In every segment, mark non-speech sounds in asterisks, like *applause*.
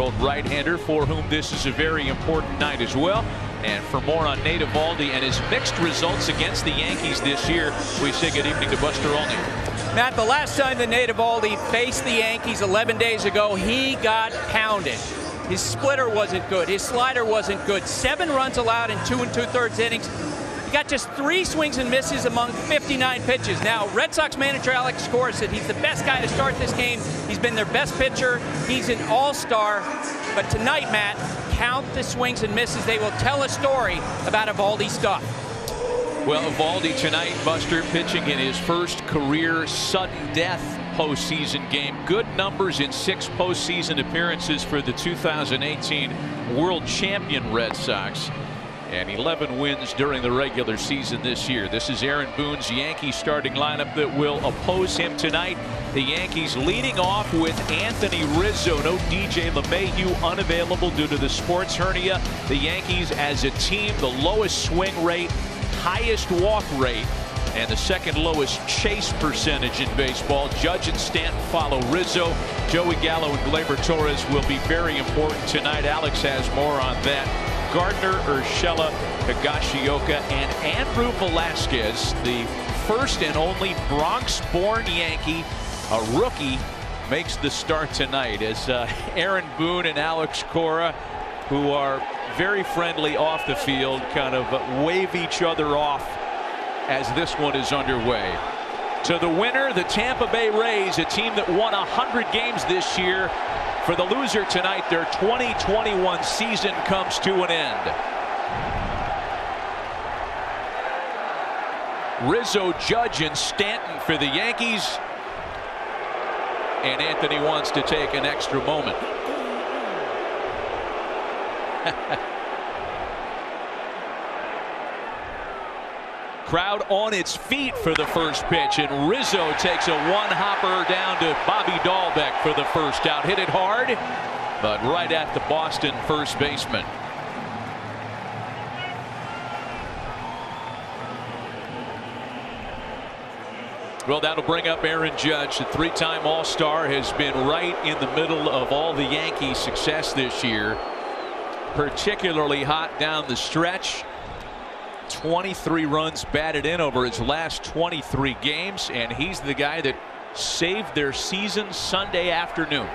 old right-hander for whom this is a very important night as well. And for more on Nate Eovaldi and his mixed results against the Yankees this year, we say good evening to Buster Olney. Matt, the last time that Nate Eovaldi faced the Yankees 11 days ago, he got pounded. His splitter wasn't good. His slider wasn't good. Seven runs allowed in two and two-thirds innings. Got just three swings and misses among 59 pitches. Now, Red Sox manager Alex Cora said he's the best guy to start this game. He's been their best pitcher. He's an all-star. But tonight, Matt, count the swings and misses. They will tell a story about Eovaldi's stuff. Well, Eovaldi tonight, Buster pitching in his first career sudden death postseason game. Good numbers in six postseason appearances for the 2018 World Champion Red Sox and 11 wins during the regular season this year. This is Aaron Boone's Yankee starting lineup that will oppose him tonight. The Yankees leading off with Anthony Rizzo. No DJ LeMahieu unavailable due to the sports hernia. The Yankees as a team the lowest swing rate, highest walk rate and the second lowest chase percentage in baseball. Judge and Stanton follow Rizzo. Joey Gallo and Gleyber Torres will be very important tonight. Alex has more on that. Gardner, Urshela, Higashioka, and Andrew Velazquez, the first and only Bronx-born Yankee, a rookie, makes the start tonight as uh, *laughs* Aaron Boone and Alex Cora, who are very friendly off the field, kind of wave each other off as this one is underway. To the winner, the Tampa Bay Rays, a team that won 100 games this year, for the loser tonight, their 2021 season comes to an end. Rizzo, Judge, and Stanton for the Yankees. And Anthony wants to take an extra moment. *laughs* Crowd on its feet for the first pitch, and Rizzo takes a one-hopper down to Bobby Dalbec for the first out. Hit it hard, but right at the Boston first baseman. Well, that'll bring up Aaron Judge. The three-time All-Star has been right in the middle of all the Yankees' success this year. Particularly hot down the stretch. 23 runs batted in over his last 23 games, and he's the guy that saved their season Sunday afternoon.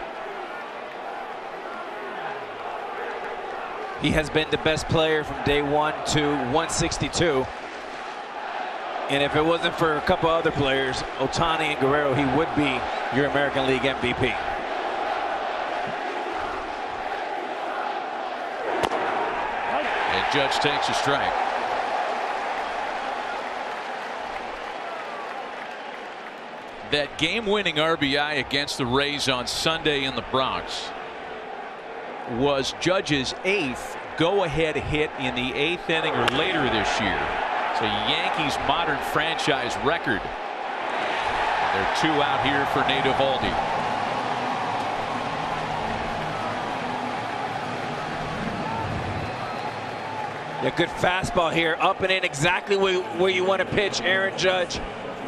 He has been the best player from day one to 162. And if it wasn't for a couple other players, Ohtani and Guerrero, he would be your American League MVP. And Judge takes a strike. That game-winning RBI against the Rays on Sunday in the Bronx was Judge's eighth go-ahead hit in the eighth inning or later this year. It's a Yankees modern franchise record. And they're two out here for Nate Eovaldi. A good fastball here, up and in exactly where you want to pitch, Aaron Judge.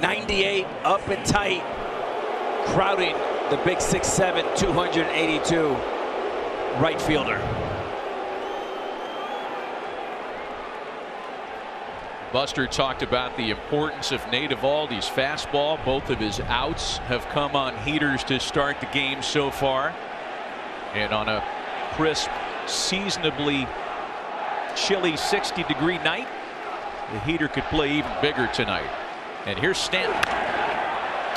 98 up and tight, crowding the big 6'7", 282 right fielder. Buster talked about the importance of Nate Eovaldi's fastball. Both of his outs have come on heaters to start the game so far. And on a crisp, seasonably chilly 60 degree night, the heater could play even bigger tonight. And here's Stanton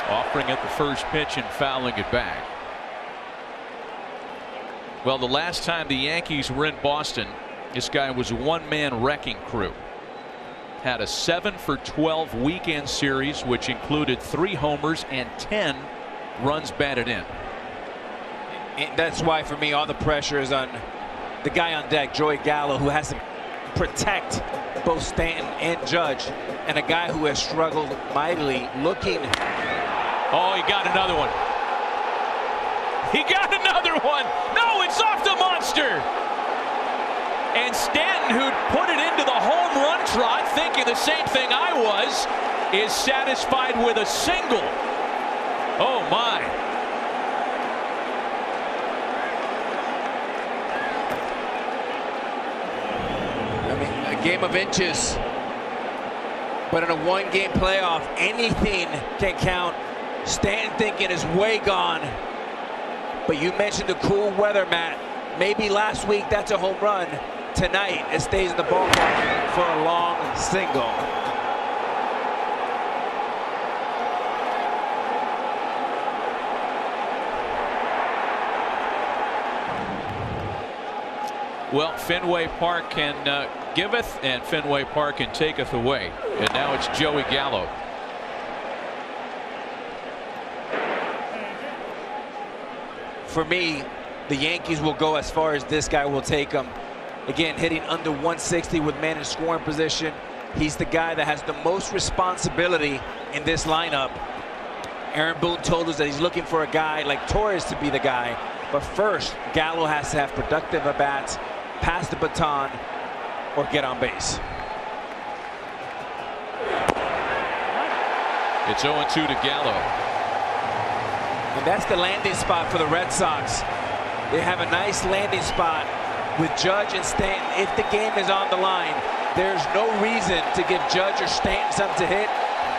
offering at the first pitch and fouling it back. Well, the last time the Yankees were in Boston, this guy was a one-man wrecking crew. Had a 7 for 12 weekend series, which included three homers and 10 runs batted in. That's why, for me, all the pressure is on the guy on deck, Joey Gallo, who has to protect both Stanton and Judge, and a guy who has struggled mightily looking. Oh, he got another one. He got another one. No, it's off the monster. And Stanton, who'd put it into the home run trot, thinking the same thing I was, is satisfied with a single. Oh, my. Game of inches. But in a one-game playoff, anything can count. Stanton thinking is way gone. But you mentioned the cool weather, Matt. Maybe last week that's a home run. Tonight it stays in the ballpark for a long single. Well, Fenway Park can uh, giveth and Fenway Park can taketh away. And now it's Joey Gallo. For me, the Yankees will go as far as this guy will take them. Again, hitting under 160 with man in scoring position. He's the guy that has the most responsibility in this lineup. Aaron Boone told us that he's looking for a guy like Torres to be the guy. But first, Gallo has to have productive at-bats, pass the baton, or get on base. It's 0-2 to Gallo. And that's the landing spot for the Red Sox. They have a nice landing spot with Judge and Stanton. If the game is on the line, there's no reason to give Judge or Stanton something to hit.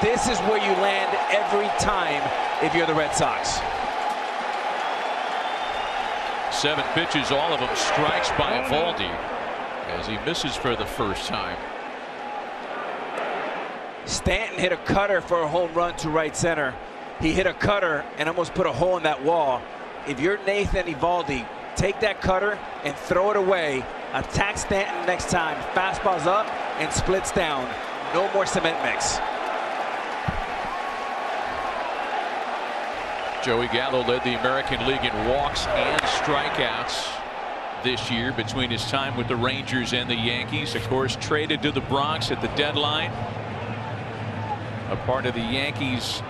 This is where you land every time if you're the Red Sox. Seven pitches, all of them strikes by Eovaldi as he misses for the first time. Stanton hit a cutter for a home run to right center. He hit a cutter and almost put a hole in that wall. If you're Nathan Eovaldi, take that cutter and throw it away. Attack Stanton next time. Fastball's up and splits down. No more cement mix. Joey Gallo led the American League in walks and strikeouts this year between his time with the Rangers and the Yankees. Of course, traded to the Bronx at the deadline. A part of the Yankees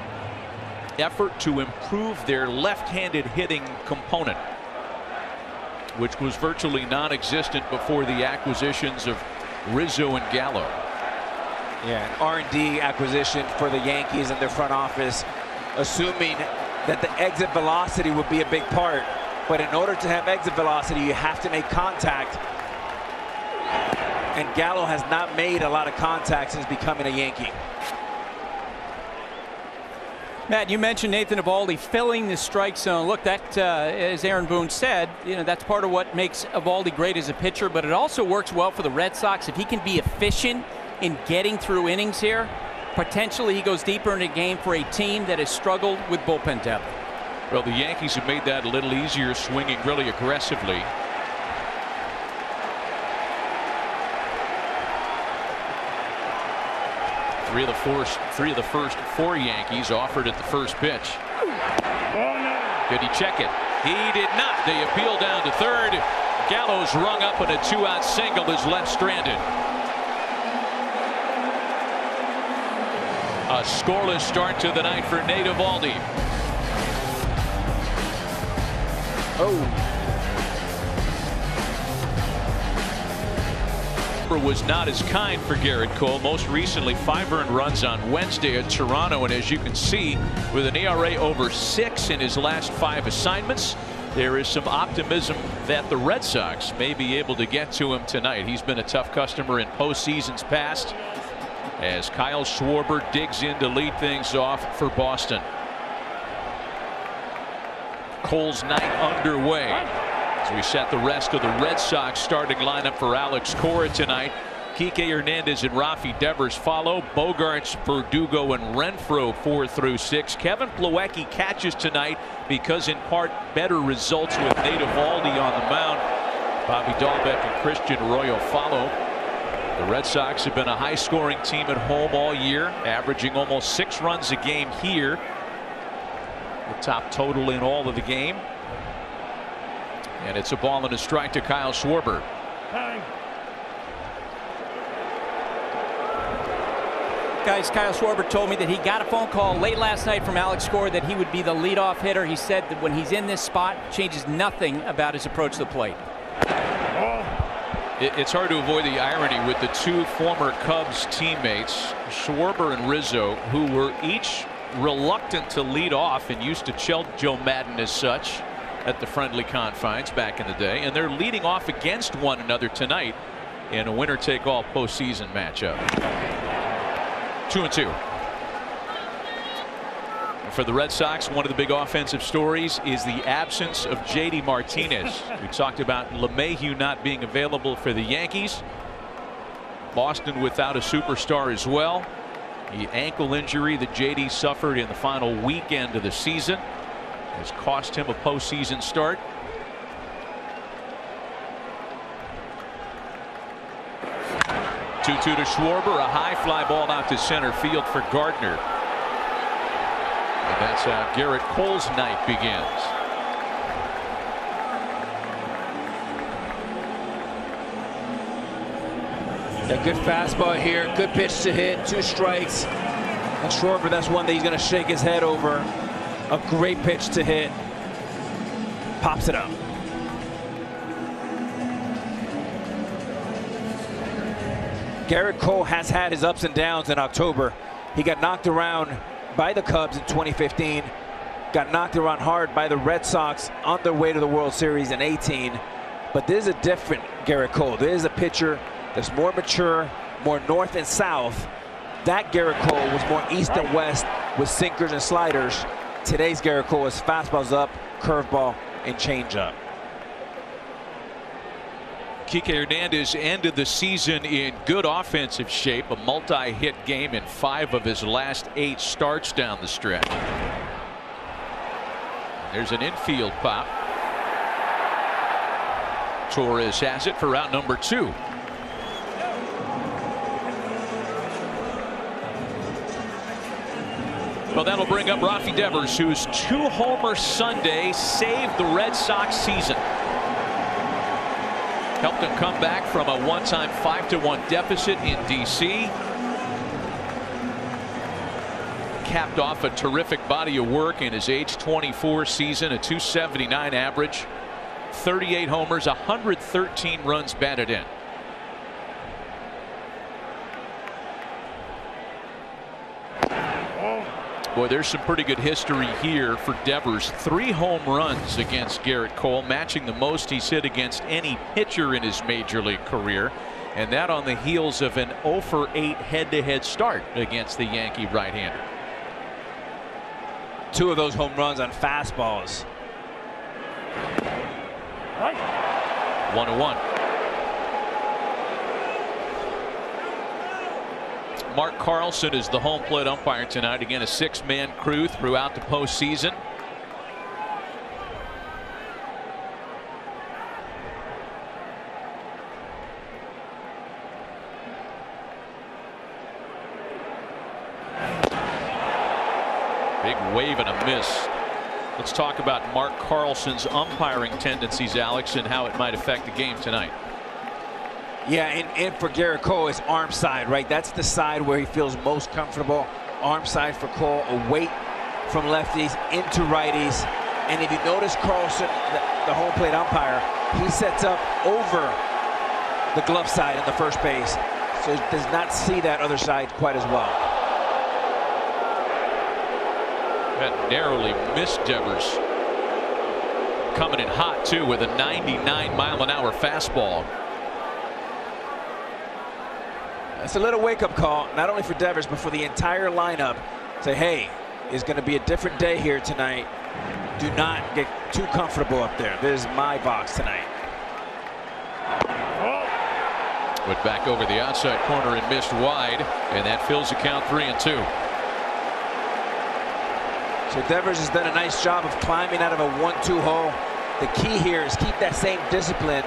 effort to improve their left-handed hitting component which was virtually non-existent before the acquisitions of Rizzo and Gallo. Yeah, an R&D acquisition for the Yankees and their front office, assuming that the exit velocity would be a big part. But in order to have exit velocity, you have to make contact. And Gallo has not made a lot of contact since becoming a Yankee. Matt, you mentioned Nathan Eovaldi filling the strike zone. Look, that, uh, as Aaron Boone said, you know, that's part of what makes Eovaldi great as a pitcher, but it also works well for the Red Sox. If he can be efficient in getting through innings here, potentially he goes deeper in the game for a team that has struggled with bullpen depth. Well, the Yankees have made that a little easier, swinging really aggressively. Three of the first, three of the first four Yankees offered at the first pitch. Did he check it? He did not. They appeal down to third. Gallo's rung up and a two-out single is left stranded. A scoreless start to the night for Nate Eovaldi. Oh. was not as kind for Gerrit Cole. Most recently, five earned runs on Wednesday at Toronto. And as you can see, with an ERA over six in his last five assignments, there is some optimism that the Red Sox may be able to get to him tonight. He's been a tough customer in postseasons past as Kyle Schwarber digs in to lead things off for Boston. Cole's night underway. As we set the rest of the Red Sox starting lineup for Alex Cora tonight. Kike Hernandez and Rafi Devers follow. Bogaerts, Verdugo, and Renfroe four through six. Kevin Plawecki catches tonight because in part better results with Nate Eovaldi on the mound. Bobby Dalbec and Christian Arroyo follow. The Red Sox have been a high scoring team at home all year averaging almost six runs a game here. The top total in all of the game and it's a ball and a strike to Kyle Schwarber. Guys, Kyle Schwarber told me that he got a phone call late last night from Alex Cora that he would be the leadoff hitter. He said that when he's in this spot, changes nothing about his approach to the plate. It's hard to avoid the irony with the two former Cubs teammates, Schwarber and Rizzo, who were each reluctant to lead off and used to chill Joe Maddon as such at the friendly confines back in the day, and they're leading off against one another tonight in a winner-take-all postseason matchup. Two and two. For the Red Sox, one of the big offensive stories is the absence of JD Martinez. *laughs* We talked about LeMahieu not being available for the Yankees. Boston without a superstar as well. The ankle injury that JD suffered in the final weekend of the season has cost him a postseason start. Two-two to Schwarber, a high fly ball out to center field for Gardner. And that's how Gerrit Cole's night begins. A good fastball here, good pitch to hit, two strikes. And Schwarber, that's one that he's going to shake his head over. A great pitch to hit. Pops it up. Garrett Cole has had his ups and downs in October. He got knocked around by the Cubs in 2015, got knocked around hard by the Red Sox on their way to the World Series in 18. But this is a different Gerrit Cole. This is a pitcher that's more mature, more north and south. That Gerrit Cole was more east and west with sinkers and sliders. Today's Gerrit Cole is fastballs up, curveball, and changeup. Kike Hernandez ended the season in good offensive shape, a multi-hit game in five of his last eight starts down the stretch. There's an infield pop. Torres has it for out number two. Well, that'll bring up Rafi Devers, whose two-homer Sunday saved the Red Sox season. Helped them come back from a one-time 5-to-1 deficit in D.C. Capped off a terrific body of work in his age 24 season, a 279 average, 38 homers, 113 runs batted in. Boy, there's some pretty good history here for Devers. Three home runs against Gerrit Cole, matching the most he's hit against any pitcher in his major league career. And that on the heels of an 0 for 8 head to head start against the Yankee right hander. Two of those home runs on fastballs. One to one. Mark Carlson is the home plate umpire tonight. Again, a six-man crew throughout the postseason. Big wave and a miss. Let's talk about Mark Carlson's umpiring tendencies, Alex, and how it might affect the game tonight. Yeah, and, and for Gerrit Cole, it's arm side, right? That's the side where he feels most comfortable. Arm side for Cole, away from lefties into righties. And if you notice Carlson, the, the home plate umpire, he sets up over the glove side in the first base. So he does not see that other side quite as well. That narrowly missed Devers. Coming in hot, too, with a 99 mile an hour fastball. It's a little wake-up call, not only for Devers, but for the entire lineup. Say, hey, it's going to be a different day here tonight. Do not get too comfortable up there. This is my box tonight. Went back over the outside corner and missed wide, and that fills the count three and two. So Devers has done a nice job of climbing out of a 1-2 hole. The key here is keep that same discipline.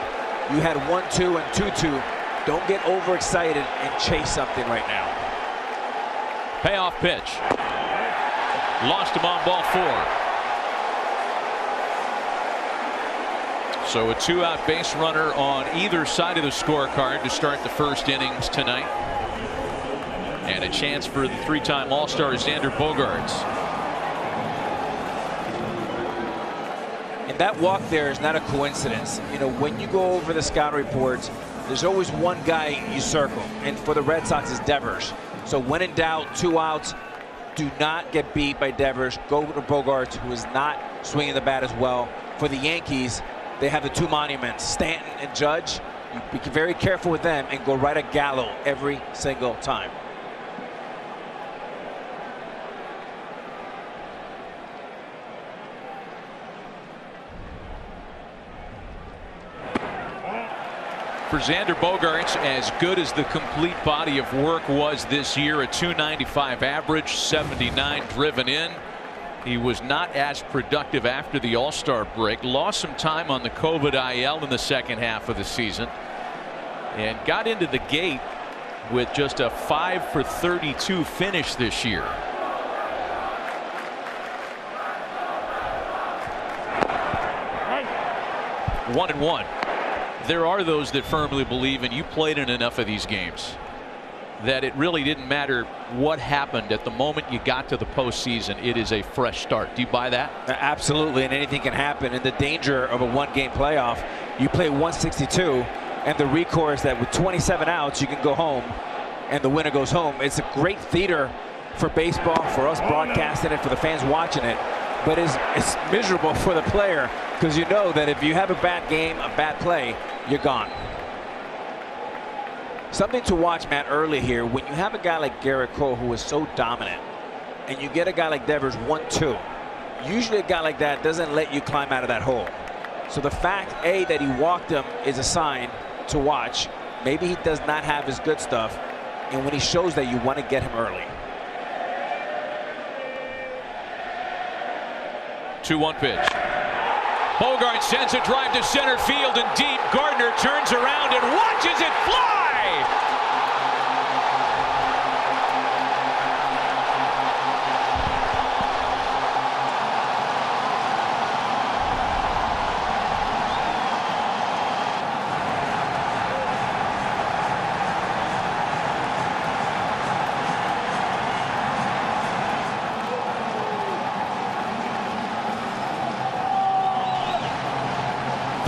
You had 1-2 and 2-2. Don't get overexcited and chase something right now. Payoff pitch. Lost him on ball four. So a two-out base runner on either side of the scorecard to start the first innings tonight. And a chance for the three-time All-Star Xander Bogaerts. And that walk there is not a coincidence. You know, when you go over the scout reports, there's always one guy you circle. And for the Red Sox, is Devers. So when in doubt, two outs, do not get beat by Devers. Go to Bogaerts, who is not swinging the bat as well. For the Yankees, they have the two monuments, Stanton and Judge. Be very careful with them and go right at Gallo every single time. For Xander Bogaerts, as good as the complete body of work was this year, a 295 average, 79 driven in. He was not as productive after the All-Star break. Lost some time on the COVID IL in the second half of the season. And got into the gate with just a 5 for 32 finish this year. One and one there are those that firmly believe, and you played in enough of these games, that it really didn't matter what happened at the moment you got to the postseason. It is a fresh start. Do you buy that? Absolutely, and anything can happen. And the danger of a one-game playoff, you play 162, and the recourse that with 27 outs you can go home, and the winner goes home. It's a great theater for baseball, for us broadcasting it, for the fans watching it but it's, it's miserable for the player because you know that if you have a bad game, a bad play, you're gone. Something to watch, Matt, early here. When you have a guy like Gerrit Cole who is so dominant, and you get a guy like Devers 1-2, usually a guy like that doesn't let you climb out of that hole. So the fact, A, that he walked him is a sign to watch. Maybe he does not have his good stuff. And when he shows that, you want to get him early. 2-1 pitch. Bogart sends a drive to center field and deep. Gardner turns around and watches it fly.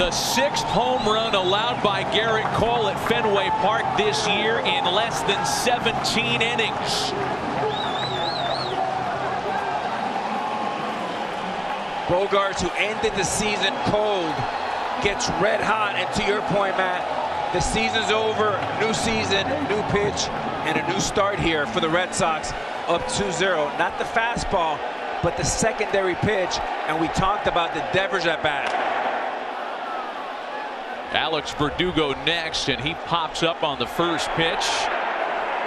The sixth home run allowed by Gerrit Cole at Fenway Park this year in less than 17 innings. Bogaerts, who ended the season cold, gets red hot. And to your point, Matt, the season's over. New season, new pitch, and a new start here for the Red Sox up 2-0. Not the fastball, but the secondary pitch. And we talked about the Devers at bat. Alex Verdugo next, and he pops up on the first pitch.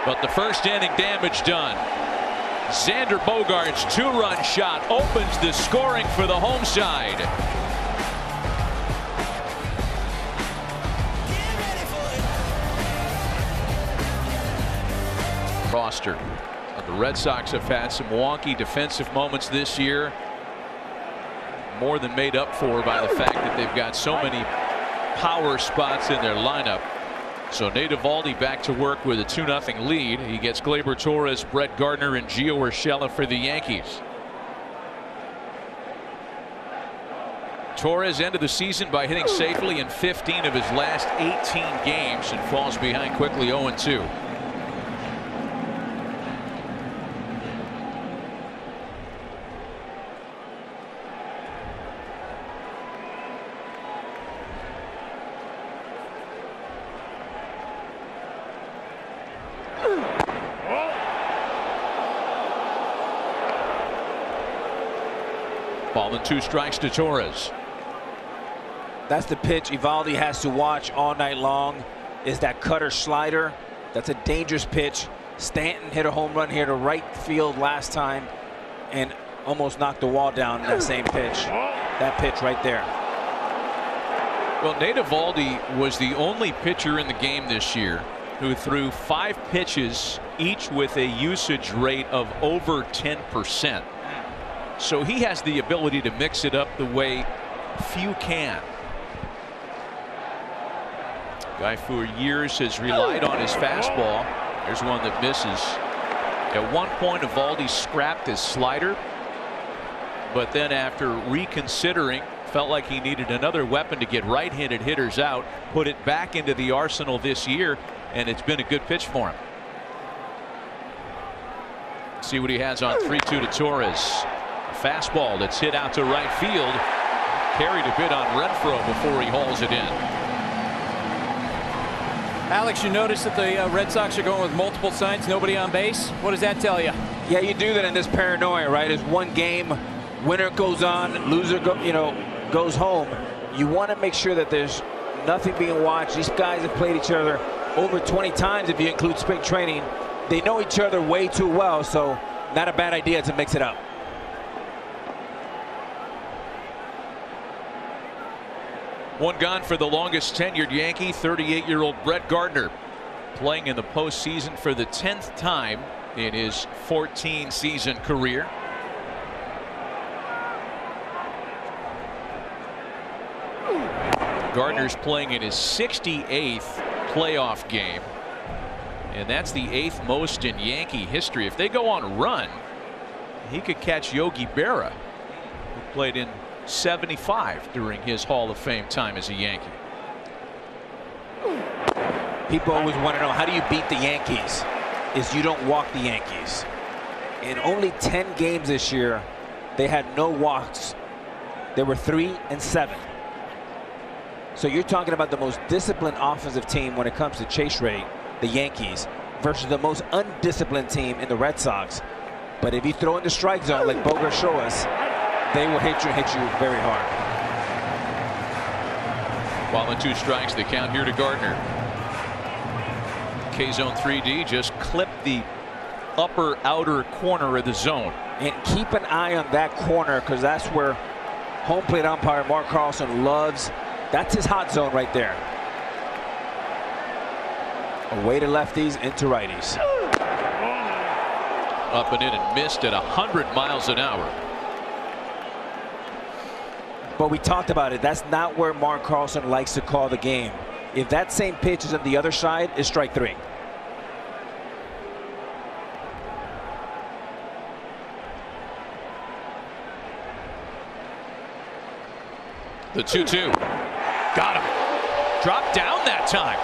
But the first inning damage done. Xander Bogaerts' two-run shot opens the scoring for the home side. Roster. The Red Sox have had some wonky defensive moments this year. More than made up for by the fact that they've got so many power spots in their lineup. So Nate Eovaldi back to work with a 2 0 lead. He gets Gleyber Torres, Brett Gardner, and Gio Urshela for the Yankees. Torres ended the season by hitting safely in 15 of his last 18 games and falls behind quickly 0 2. Two strikes to Torres. That's the pitch Eovaldi has to watch all night long is that cutter slider. That's a dangerous pitch. Stanton hit a home run here to right field last time and almost knocked the wall down in that same pitch. That pitch right there. Well, Nate Eovaldi was the only pitcher in the game this year who threw five pitches, each with a usage rate of over 10 percent. So he has the ability to mix it up the way few can. Guy for years has relied on his fastball. There's one that misses. At one point, Eovaldi scrapped his slider, but then after reconsidering, felt like he needed another weapon to get right-handed hitters out, put it back into the arsenal this year, and it's been a good pitch for him. See what he has on 3-2 to Torres fastball that's hit out to right field. Carried a bit on Renfroe before he hauls it in. Alex, you notice that the uh, Red Sox are going with multiple signs, nobody on base. What does that tell you? Yeah, you do that in this paranoia, right? It's one game, winner goes on, loser, go, you know, goes home. You want to make sure that there's nothing being watched. These guys have played each other over 20 times if you include spring training. They know each other way too well, so not a bad idea to mix it up. One gone for the longest tenured Yankee, 38-year-old Brett Gardner, playing in the postseason for the 10th time in his 14-season career. Gardner's playing in his 68th playoff game. And that's the eighth most in Yankee history. If they go on a run, he could catch Yogi Berra, who played in 75 during his Hall of Fame time as a Yankee. People always want to know how do you beat the Yankees? Is you don't walk the Yankees. In only 10 games this year, they had no walks. They were three and seven. So you're talking about the most disciplined offensive team when it comes to chase rate, the Yankees, versus the most undisciplined team in the Red Sox. But if you throw in the strike zone like Boger show us, they will hit you hit you very hard. While in two strikes, the count here to Gardner. K-zone 3D just clipped the upper outer corner of the zone. And keep an eye on that corner because that's where home plate umpire Mark Carlson loves that's his hot zone right there. Away to lefties, into righties. Up and in and missed at 100 miles an hour. But we talked about it. That's not where Mark Carlson likes to call the game. If that same pitch is on the other side, it's strike three. The 2 2. Got him. Dropped down that time.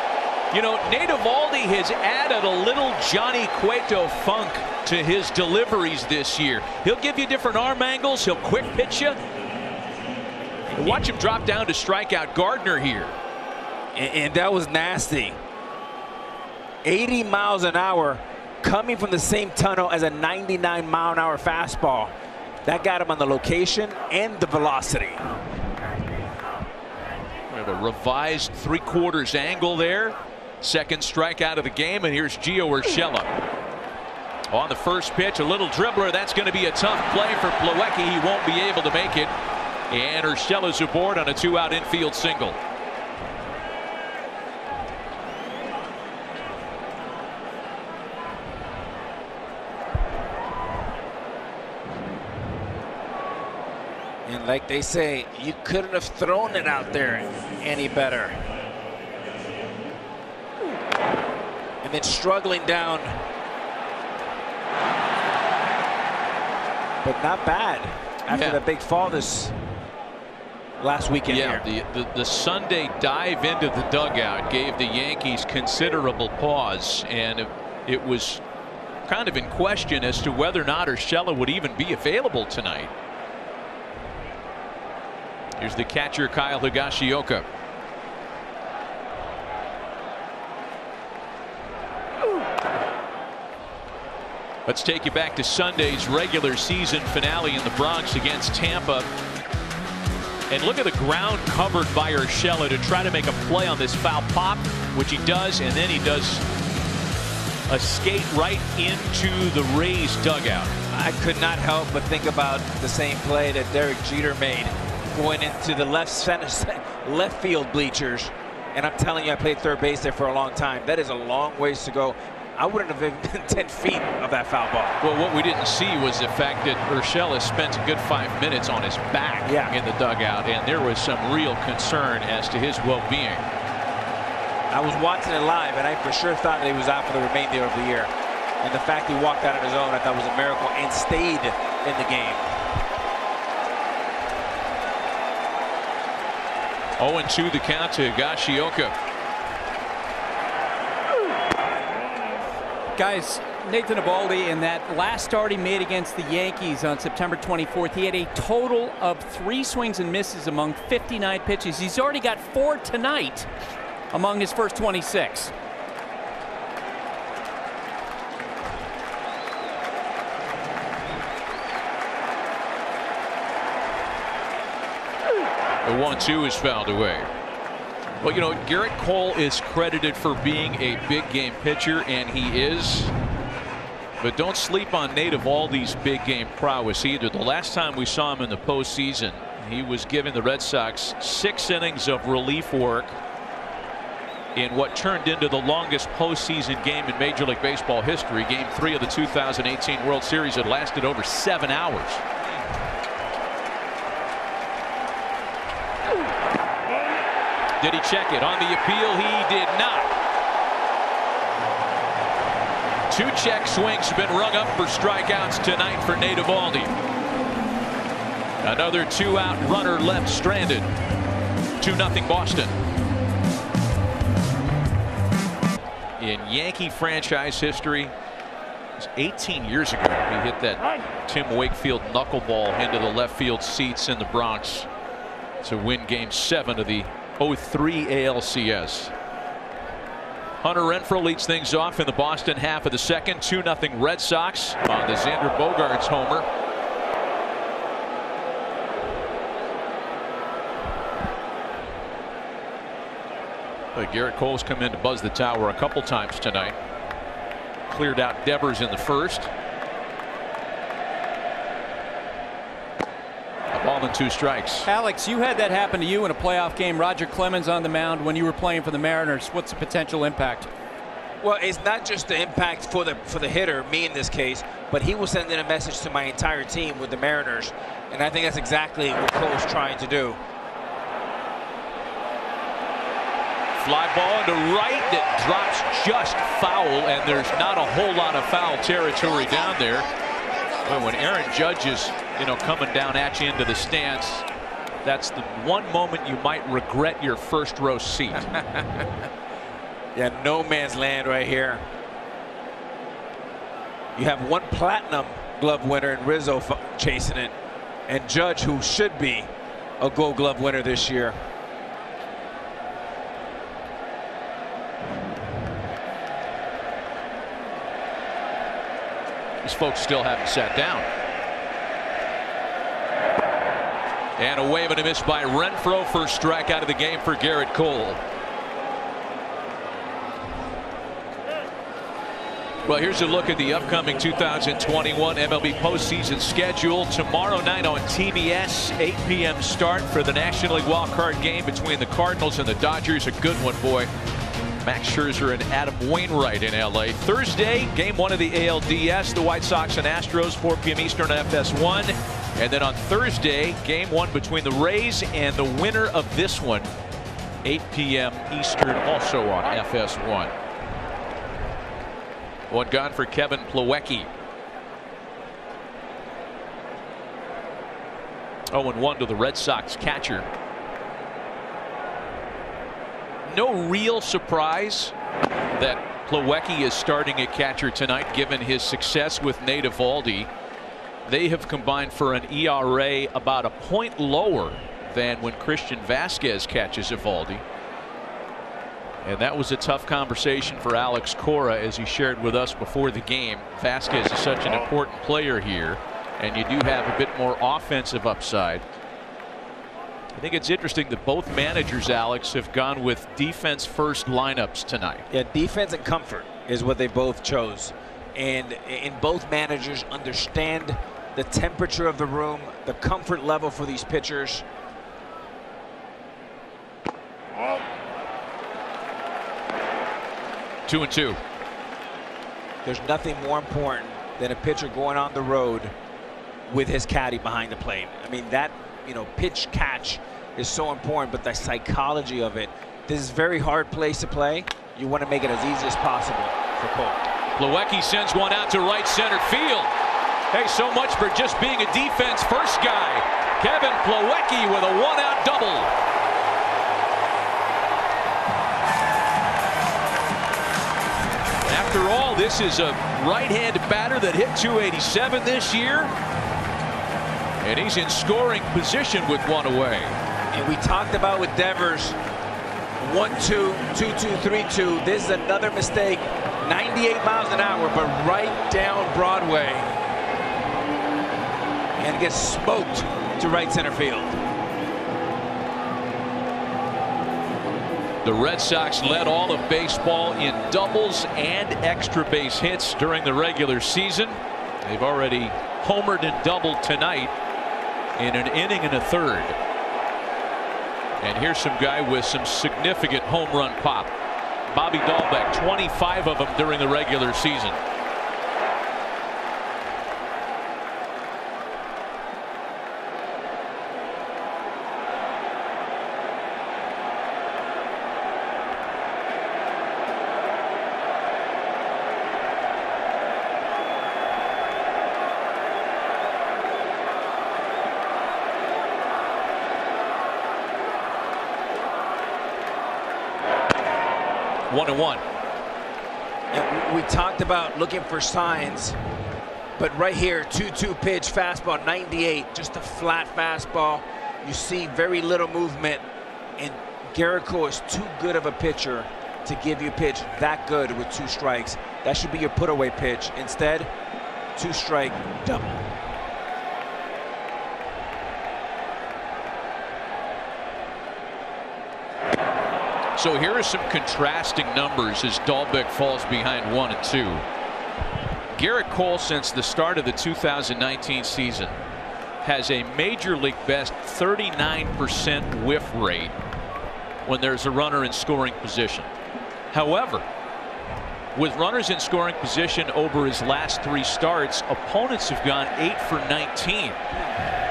You know, Nate Eovaldi has added a little Johnny Cueto funk to his deliveries this year. He'll give you different arm angles. He'll quick pitch you. Watch him drop down to strike out Gardner here. And, and that was nasty. 80 miles an hour coming from the same tunnel as a 99 mile an hour fastball. That got him on the location and the velocity We have a revised three quarters angle there. Second strikeout of the game, and here's Gio Urshela. On the first pitch, a little dribbler. That's going to be a tough play for Plawecki. He won't be able to make it. And Urshela's aboard on a two-out infield single. And like they say, you couldn't have thrown it out there any better. And then struggling down. But not bad after yeah. the big fall this last weekend yeah, here. The, the, the Sunday dive into the dugout gave the Yankees considerable pause, and it was kind of in question as to whether or not Urshela would even be available tonight. Here's the catcher, Kyle Higashioka. Let's take you back to Sunday's regular season finale in the Bronx against Tampa. And look at the ground covered by Urshela to try to make a play on this foul pop, which he does, and then he does a skate right into the Rays dugout. I could not help but think about the same play that Derek Jeter made going into the left center, *laughs* left field bleachers. And I'm telling you, I played third base there for a long time. That is a long ways to go. I wouldn't have been *laughs* 10 feet of that foul ball. Well, what we didn't see was the fact that Urshela spent a good five minutes on his back yeah. in the dugout, and there was some real concern as to his well-being. I was watching it live, and I for sure thought that he was out for the remainder of the year. And the fact he walked out on his own, I thought was a miracle and stayed in the game. 0-2 the count to Gashioka. Guys, Nathan Eovaldi in that last start he made against the Yankees on September 24th, he had a total of three swings and misses among 59 pitches. He's already got four tonight among his first 26. The one-two is fouled away. Well, you know, Gerrit Cole is credited for being a big game pitcher, and he is. But don't sleep on Nate Eovaldi's big game prowess either. The last time we saw him in the postseason, he was giving the Red Sox six innings of relief work in what turned into the longest postseason game in Major League Baseball history. Game three of the 2018 World Series. It lasted over seven hours. Did he check it? On the appeal, he did not. Two check swings have been rung up for strikeouts tonight for Nate Eovaldi. Another two out runner left stranded. 2 0 Boston. In Yankee franchise history, it was 18 years ago he hit that Tim Wakefield knuckleball into the left field seats in the Bronx to win game seven of the 03 ALCS. Hunter Renfroe leads things off in the Boston half of the second. 2 0 Red Sox on the Xander Bogaerts homer. But Gerrit Cole's come in to buzz the tower a couple times tonight. Cleared out Devers in the first. Ball and two strikes. Alex, you had that happen to you in a playoff game. Roger Clemens on the mound when you were playing for the Mariners. What's the potential impact? Well, it's not just the impact for the for the hitter, me in this case, but he was sending a message to my entire team with the Mariners, and I think that's exactly what Cole's trying to do. Fly ball into right that drops just foul, and there's not a whole lot of foul territory down there. But when Aaron Judge is, you know, coming down at you into the stands, that's the one moment you might regret your first row seat. *laughs* yeah, no man's land right here. You have one platinum glove winner in Rizzo chasing it, and Judge, who should be a gold glove winner this year. These folks still haven't sat down. And a wave and a miss by Renfroe. First strikeout of the game for Gerrit Cole. Well, here's a look at the upcoming 2021 MLB postseason schedule. Tomorrow night on TBS, 8 p.m. start for the National League wild card game between the Cardinals and the Dodgers. A good one, boy. Max Scherzer and Adam Wainwright in LA. Thursday, game one of the ALDS, the White Sox and Astros, 4 p.m. Eastern on FS1. And then on Thursday, game one between the Rays and the winner of this one, 8 p.m. Eastern, also on FS1. One gone for Kevin Plawecki. 0-1 to the Red Sox catcher no real surprise that Plawecki is starting at catcher tonight given his success with Nate Eovaldi. They have combined for an ERA about a point lower than when Christian Vazquez catches Eovaldi. And that was a tough conversation for Alex Cora as he shared with us before the game. Vazquez is such an oh. important player here and you do have a bit more offensive upside. I think it's interesting that both managers, Alex, have gone with defense first lineups tonight. Yeah, defense and comfort is what they both chose. And in both managers understand the temperature of the room, the comfort level for these pitchers. Two and two. There's nothing more important than a pitcher going on the road with his caddy behind the plate. I mean, that you know, pitch catch is so important, but the psychology of it. This is very hard place to play. You want to make it as easy as possible for Cole. Plawecki sends one out to right center field. Hey, so much for just being a defense first guy. Kevin Plawecki with a one out double. After all, this is a right-handed batter that hit 287 this year. And he's in scoring position with one away. And we talked about with Devers, one, two, two, two, three, two. This is another mistake. 98 miles an hour, but right down Broadway. And gets smoked to right center field. The Red Sox led all of baseball in doubles and extra base hits during the regular season. They've already homered and doubled tonight in an inning and a third. And here's some guy with some significant home run pop. Bobby Dalbec, 25 of them during the regular season. And one. And we talked about looking for signs, but right here, 2-2 pitch, fastball, 98, just a flat fastball. You see very little movement, and Gerrit Cole is too good of a pitcher to give you a pitch that good with two strikes. That should be your put away pitch. Instead, two strike double. So here are some contrasting numbers as Dalbec falls behind one and two. Gerrit Cole since the start of the 2019 season has a major league best 39% whiff rate when there's a runner in scoring position. However, with runners in scoring position over his last three starts, opponents have gone 8 for 19.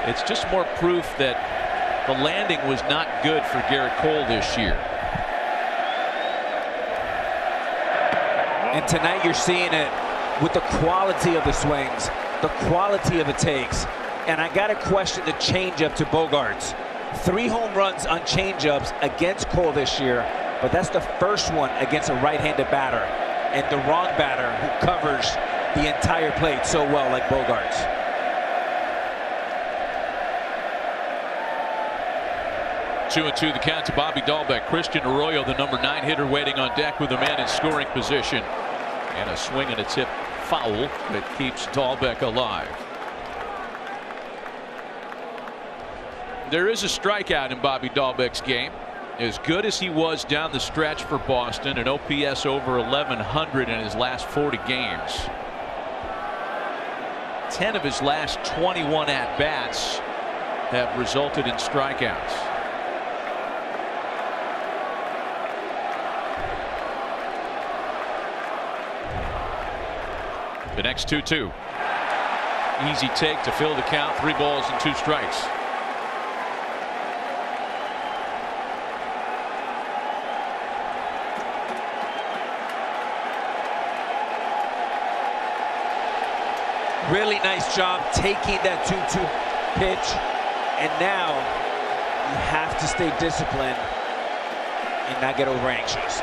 It's just more proof that the landing was not good for Gerrit Cole this year. And tonight you're seeing it with the quality of the swings, the quality of the takes. And I got to question the changeup to Bogaerts. Three home runs on changeups against Cole this year, but that's the first one against a right-handed batter. And the wrong batter who covers the entire plate so well like Bogaerts. Two and two the count to Bobby Dalbec. Christian Arroyo, the number nine hitter, waiting on deck with a man in scoring position. And a swing and a tip foul that keeps Dalbec alive. There is a strikeout in Bobby Dalbec's game. As good as he was down the stretch for Boston, an OPS over 1100 in his last 40 games. 10 of his last 21 at bats have resulted in strikeouts. The next 2 2. Easy take to fill the count. Three balls and two strikes. Really nice job taking that 2 2 pitch. And now you have to stay disciplined and not get over anxious.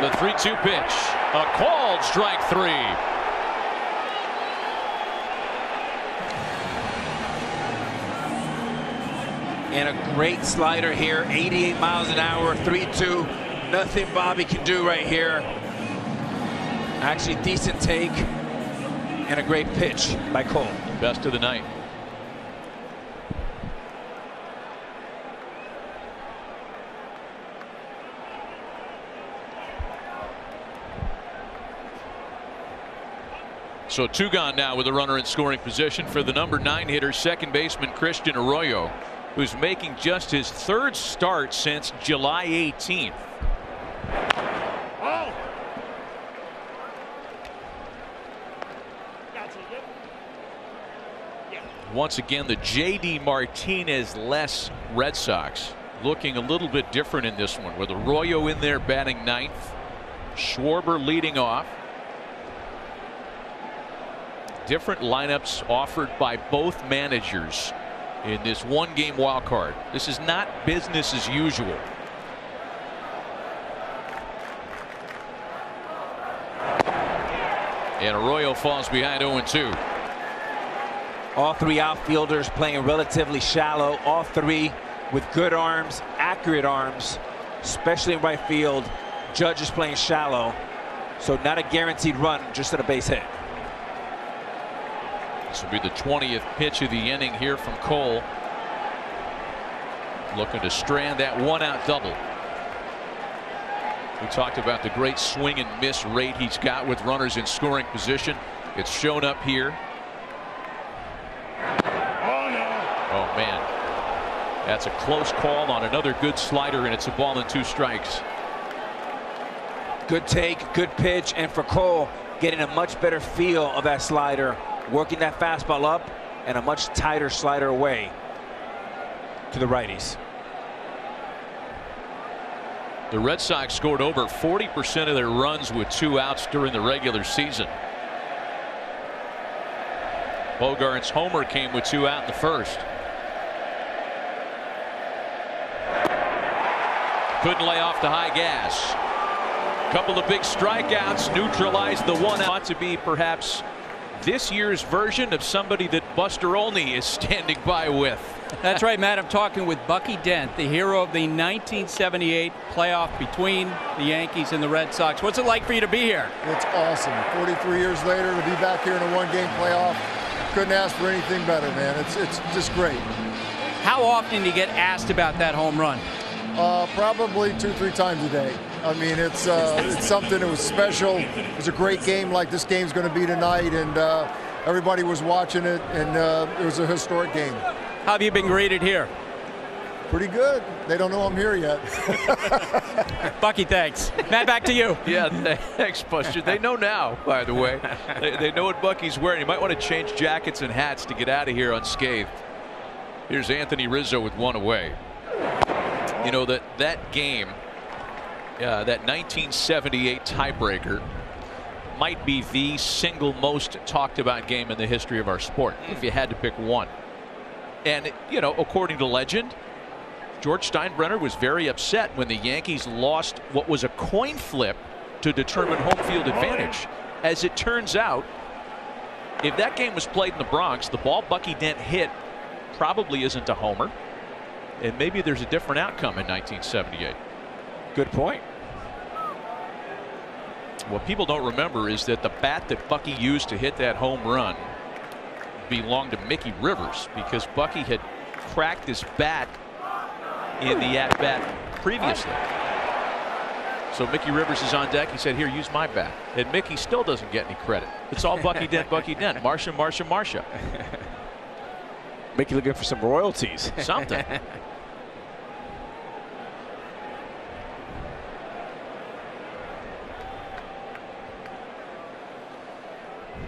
The 3 2 pitch. A called strike three. And a great slider here, 88 miles an hour, 3-2. Nothing Bobby can do right here. Actually, decent take and a great pitch by Cole. Best of the night. So two gone now with a runner in scoring position for the number nine hitter, second baseman Christian Arroyo, who's making just his third start since July 18th. Once again, the J.D. Martinez less Red Sox looking a little bit different in this one with Arroyo in there batting ninth. Schwarber leading off different lineups offered by both managers in this one game wild card. This is not business as usual. And Arroyo falls behind 0 2. All three outfielders playing relatively shallow. All three with good arms, accurate arms, especially in right field. Judge is playing shallow. So not a guaranteed run, just at a base hit. This will be the 20th pitch of the inning here from Cole. Looking to strand that one out double. We talked about the great swing and miss rate he's got with runners in scoring position. It's shown up here. Oh no. oh man. That's a close call on another good slider and it's a ball and two strikes. Good take, good pitch, and for Cole, getting a much better feel of that slider, working that fastball up, and a much tighter slider away to the righties. The Red Sox scored over 40% of their runs with two outs during the regular season. Bogaerts' homer came with two out in the first. Couldn't lay off the high gas. Couple of big strikeouts neutralized the one out to be perhaps this year's version of somebody that Buster Olney is standing by with. That's right, Matt. I'm talking with Bucky Dent, the hero of the 1978 playoff between the Yankees and the Red Sox. What's it like for you to be here? It's awesome. 43 years later to be back here in a one-game playoff. Couldn't ask for anything better, man. It's it's just great. How often do you get asked about that home run? Uh, probably two, three times a day. I mean, it's uh, it's something that was special. It was a great game, like this game's going to be tonight, and uh, everybody was watching it, and uh, it was a historic game. How have you been greeted here? Pretty good. They don't know I'm here yet. *laughs* Bucky, thanks. Matt, back to you. Yeah, thanks, Buster. They know now, by the way. They, they know what Bucky's wearing. You might want to change jackets and hats to get out of here unscathed. Here's Anthony Rizzo with one away. You know that that game, uh, that 1978 tiebreaker, might be the single most talked about game in the history of our sport. If you had to pick one. And, you know, according to legend, George Steinbrenner was very upset when the Yankees lost what was a coin flip to determine home field advantage. As it turns out, if that game was played in the Bronx, the ball Bucky Dent hit probably isn't a homer. And maybe there's a different outcome in 1978. Good point. What people don't remember is that the bat that Bucky used to hit that home run belonged to Mickey Rivers because Bucky had cracked his bat in the at bat previously. So Mickey Rivers is on deck. He said, Here, use my bat. And Mickey still doesn't get any credit. It's all Bucky Dent, Bucky Dent, Marcia, Marcia, Marcia. Mickey looking for some royalties. Something. *laughs*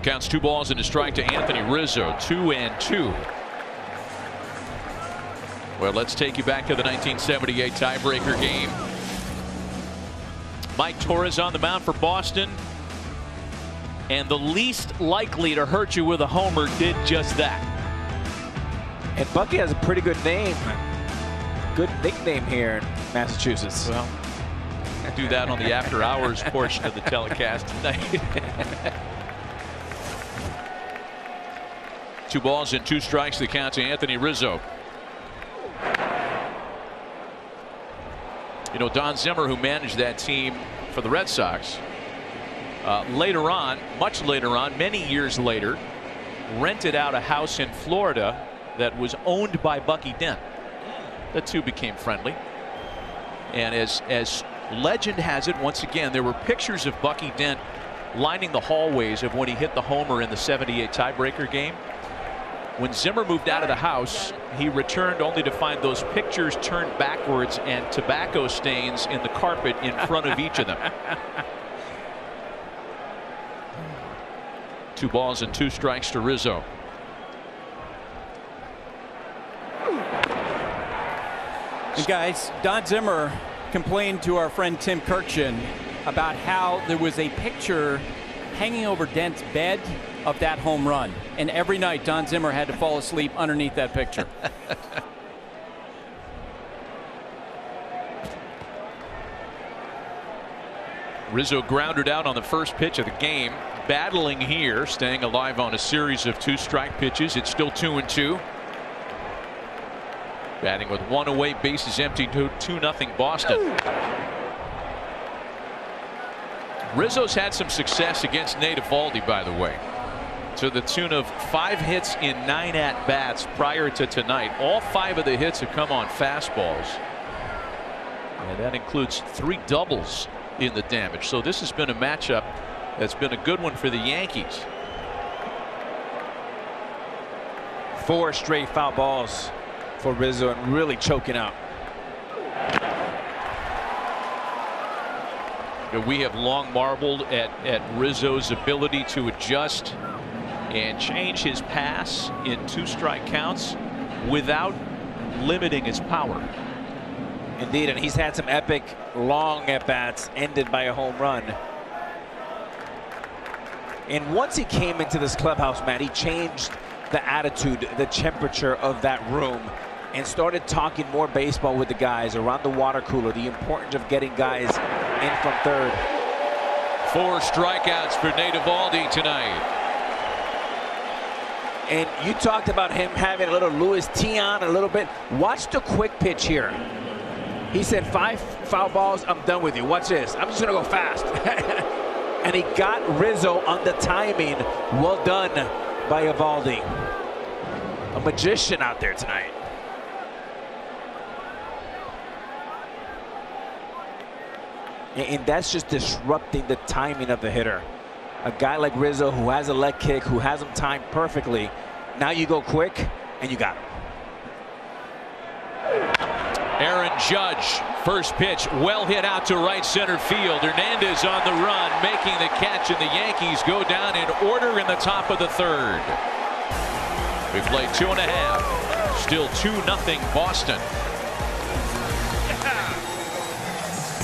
Counts two balls and a strike to Anthony Rizzo. Two and two. Well, let's take you back to the 1978 tiebreaker game. Mike Torrez on the mound for Boston. And the least likely to hurt you with a homer did just that. And Bucky has a pretty good name. Good nickname here in Massachusetts. Well, do that on the after hours portion of the telecast tonight. *laughs* two balls and two strikes the count to Anthony Rizzo. You know, Don Zimmer, who managed that team for the Red Sox, uh, later on, much later on, many years later, rented out a house in Florida that was owned by Bucky Dent. The two became friendly. And as, as legend has it, once again, there were pictures of Bucky Dent lining the hallways of when he hit the homer in the 78 tiebreaker game. When Zimmer moved out of the house, he returned only to find those pictures turned backwards and tobacco stains in the carpet in front of each of them. *laughs* Two balls and two strikes to Rizzo. And guys, Don Zimmer complained to our friend Tim Kurkjian about how there was a picture hanging over Dent's bed of that home run. And every night, Don Zimmer had to fall asleep underneath that picture. *laughs* Rizzo grounded out on the first pitch of the game. Battling here, staying alive on a series of two strike pitches. It's still two and two. Batting with one away, bases empty, 2 2 nothing Boston. Rizzo's had some success against Nate Eovaldi, by the way, to the tune of five hits in nine at bats prior to tonight. All five of the hits have come on fastballs. And that includes three doubles in the damage. So this has been a matchup that's been a good one for the Yankees. Four straight foul balls for Rizzo and really choking out. We have long marveled at, at Rizzo's ability to adjust and change his pass in two strike counts without limiting his power. Indeed, and he's had some epic long at bats ended by a home run. And once he came into this clubhouse, Matt, he changed the attitude, the temperature of that room and started talking more baseball with the guys around the water cooler, the importance of getting guys in from third. Four strikeouts for Nate Eovaldi tonight. And you talked about him having a little Luis Tiant a little bit. Watch the quick pitch here. He said, five foul balls, I'm done with you. Watch this. I'm just going to go fast. *laughs* and he got Rizzo on the timing. Well done by Eovaldi. A magician out there tonight. And that's just disrupting the timing of the hitter. A guy like Rizzo who has a leg kick, who has him timed perfectly. Now you go quick and you got him. Aaron Judge, first pitch, well hit out to right center field. Hernandez on the run, making the catch, and the Yankees go down in order in the top of the third. We play two and a half. Still 2 nothing Boston.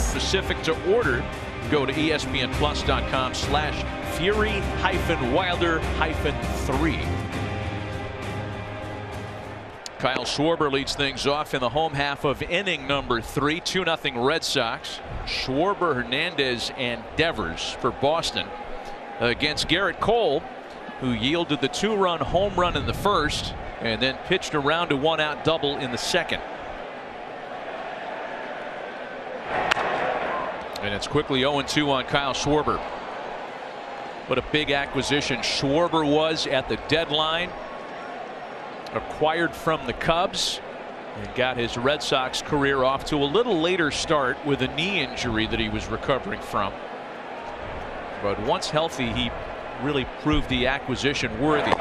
Specific to order, go to espnplus.com slash fury hyphen wilder hyphen three. Kyle Schwarber leads things off in the home half of inning number three. 2 0 Red Sox. Schwarber, Hernandez, and Devers for Boston against Gerrit Cole, who yielded the two run home run in the first and then pitched around a one out double in the second. And it's quickly 0 2 on Kyle Schwarber. What a big acquisition Schwarber was at the deadline acquired from the Cubs and got his Red Sox career off to a little later start with a knee injury that he was recovering from. But once healthy, he really proved the acquisition worthy.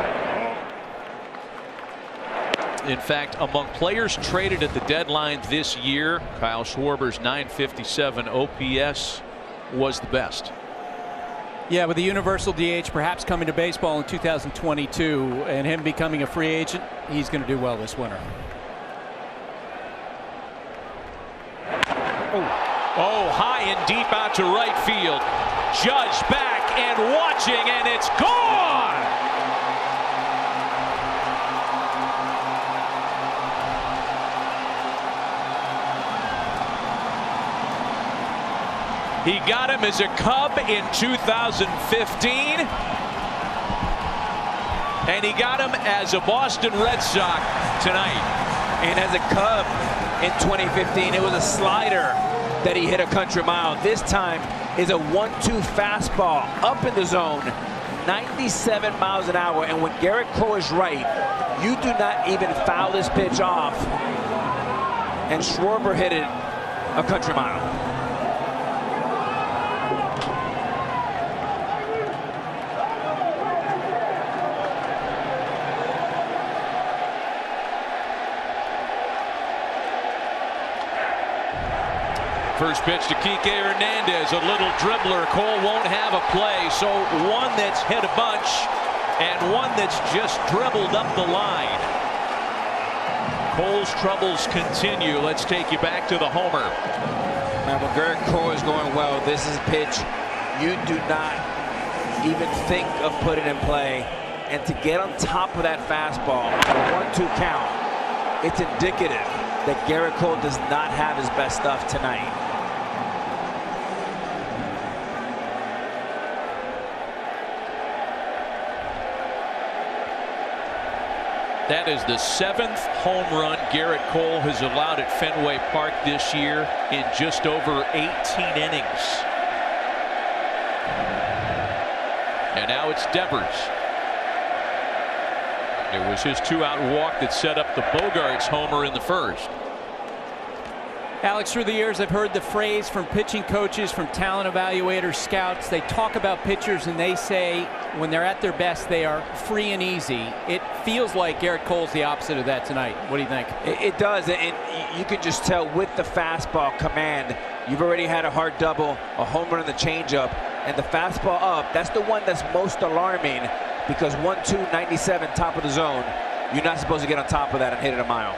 In fact, among players traded at the deadline this year, Kyle Schwarber's 957 OPS was the best. Yeah, with the universal DH perhaps coming to baseball in 2022 and him becoming a free agent, he's going to do well this winter. Oh. oh, high and deep out to right field. Judge back and watching, and it's gone! He got him as a Cub in 2015. And he got him as a Boston Red Sox tonight. And as a Cub in 2015, it was a slider that he hit a country mile. This time is a 1-2 fastball up in the zone, 97 miles an hour. And when Gerrit Cole is right, you do not even foul this pitch off. And Schwarber hit it a country mile. First pitch to Kike Hernandez, a little dribbler. Cole won't have a play, so one that's hit a bunch and one that's just dribbled up the line. Cole's troubles continue. Let's take you back to the homer. Now, when Cole is going well, this is a pitch you do not even think of putting in play. And to get on top of that fastball, a one-two count, it's indicative that Gerrit Cole does not have his best stuff tonight. That is the seventh home run Gerrit Cole has allowed at Fenway Park this year in just over 18 innings. And now it's Devers. It was his two out walk that set up the Bogaerts homer in the first. Alex, through the years, I've heard the phrase from pitching coaches, from talent evaluators, scouts. They talk about pitchers and they say when they're at their best, they are free and easy. It feels like Gerrit Cole's the opposite of that tonight. What do you think? It, it does, and you can just tell with the fastball command, you've already had a hard double, a home run, and the changeup, and the fastball up. That's the one that's most alarming because 1 2 97 top of the zone, you're not supposed to get on top of that and hit it a mile.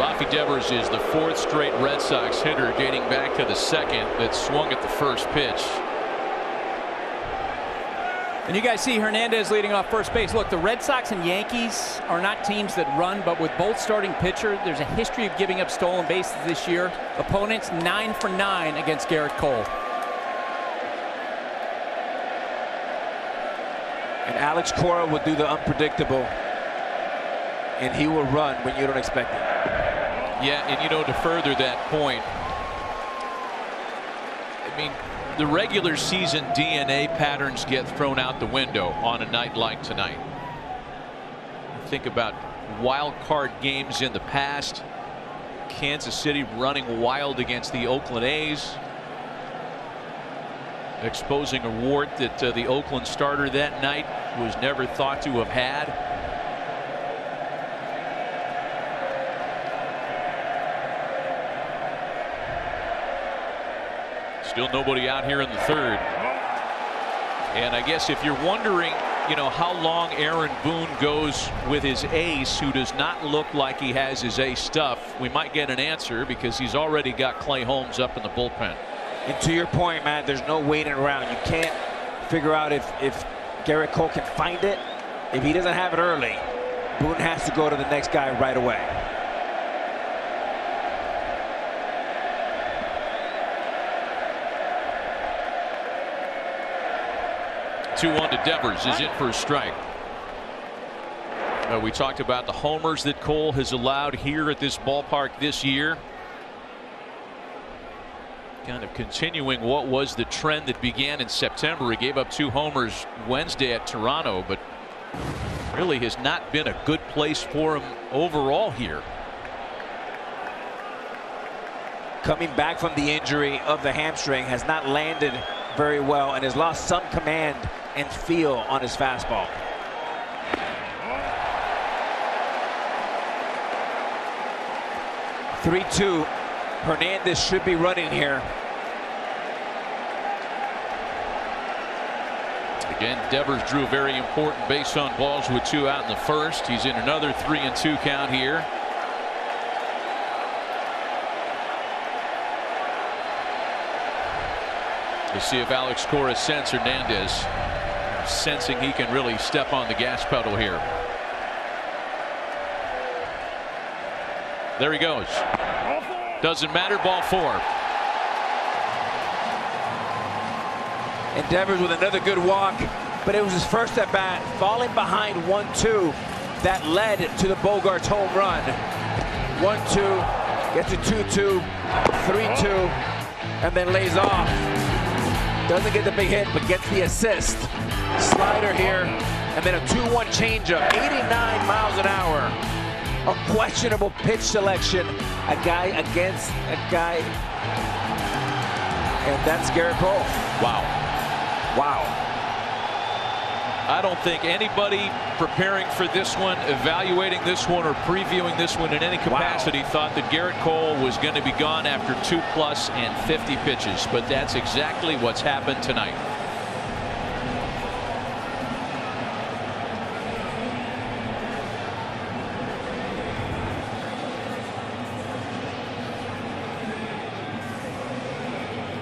Rafi Devers is the fourth straight Red Sox hitter dating back to the second that swung at the first pitch. And you guys see Hernandez leading off first base. Look, the Red Sox and Yankees are not teams that run, but with both starting pitcher, there's a history of giving up stolen bases this year. Opponents nine for nine against Gerrit Cole. And Alex Cora will do the unpredictable, and he will run when you don't expect it. Yeah, and you know, to further that point, I mean, the regular season DNA patterns get thrown out the window on a night like tonight. Think about wild card games in the past. Kansas City running wild against the Oakland A's. Exposing a wart that uh, the Oakland starter that night was never thought to have had. Still nobody out here in the third. And I guess if you're wondering, you know, how long Aaron Boone goes with his ace, who does not look like he has his ace stuff, we might get an answer because he's already got Clay Holmes up in the bullpen. And to your point, Matt, there's no waiting around. You can't figure out if, if Gerrit Cole can find it. If he doesn't have it early, Boone has to go to the next guy right away. 2-1 to Devers is in for a strike. Uh, we talked about the homers that Cole has allowed here at this ballpark this year. Kind of continuing what was the trend that began in September. He gave up two homers Wednesday at Toronto, but really has not been a good place for him overall here. Coming back from the injury of the hamstring has not landed very well and has lost some command and feel on his fastball. Three-two. Hernandez should be running here. Again, Devers drew very important base on balls with two out in the first. He's in another three and two count here. To see if Alex Cora sends Hernandez sensing he can really step on the gas pedal here. There he goes. Doesn't matter. Ball four. And Devers with another good walk, but it was his first at bat, falling behind 1-2 that led to the Bogaerts home run. 1-2, gets a 2-2, 3-2, and then lays off. Doesn't get the big hit, but gets the assist. Slider here, and then a 2-1 changeup, 89 miles an hour. A questionable pitch selection, a guy against a guy, and that's Gerrit Cole. Wow. Wow. I don't think anybody preparing for this one, evaluating this one, or previewing this one in any capacity wow. thought that Gerrit Cole was going to be gone after two plus and 50 pitches. But that's exactly what's happened tonight.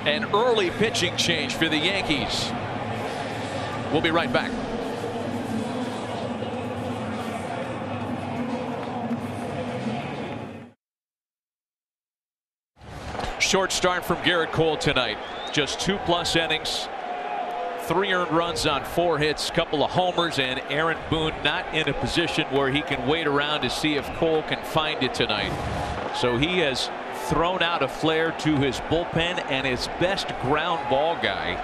An early pitching change for the Yankees. We'll be right back. Short start from Gerrit Cole tonight. Just two plus innings. Three earned runs on four hits, couple of homers, and Aaron Boone not in a position where he can wait around to see if Cole can find it tonight. So he has thrown out a flare to his bullpen and his best ground ball guy.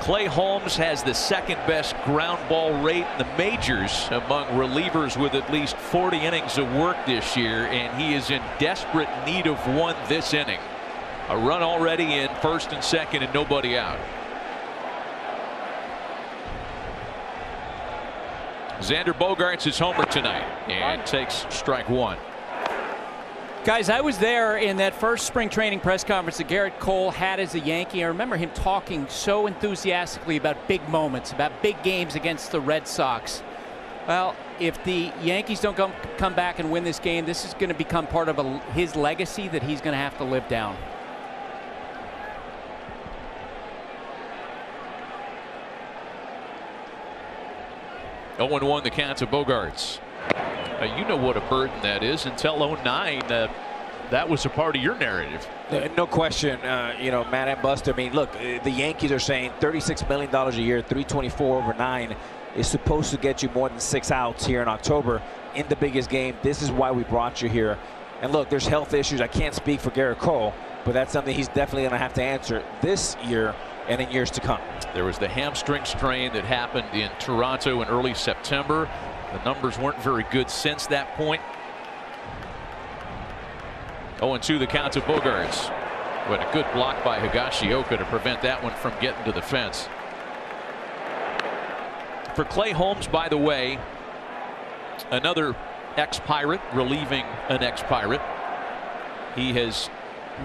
Clay Holmes has the second best ground ball rate in the majors among relievers with at least 40 innings of work this year, and he is in desperate need of one this inning. A run already in first and second and nobody out. Xander Bogaerts is homer tonight and takes strike one. Guys, I was there in that first spring training press conference that Gerrit Cole had as a Yankee. I remember him talking so enthusiastically about big moments, about big games against the Red Sox. Well, if the Yankees don't come, come back and win this game, this is going to become part of a, his legacy that he's going to have to live down. Oh and 1 the count of Bogaerts. Uh, you know what a burden that is. Until 09, uh, that was a part of your narrative. No question. Uh, you know, Matt and Buster. I mean, look, uh, the Yankees are saying $36 million a year, 324 over nine is supposed to get you more than six outs here in October in the biggest game. This is why we brought you here. And look, there's health issues. I can't speak for Gerrit Cole, but that's something he's definitely going to have to answer this year and in years to come. There was the hamstring strain that happened in Toronto in early September. The numbers weren't very good since that point. 0-2 the count of Bogaerts. But a good block by Higashioka to prevent that one from getting to the fence. For Clay Holmes, by the way, another ex-Pirate relieving an ex-Pirate. He has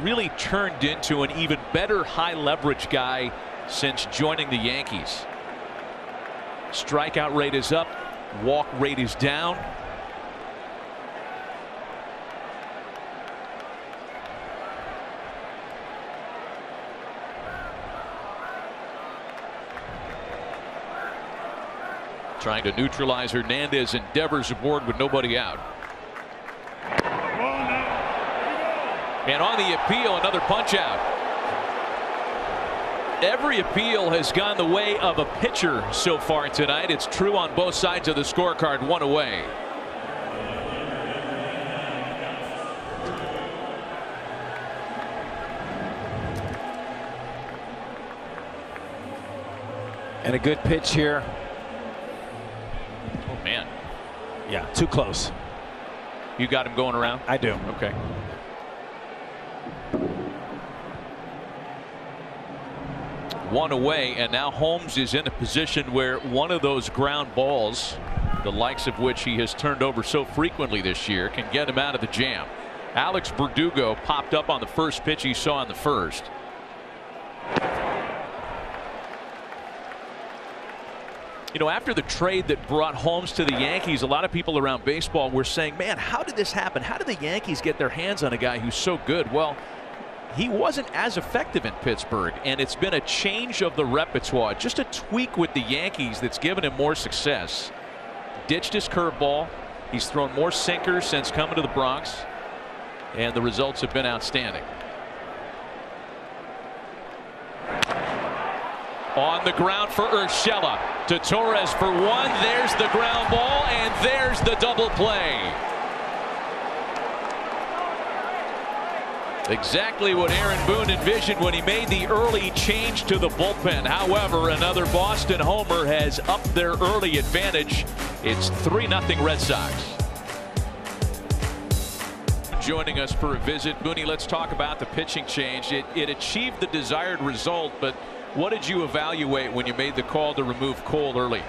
really turned into an even better high leverage guy since joining the Yankees. Strikeout rate is up, walk rate is down. Trying to neutralize Hernandez and Devers aboard with nobody out. And on the appeal, another punch out. Every appeal has gone the way of a pitcher so far tonight. It's true on both sides of the scorecard, one away. And a good pitch here. Oh, man. Yeah, too close. You got him going around? I do. Okay. One away, and now Holmes is in a position where one of those ground balls, the likes of which he has turned over so frequently this year, can get him out of the jam. Alex Verdugo popped up on the first pitch he saw in the first. You know, after the trade that brought Holmes to the Yankees, a lot of people around baseball were saying, man, how did this happen? How did the Yankees get their hands on a guy who's so good? Well, he wasn't as effective in Pittsburgh, and it's been a change of the repertoire, just a tweak with the Yankees that's given him more success. Ditched his curveball. He's thrown more sinkers since coming to the Bronx, and the results have been outstanding. On the ground for Urshela. To Torres for one. There's the ground ball, and there's the double play. Exactly what Aaron Boone envisioned when he made the early change to the bullpen. However, another Boston homer has upped their early advantage. It's 3 0 Red Sox. Joining us for a visit. Booney, let's talk about the pitching change. It, it achieved the desired result, but what did you evaluate when you made the call to remove Cole early?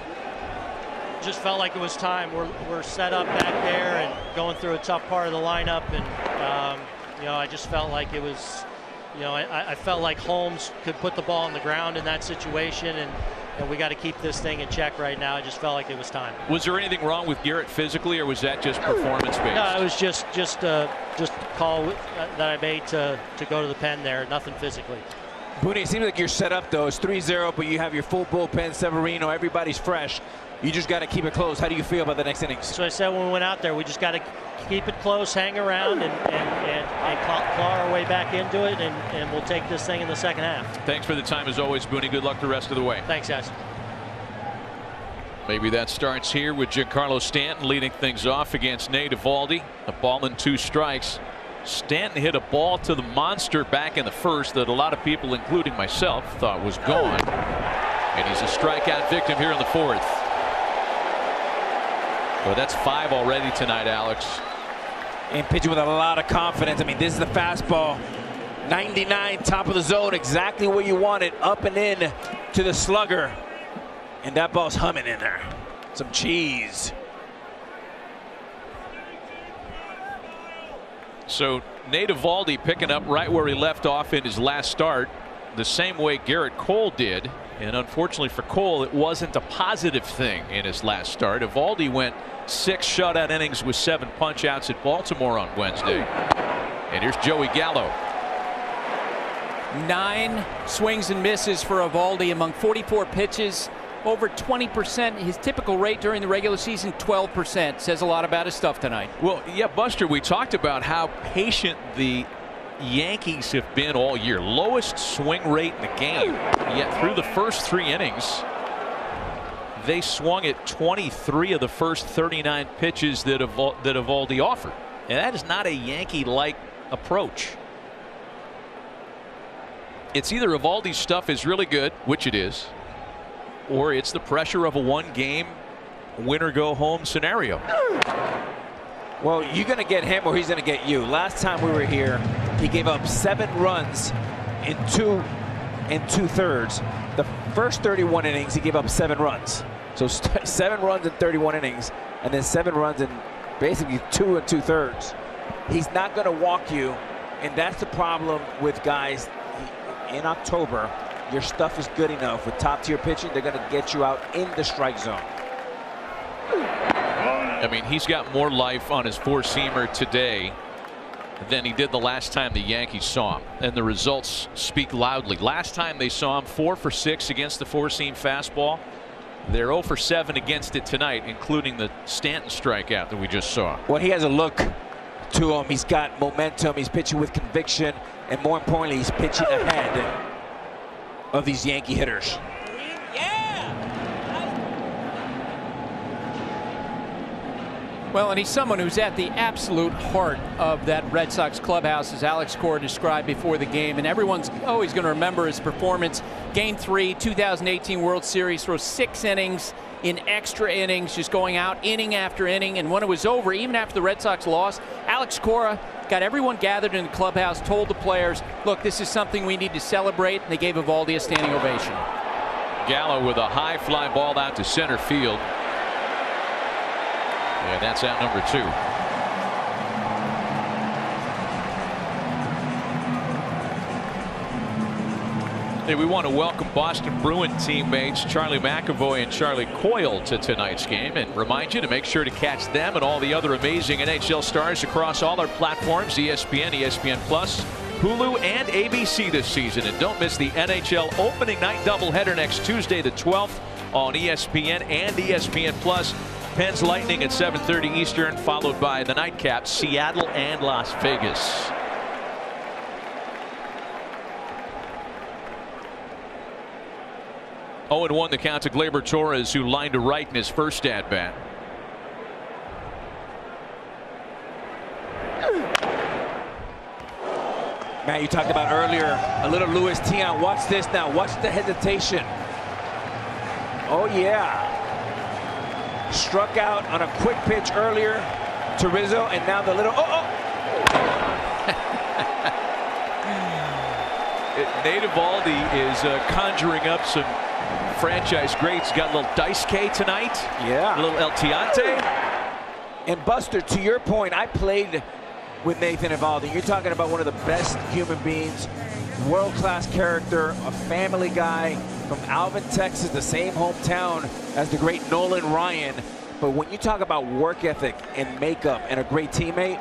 Just felt like it was time. We're, we're set up back there and going through a tough part of the lineup. And, um, you know, I just felt like it was, you know, I, I, felt like Holmes could put the ball on the ground in that situation. And, and we got to keep this thing in check right now. I just felt like it was time. Was there anything wrong with Gerrit physically, or was that just performance based? No, it was just just uh, just call that I made to to go to the pen there. Nothing physically. Booney, it seems like you're set up, though. It's 3-0, but you have your full bullpen, Severino. Everybody's fresh. You just got to keep it close. How do you feel about the next innings? So I said when we went out there, we just got to keep it close, hang around, and, and, and, and claw our way back into it, and, and we'll take this thing in the second half. Thanks for the time, as always, Booney. Good luck the rest of the way. Thanks, guys. Maybe that starts here with Giancarlo Stanton leading things off against Nate Eovaldi. A ball and two strikes. Stanton hit a ball to the monster back in the first that a lot of people, including myself, thought was gone. And he's a strikeout victim here in the fourth. Well, that's five already tonight, Alex. And pitching with a lot of confidence. I mean, this is the fastball. 99, top of the zone, exactly where you want it, up and in to the slugger. And that ball's humming in there. Some cheese. So Nate Eovaldi picking up right where he left off in his last start, the same way Gerrit Cole did. And unfortunately for Cole, it wasn't a positive thing in his last start. Eovaldi went six shutout innings with seven punchouts at Baltimore on Wednesday. And here's Joey Gallo. Nine swings and misses for Eovaldi among 44 pitches. Over 20%. His typical rate during the regular season, 12%. Says a lot about his stuff tonight. Well, yeah, Buster, we talked about how patient the Yankees have been all year. Lowest swing rate in the game. Yet through the first three innings, they swung at 23 of the first 39 pitches that, Evol that Eovaldi offered. And that is not a Yankee-like approach. It's either Eovaldi's stuff is really good, which it is, or it's the pressure of a one game winner go home scenario. Well, you're going to get him or he's going to get you. Last time we were here, he gave up seven runs in two and two thirds. The first 31 innings, he gave up seven runs. So seven runs in 31 innings, and then seven runs in basically two and two thirds. He's not going to walk you, and that's the problem with guys in October your stuff is good enough with top tier pitching, they're going to get you out in the strike zone. I mean, he's got more life on his four seamer today than he did the last time the Yankees saw him. And the results speak loudly. Last time they saw him, four for six against the four seam fastball. They're 0 for 7 against it tonight, including the Stanton strikeout that we just saw. Well, he has a look to him. He's got momentum. He's pitching with conviction. And more importantly, he's pitching ahead of these Yankee hitters. Well, and he's someone who's at the absolute heart of that Red Sox clubhouse, as Alex Cora described before the game. And everyone's always going to remember his performance. Game three, 2018 World Series, throws six innings in extra innings, just going out inning after inning. And when it was over, even after the Red Sox lost, Alex Cora got everyone gathered in the clubhouse, told the players, look, this is something we need to celebrate. And they gave Eovaldi a standing ovation. Gallo with a high fly ball out to center field. And that's out number two. Hey, we want to welcome Boston Bruin teammates Charlie McAvoy and Charlie Coyle to tonight's game and remind you to make sure to catch them and all the other amazing NHL stars across all our platforms ESPN, ESPN Plus, Hulu, and ABC this season. And don't miss the NHL opening night doubleheader next Tuesday, the 12th on ESPN and ESPN Plus. Pens Lightning at 7:30 Eastern, followed by the nightcap Seattle and Las Vegas. Oh, and one the count to Gleyber Torres, who lined to right in his first at bat. Matt, you talked about earlier a little Luis Tiant. Watch this now. Watch the hesitation. Oh, yeah struck out on a quick pitch earlier to Rizzo, and now the little oh oh. *laughs* Nate Eovaldi is uh, conjuring up some franchise greats. Got a little Dice K tonight. Yeah. A little El Tiante. And Buster, to your point, I played with Nathan Eovaldi. You're talking about one of the best human beings, world-class character, a family guy, from Alvin, Texas, the same hometown as the great Nolan Ryan. But when you talk about work ethic and makeup and a great teammate,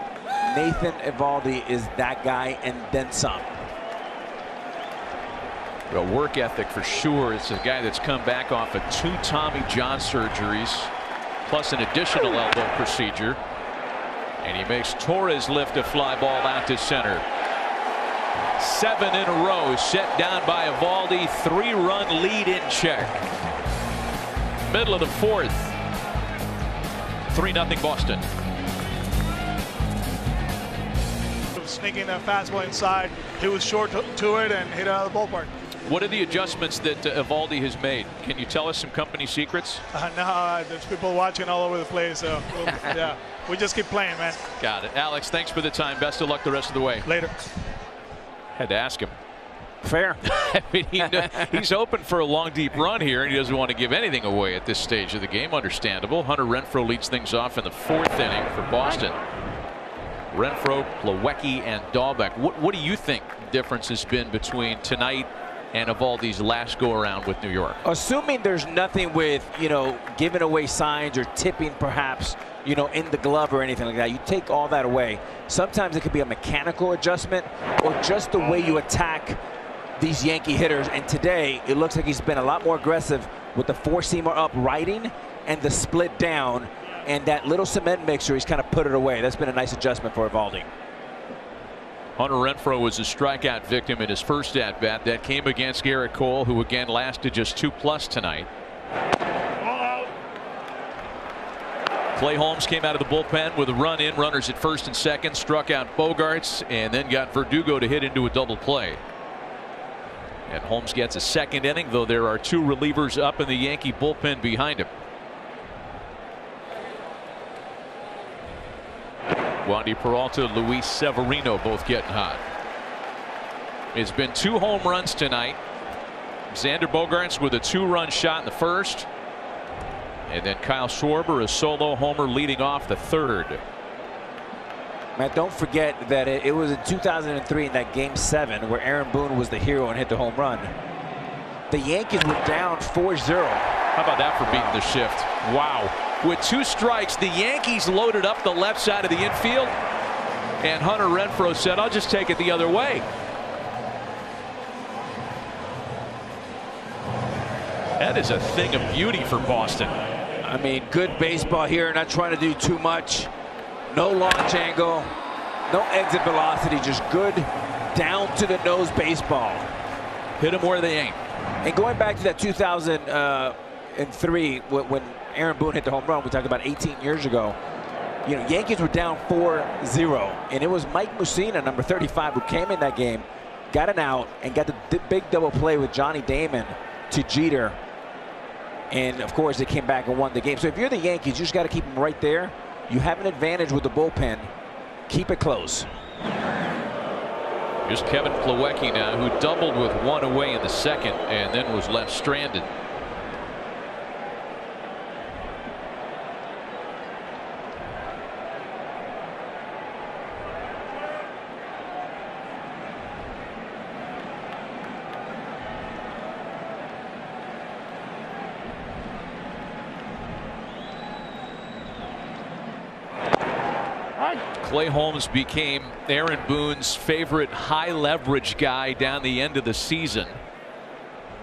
Nathan Eovaldi is that guy and then some. Well, work ethic for sure. It's a guy that's come back off of two Tommy John surgeries, plus an additional elbow procedure. And he makes Torres lift a fly ball out to center. Seven in a row set down by Eovaldi. Three run lead in check. Middle of the fourth. 3 0 Boston. sneaking that fastball inside. He was short to, it and hit it out of the ballpark. What are the adjustments that uh, has made? Can you tell us some company secrets? Uh, no, there's people watching all over the place. So we'll, *laughs* yeah, we just keep playing, man. Got it. Alex, thanks for the time. Best of luck the rest of the way. Later. Had to ask him. Fair. *laughs* I mean, he, he's open for a long, deep run here, and he doesn't want to give anything away at this stage of the game. Understandable. Hunter Renfroe leads things off in the fourth inning for Boston. Renfroe, Plawecki, and Dalbec. What, what do you think the difference has been between tonight and Eovaldi's last go around with New York? Assuming there's nothing with, you know, giving away signs or tipping perhaps, you know, in the glove or anything like that. You take all that away. Sometimes it could be a mechanical adjustment or just the way you attack these Yankee hitters. And today, it looks like he's been a lot more aggressive with the four-seamer up riding and the split down. And that little cement mixer, he's kind of put it away. That's been a nice adjustment for Eovaldi. Hunter Renfroe was a strikeout victim in his first at bat. That came against Gerrit Cole, who again lasted just two plus tonight. Clay Holmes came out of the bullpen with a run in, runners at first and second, struck out Bogaerts, and then got Verdugo to hit into a double play. And Holmes gets a second inning, though there are two relievers up in the Yankee bullpen behind him. Wandy Peralta, Luis Severino both getting hot. It's been two home runs tonight. Xander Bogaerts with a two-run shot in the first. And then Kyle Schwarber, a solo homer leading off the third. Matt, don't forget that it, it, was in 2003 in that game seven where Aaron Boone was the hero and hit the home run. The Yankees were down 4-0. How about that for beating the shift? Wow. With two strikes, the Yankees loaded up the left side of the infield. And Hunter Renfroe said, I'll just take it the other way. That is a thing of beauty for Boston. I mean, good baseball here, not trying to do too much. No launch angle, no exit velocity, just good down to the nose baseball. Hit them where they ain't. And going back to that 2003, uh, when Aaron Boone hit the home run, we talked about 18 years ago. You know, Yankees were down 4-0, and it was Mike Mussina, number 35, who came in that game, got an out, and got the big double play with Johnny Damon to Jeter. And, of course, they came back and won the game. So if you're the Yankees, you just got to keep them right there you have an advantage with the bullpen. Keep it close. Here's Kevin Plawecki now, who doubled with one away in the second and then was left stranded. Clay Holmes became Aaron Boone's favorite high leverage guy down the end of the season.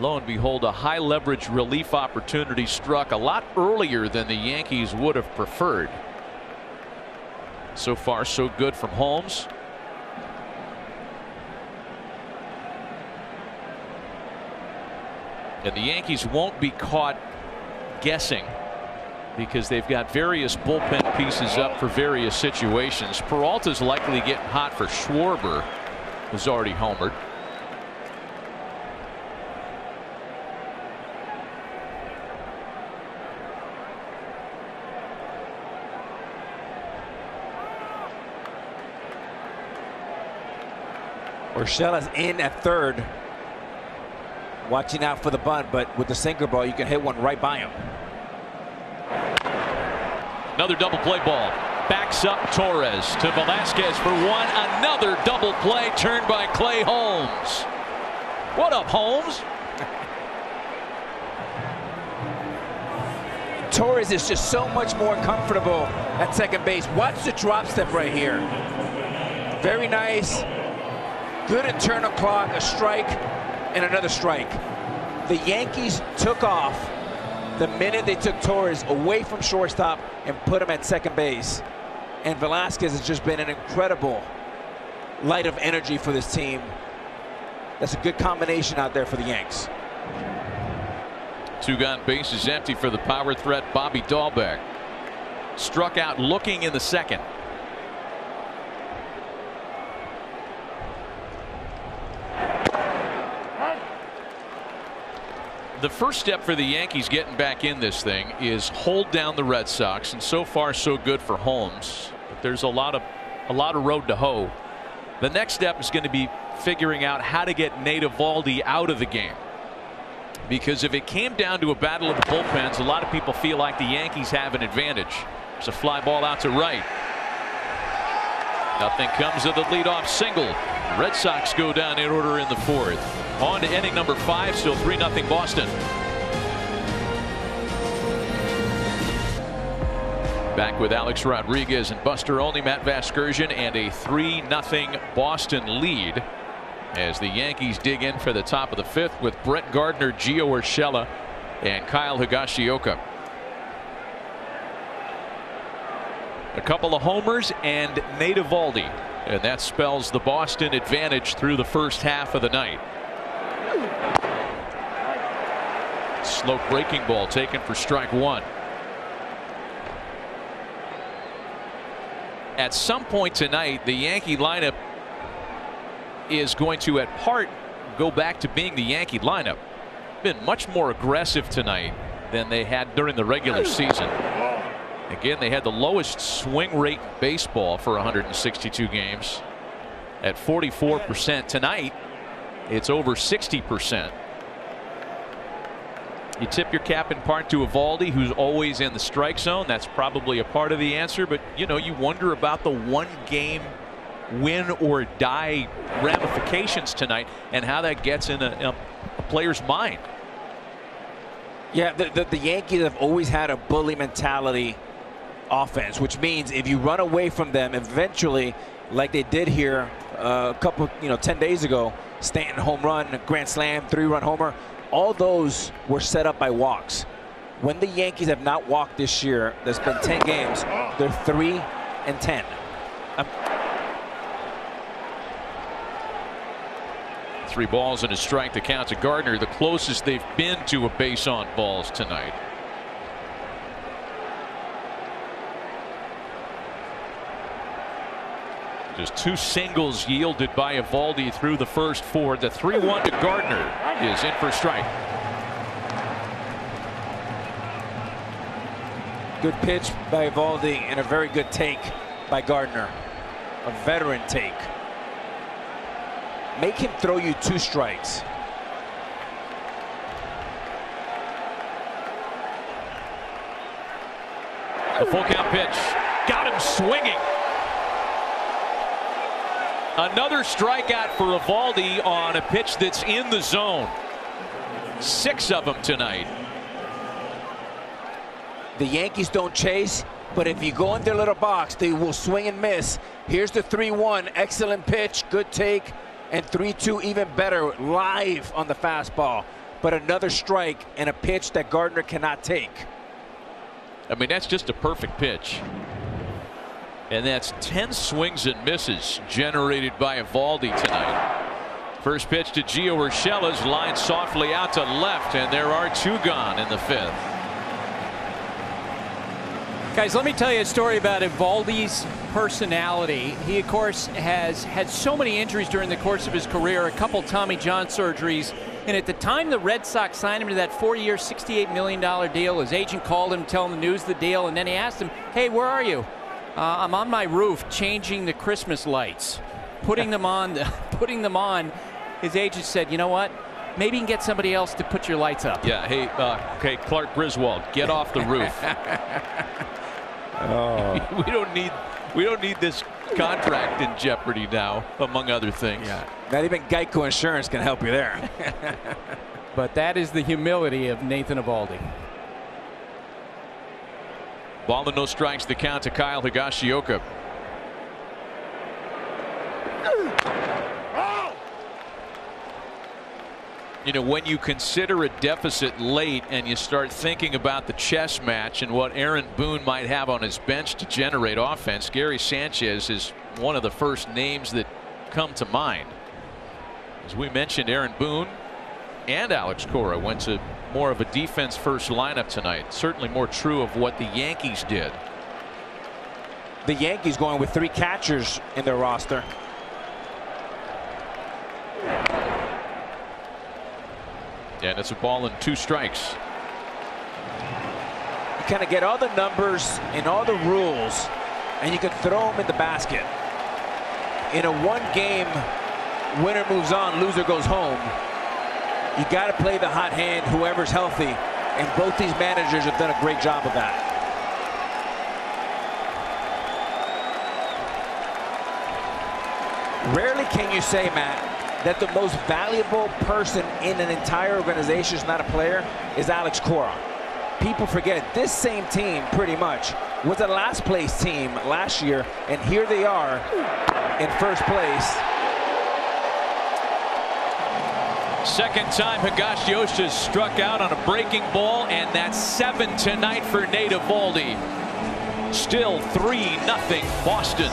Lo and behold, a high leverage relief opportunity struck a lot earlier than the Yankees would have preferred. So far, so good from Holmes. And the Yankees won't be caught guessing because they've got various bullpen pieces up for various situations. Peralta's likely getting hot for Schwarber, who's already homered. Urshela's in at third. Watching out for the bunt, but with the sinker ball, you can hit one right by him. Another double play ball. Backs up Torres to Velazquez for one. Another double play turned by Clay Holmes. What up, Holmes? *laughs* Torres is just so much more comfortable at second base. Watch the drop step right here. Very nice. Good internal clock, a strike, and another strike. The Yankees took off the minute they took Torres away from shortstop and put him at second base. And Velazquez has just been an incredible light of energy for this team. That's a good combination out there for the Yanks. Two gun bases empty for the power threat Bobby Dalbec. Struck out looking in the second. The first step for the Yankees getting back in this thing is hold down the Red Sox, and so far so good for Holmes. But there's a lot of a lot of road to hoe. The next step is going to be figuring out how to get Nate Eovaldi out of the game. Because if it came down to a battle of the bullpens, a lot of people feel like the Yankees have an advantage. It's a fly ball out to right. Nothing comes of the leadoff single. Red Sox go down in order in the fourth. On to inning number five, still 3 0 Boston. Back with Alex Rodriguez and Buster Olney, Matt Vasgersian, and a 3 0 Boston lead as the Yankees dig in for the top of the fifth with Brett Gardner, Gio Urshela, and Kyle Higashioka. A couple of homers and Nate Eovaldi, and that spells the Boston advantage through the first half of the night. Slow breaking ball taken for strike one. At some point tonight, the Yankee lineup is going to, at part, go back to being the Yankee lineup. Been much more aggressive tonight than they had during the regular season. Again, they had the lowest swing rate in baseball for 162 games at 44%. Tonight, it's over 60%. You tip your cap in part to Eovaldi, who's always in the strike zone. That's probably a part of the answer. But, you know, you wonder about the one game win or die ramifications tonight and how that gets in a, a player's mind. Yeah, the, the, the, Yankees have always had a bully mentality offense, which means if you run away from them, eventually, like they did here uh, a couple, you know, 10 days ago, Stanton home run, grand slam, three run homer, all those were set up by walks. When the Yankees have not walked this year, there's been 10 games, they're 3 and 10. Um, Three balls and a strike to count to Gardner, the closest they've been to a base on balls tonight. Just two singles yielded by Eovaldi through the first four. The 3-1 to Gardner is in for strike. Good pitch by Eovaldi and a very good take by Gardner. A veteran take. Make him throw you two strikes. The full count pitch. Got him swinging. Another strikeout for Eovaldi on a pitch that's in the zone. Six of them tonight. The Yankees don't chase, but if you go in their little box, they will swing and miss. Here's the 3-1. Excellent pitch, good take, and 3-2 even better live on the fastball. But another strike and a pitch that Gardner cannot take. I mean, that's just a perfect pitch. And that's 10 swings and misses generated by Eovaldi tonight. First pitch to Gio Urshela's line softly out to left, and there are two gone in the fifth. Guys, let me tell you a story about Eovaldi's personality. He, of course, has had so many injuries during the course of his career, a couple Tommy John surgeries. And at the time the Red Sox signed him to that four-year, $68 million deal, his agent called him, telling the news the deal, and then he asked him, hey, where are you? Uh, I'm on my roof changing the Christmas lights, putting them on. *laughs* Putting them on. His agent said, "You know what? Maybe you can get somebody else to put your lights up." Yeah. Hey, uh, okay, Clark Griswold, get off the roof. *laughs* oh. *laughs* we don't need. We don't need this contract in jeopardy now, among other things. Yeah. Not even Geico Insurance can help you there. but that is the humility of Nathan Eovaldi. Ball and no strikes the count to Kyle Higashioka. You know, when you consider a deficit late and you start thinking about the chess match and what Aaron Boone might have on his bench to generate offense, Gary Sanchez is one of the first names that come to mind. As we mentioned, Aaron Boone and Alex Cora went to more of a defense first lineup tonight. Certainly more true of what the Yankees did. The Yankees going with three catchers in their roster. And it's a ball and two strikes. You kind of get all the numbers and all the rules, and you can throw them in the basket. In a one game, winner moves on, loser goes home. You got to play the hot hand, whoever's healthy. And both these managers have done a great job of that. Rarely can you say, Matt, that the most valuable person in an entire organization is not a player is Alex Cora. People forget this same team pretty much was a last place team last year, and here they are in first place. Second time Higashioka struck out on a breaking ball, and that's seven tonight for Nate Eovaldi. Still 3 nothing Boston.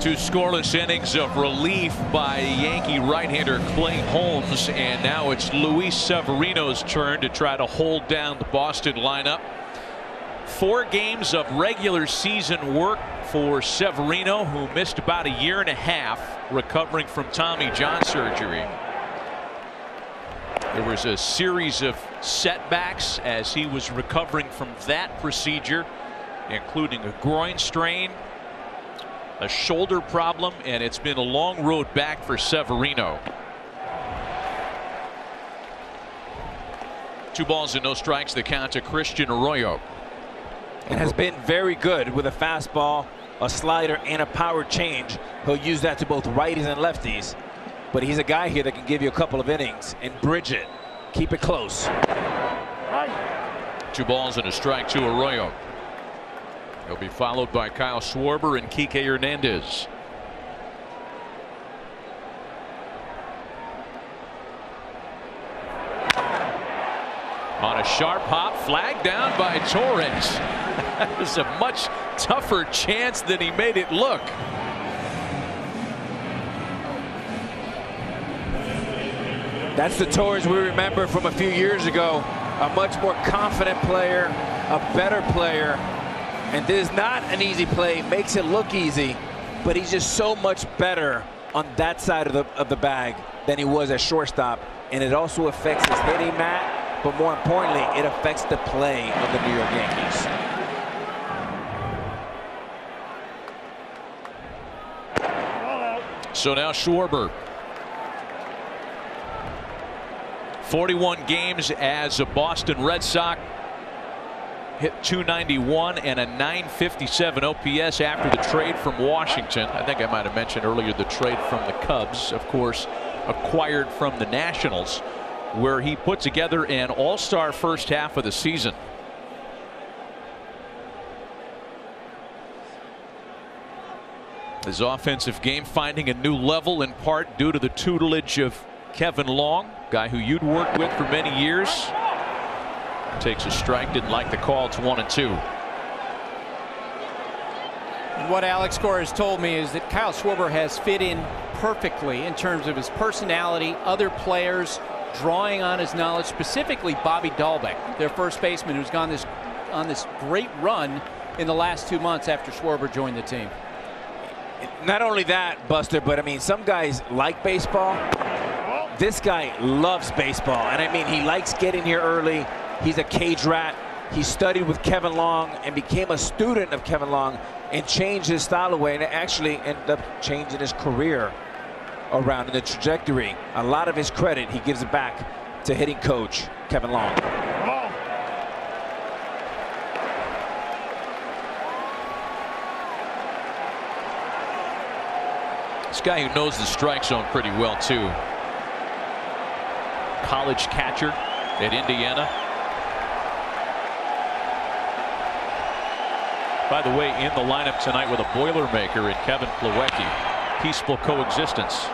Two scoreless innings of relief by Yankee right-hander Clay Holmes, and now it's Luis Severino's turn to try to hold down the Boston lineup. Four games of regular season work for Severino, who missed about a year and a half recovering from Tommy John surgery. There was a series of setbacks as he was recovering from that procedure, including a groin strain, a shoulder problem, and it's been a long road back for Severino. Two balls and no strikes, the count to Christian Arroyo. And has been very good with a fastball, a slider, and a power change. He'll use that to both righties and lefties. But he's a guy here that can give you a couple of innings and bridge it. Keep it close. Two balls and a strike to Arroyo. He'll be followed by Kyle Schwarber and Kike Hernandez. On a sharp hop, flagged down by Torres. *laughs* that was a much tougher chance than he made it look. That's the Torres we remember from a few years ago. A much more confident player, a better player. And this is not an easy play, makes it look easy, but he's just so much better on that side of the, of the bag than he was at shortstop. And it also affects his hitting, Matt, but more importantly, it affects the play of the New York Yankees. So now Schwarber 41 games as a Boston Red Sox. Hit 291 and a 957 OPS after the trade from Washington. I think I might have mentioned earlier the trade from the Cubs, of course, acquired from the Nationals, where he put together an all-star first half of the season. His offensive game finding a new level in part due to the tutelage of Kevin Long, guy who you'd worked with for many years. Takes a strike, didn't like the call. It's one and two. What Alex Cora has told me is that Kyle Schwarber has fit in perfectly in terms of his personality, other players, drawing on his knowledge, specifically Bobby Dalbec, their first baseman, who's gone this on this great run in the last two months after Schwarber joined the team. Not only that, Buster, but I mean, some guys like baseball. This guy loves baseball, and I mean, he likes getting here early. He's a cage rat. He studied with Kevin Long and became a student of Kevin Long and changed his style away and actually ended up changing his career around in the trajectory. A lot of his credit he gives it back to hitting coach Kevin Long. This guy who knows the strike zone pretty well too. College catcher at Indiana. By the way, in the lineup tonight with a Boilermaker and Kevin Plawecki. Peaceful coexistence.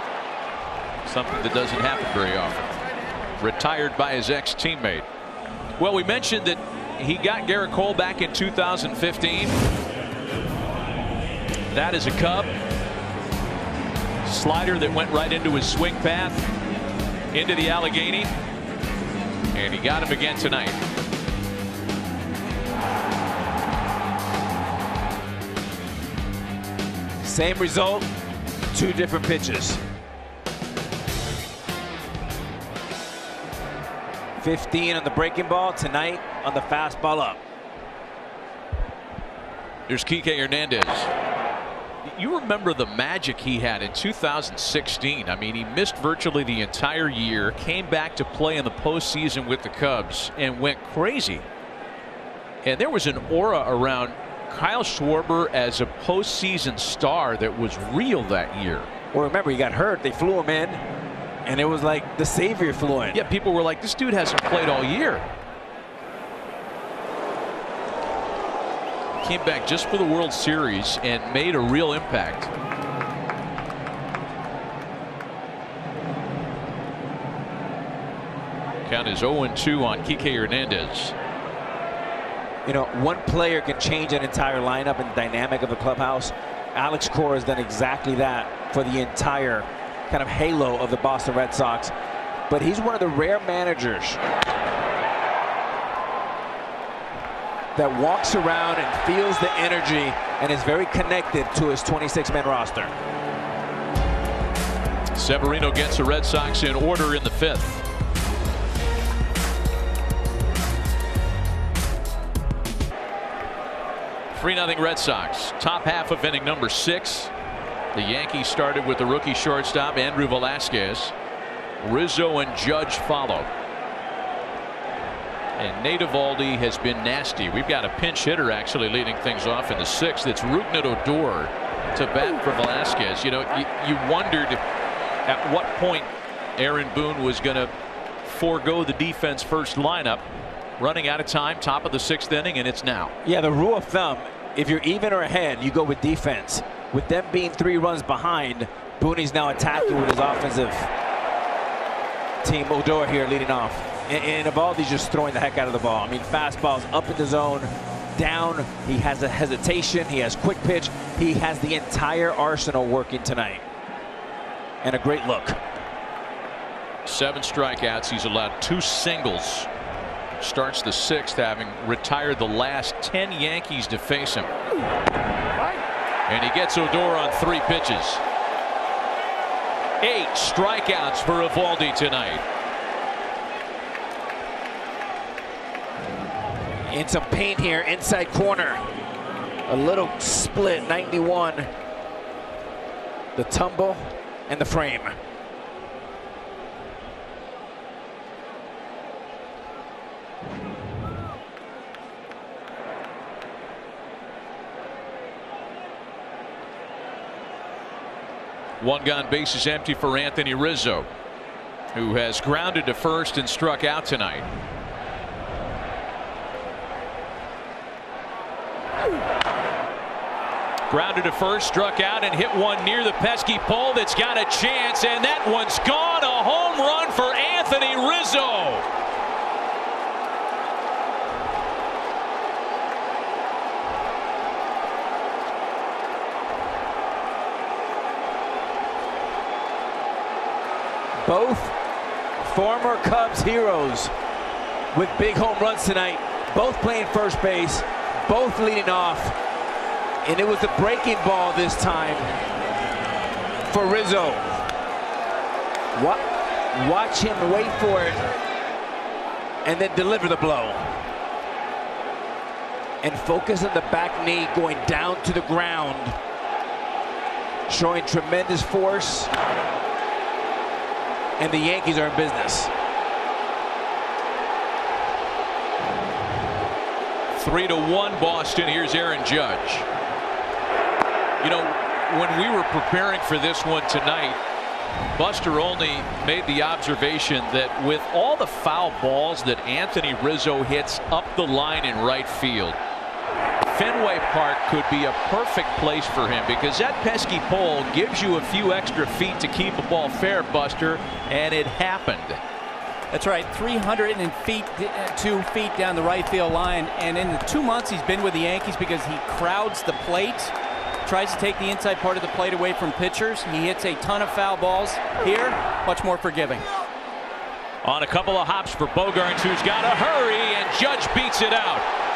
Something that doesn't happen very often. Retired by his ex-teammate. Well, we mentioned that he got Gerrit Cole back in 2015. That is a Cub. Slider that went right into his swing path. Into the Allegheny. And he got him again tonight. Same result, two different pitches. 15 on the breaking ball tonight on the fastball up. There's Kike Hernandez. You remember the magic he had in 2016. I mean, he missed virtually the entire year, came back to play in the postseason with the Cubs, and went crazy. And there was an aura around Kyle Schwarber as a postseason star that was real that year. Well, remember, he got hurt. They flew him in, and it was like the savior flew in. Yeah, people were like, this dude hasn't played all year. Came back just for the World Series and made a real impact. Count is 0-2 on Kike Hernandez. You know, one player can change an entire lineup and dynamic of a clubhouse. Alex Cora has done exactly that for the entire kind of halo of the Boston Red Sox. But he's one of the rare managers that walks around and feels the energy and is very connected to his 26-man roster. Severino gets the Red Sox in order in the fifth. Three nothing Red Sox. Top half of inning number six. The Yankees started with the rookie shortstop Andrew Velazquez. Rizzo and Judge follow. And Nate Eovaldi has been nasty. We've got a pinch hitter actually leading things off in the sixth. It's Rougned Odor to bat for Velazquez. You know, you, you wondered at what point Aaron Boone was going to forego the defense first lineup. Running out of time, top of the sixth inning, and it's now. Yeah, the rule of thumb, if you're even or ahead, you go with defense. With them being three runs behind, Booney's now attacking with his offensive team. Odor here leading off. And, and Eovaldi's just throwing the heck out of the ball. I mean, fastballs up in the zone, down. He has a hesitation. He has quick pitch. He has the entire arsenal working tonight. And a great look. Seven strikeouts. He's allowed two singles. Starts the sixth, having retired the last 10 Yankees to face him. And he gets Odor on three pitches. Eight strikeouts for Eovaldi tonight. In some pain here, inside corner. A little split, 91. The tumble and the frame. One gun base is empty for Anthony Rizzo, who has grounded to first and struck out tonight. Grounded to first, struck out, and hit one near the pesky pole that's got a chance, and that one's gone. A home run for Anthony Rizzo. Both former Cubs heroes with big home runs tonight. Both playing first base, both leading off. And it was the breaking ball this time for Rizzo. Watch him wait for it and then deliver the blow. And focus on the back knee going down to the ground. Showing tremendous force and the Yankees are in business. Three to one Boston. Here's Aaron Judge. You know, when we were preparing for this one tonight, Buster Olney made the observation that with all the foul balls that Anthony Rizzo hits up the line in right field, Fenway Park could be a perfect place for him because that pesky pole gives you a few extra feet to keep the ball fair, Buster, and it happened. That's right, 302 feet eh, two feet down the right field line, and in the two months he's been with the Yankees because he crowds the plate, tries to take the inside part of the plate away from pitchers. He hits a ton of foul balls. Here, much more forgiving. On a couple of hops for Bogaerts, who's got to hurry, and Judge beats it out.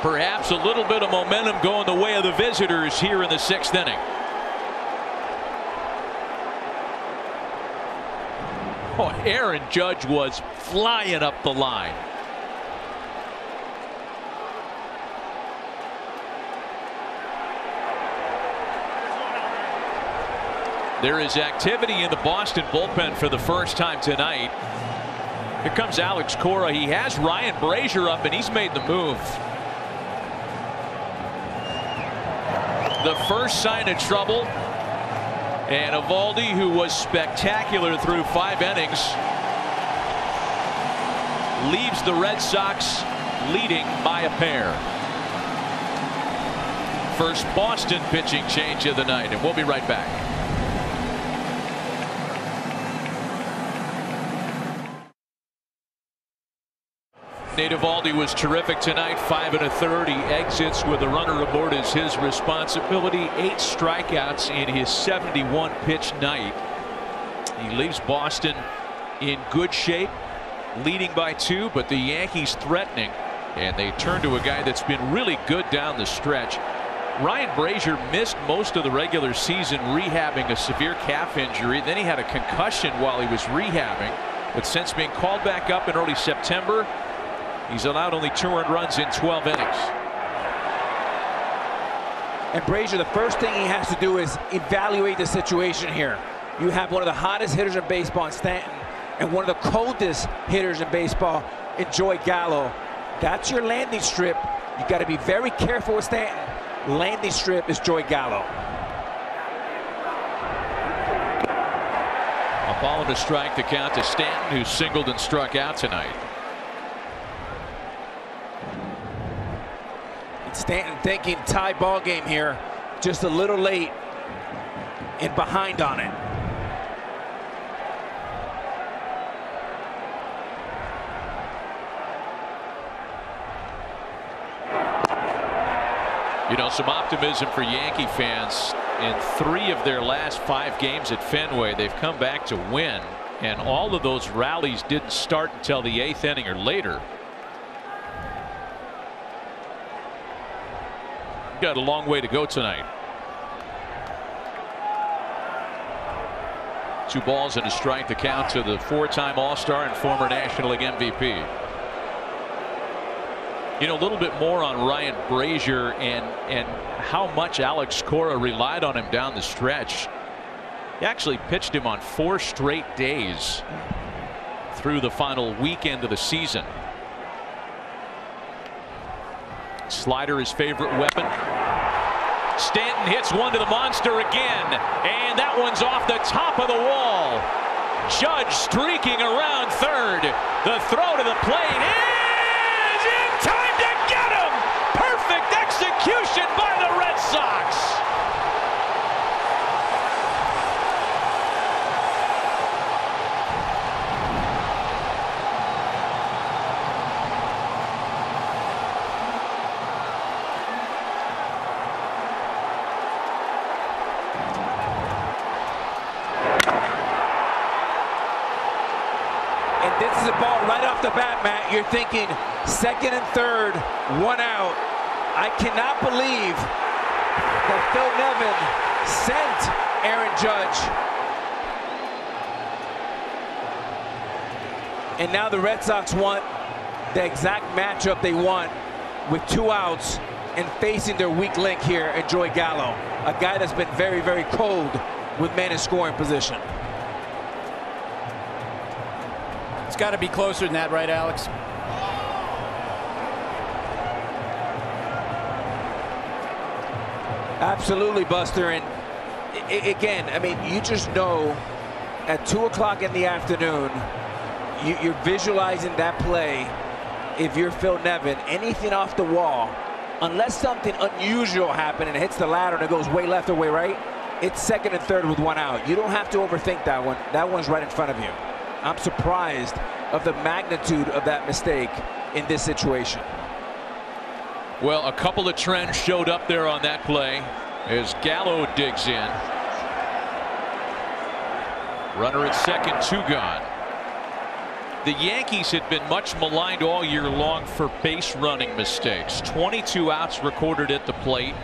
Perhaps a little bit of momentum going the way of the visitors here in the sixth inning. Oh, Aaron Judge was flying up the line. There is activity in the Boston bullpen for the first time tonight. Here comes Alex Cora. He has Ryan Brasier up and he's made the move. The first sign of trouble. And Eovaldi, who was spectacular through five innings, leaves the Red Sox leading by a pair. First Boston pitching change of the night, and we'll be right back. Nate Eovaldi was terrific tonight. Five and a third. He exits with a runner aboard as his responsibility. Eight strikeouts in his 71 pitch night. He leaves Boston in good shape, leading by two, but the Yankees threatening. And they turn to a guy that's been really good down the stretch. Ryan Brasier missed most of the regular season rehabbing a severe calf injury. Then he had a concussion while he was rehabbing. But since being called back up in early September, He's allowed only two earned runs in 12 innings. And Brasier, the first thing he has to do is evaluate the situation here. You have one of the hottest hitters in baseball in Stanton and one of the coldest hitters in baseball in Joey Gallo. That's your landing strip. You got to be very careful with Stanton. Landing strip is Joey Gallo. A ball and a strike to count to Stanton, who singled and struck out tonight. Stanton thinking tie ball game here, just a little late and behind on it. You know, some optimism for Yankee fans. In three of their last five games at Fenway, they've come back to win. And all of those rallies didn't start until the eighth inning or later. Got a long way to go tonight. Two balls and a strike to count to the four-time All-Star and former National League MVP. You know a little bit more on Ryan Brasier and and how much Alex Cora relied on him down the stretch. He actually pitched him on four straight days through the final weekend of the season. Slider his favorite weapon. Stanton hits one to the monster again. And that one's off the top of the wall. Judge streaking around third. The throw to the plate is in time to get him. Perfect execution by the Red Sox. You're thinking second and third, one out. I cannot believe that Phil Nevin sent Aaron Judge. And now the Red Sox want the exact matchup they want with two outs and facing their weak link here in Joey Gallo, a guy that's been very, very cold with men in scoring position. It's got to be closer than that, right, Alex? Absolutely, Buster. And again, I mean, you just know at 2 o'clock in the afternoon, you, are visualizing that play. If you're Phil Nevin, anything off the wall, unless something unusual happened and it hits the ladder and it goes way left or way right, it's second and third with one out. You don't have to overthink that one. That one's right in front of you. I'm surprised of the magnitude of that mistake in this situation. Well, a couple of trends showed up there on that play as Gallo digs in. Runner at second, two gone. The Yankees had been much maligned all year long for base running mistakes. 22 outs recorded at the plate,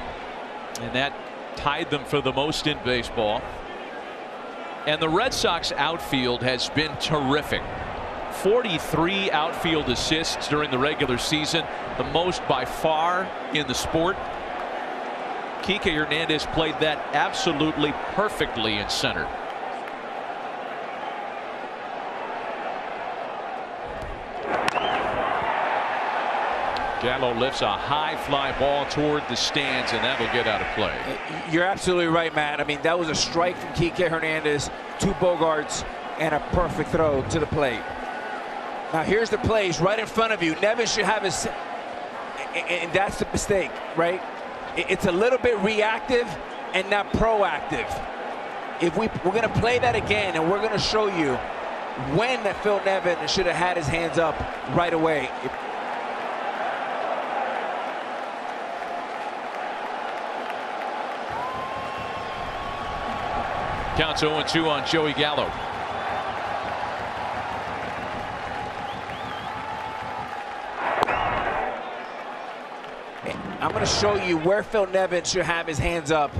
and that tied them for the most in baseball. And the Red Sox outfield has been terrific. 43 outfield assists during the regular season, the most by far in the sport. Kike Hernandez played that absolutely perfectly in center. Gallo lifts a high fly ball toward the stands, and that'll get out of play. You're absolutely right, Matt. I mean, that was a strike from Kike Hernandez, two Bogaerts, and a perfect throw to the plate. Now, here's the plays right in front of you. Nevin should have his, and that's the mistake, right? It's a little bit reactive and not proactive. If we, we're going to play that again, and we're going to show you when that Phil Nevin should have had his hands up right away. Counts 0-2 on Joey Gallo. To show you where Phil Nevin should have his hands up.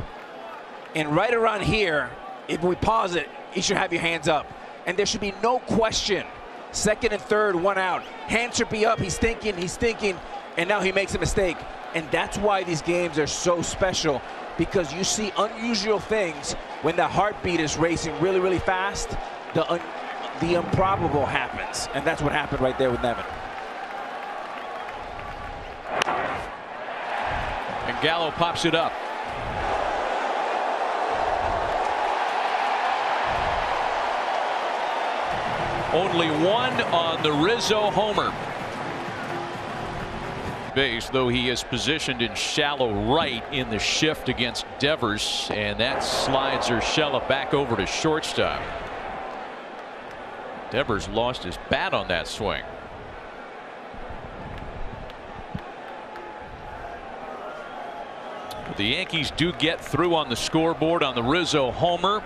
And right around here, if we pause it, he should have your hands up. And there should be no question. Second and third, one out. Hands should be up. He's thinking, he's thinking, and now he makes a mistake. And that's why these games are so special because you see unusual things when the heartbeat is racing really, really fast. The, un the improbable happens. And that's what happened right there with Nevin. Gallo pops it up. Only one on the Rizzo homer. Base, though he is positioned in shallow right in the shift against Devers, and that slides Urshela back over to shortstop. Devers lost his bat on that swing. The Yankees do get through on the scoreboard on the Rizzo homer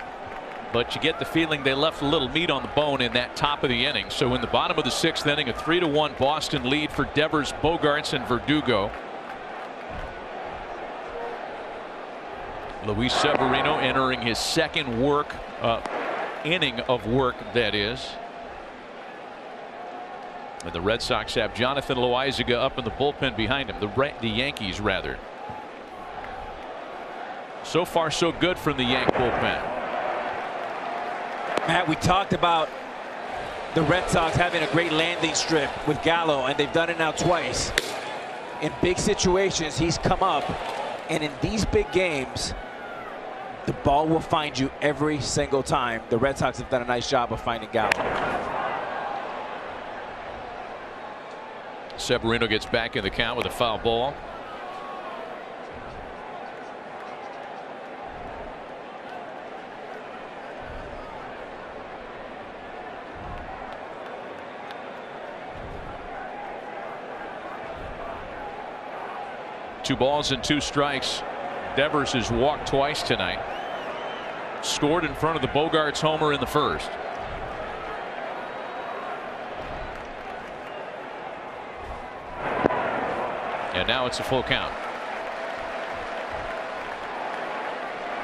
but you get the feeling they left a little meat on the bone in that top of the inning. So in the bottom of the sixth inning, a three to one Boston lead for Devers, Bogaerts, and Verdugo. Luis Severino entering his second work uh, inning of work that is. And the Red Sox have Jonathan Loaisiga up in the bullpen behind him. The, the Yankees rather. So far so good from the Yank bullpen. Matt, we talked about the Red Sox having a great landing strip with Gallo, and they've done it now twice. In big situations, he's come up, and in these big games, the ball will find you every single time. The Red Sox have done a nice job of finding Gallo. Severino gets back in the count with a foul ball. Two balls and two strikes. Devers has walked twice tonight. Scored in front of the Bogaerts homer in the first. And now it's a full count.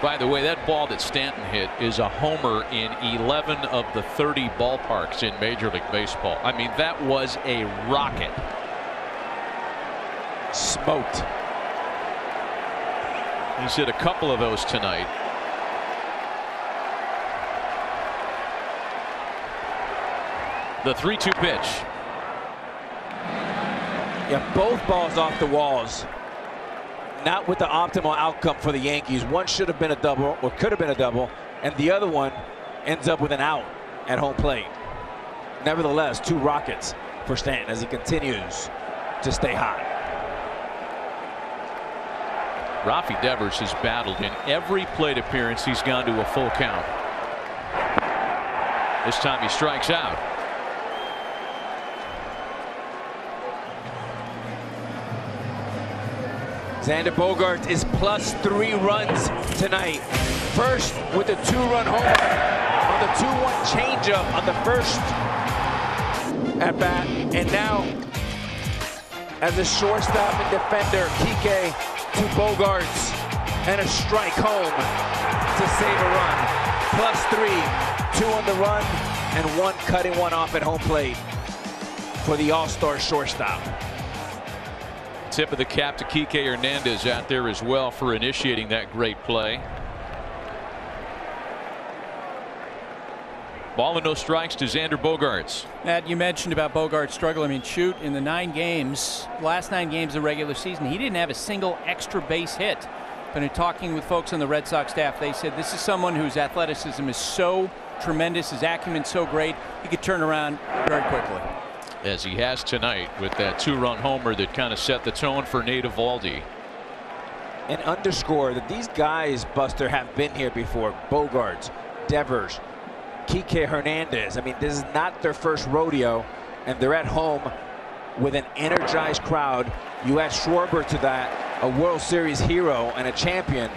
By the way, that ball that Stanton hit is a homer in 11 of the 30 ballparks in Major League Baseball. I mean, that was a rocket. Smoked. He's hit a couple of those tonight. The 3 2 pitch. Yeah, both balls off the walls. Not with the optimal outcome for the Yankees. One should have been a double, or could have been a double, and the other one ends up with an out at home plate. Nevertheless, two rockets for Stanton as he continues to stay hot. Rafi Devers has battled in every plate appearance he's gone to a full count. This time he strikes out. Xander Bogart is plus three runs tonight. First with a two-run homer on the 2-1 changeup on the first at bat. And now, as a shortstop and defender, Kike to Bogaerts, and a strike home to save a run. Plus three, two on the run, and one cutting one off at home plate for the all-star shortstop. Tip of the cap to Kike Hernandez out there as well for initiating that great play. Ball and no strikes to Xander Bogaerts. Matt, you mentioned about Bogaerts' struggle. I mean, shoot, in the nine games, last nine games of the regular season, he didn't have a single extra base hit. But in talking with folks on the Red Sox staff, they said this is someone whose athleticism is so tremendous, his acumen so great, he could turn around very quickly. As he has tonight with that two-run homer that kind of set the tone for Nate Eovaldi. And underscore that these guys, Buster, have been here before. Bogaerts, Devers, Kike Hernandez. I mean, this is not their first rodeo, and they're at home with an energized crowd. You add Schwarber to that, a World Series hero and a champion.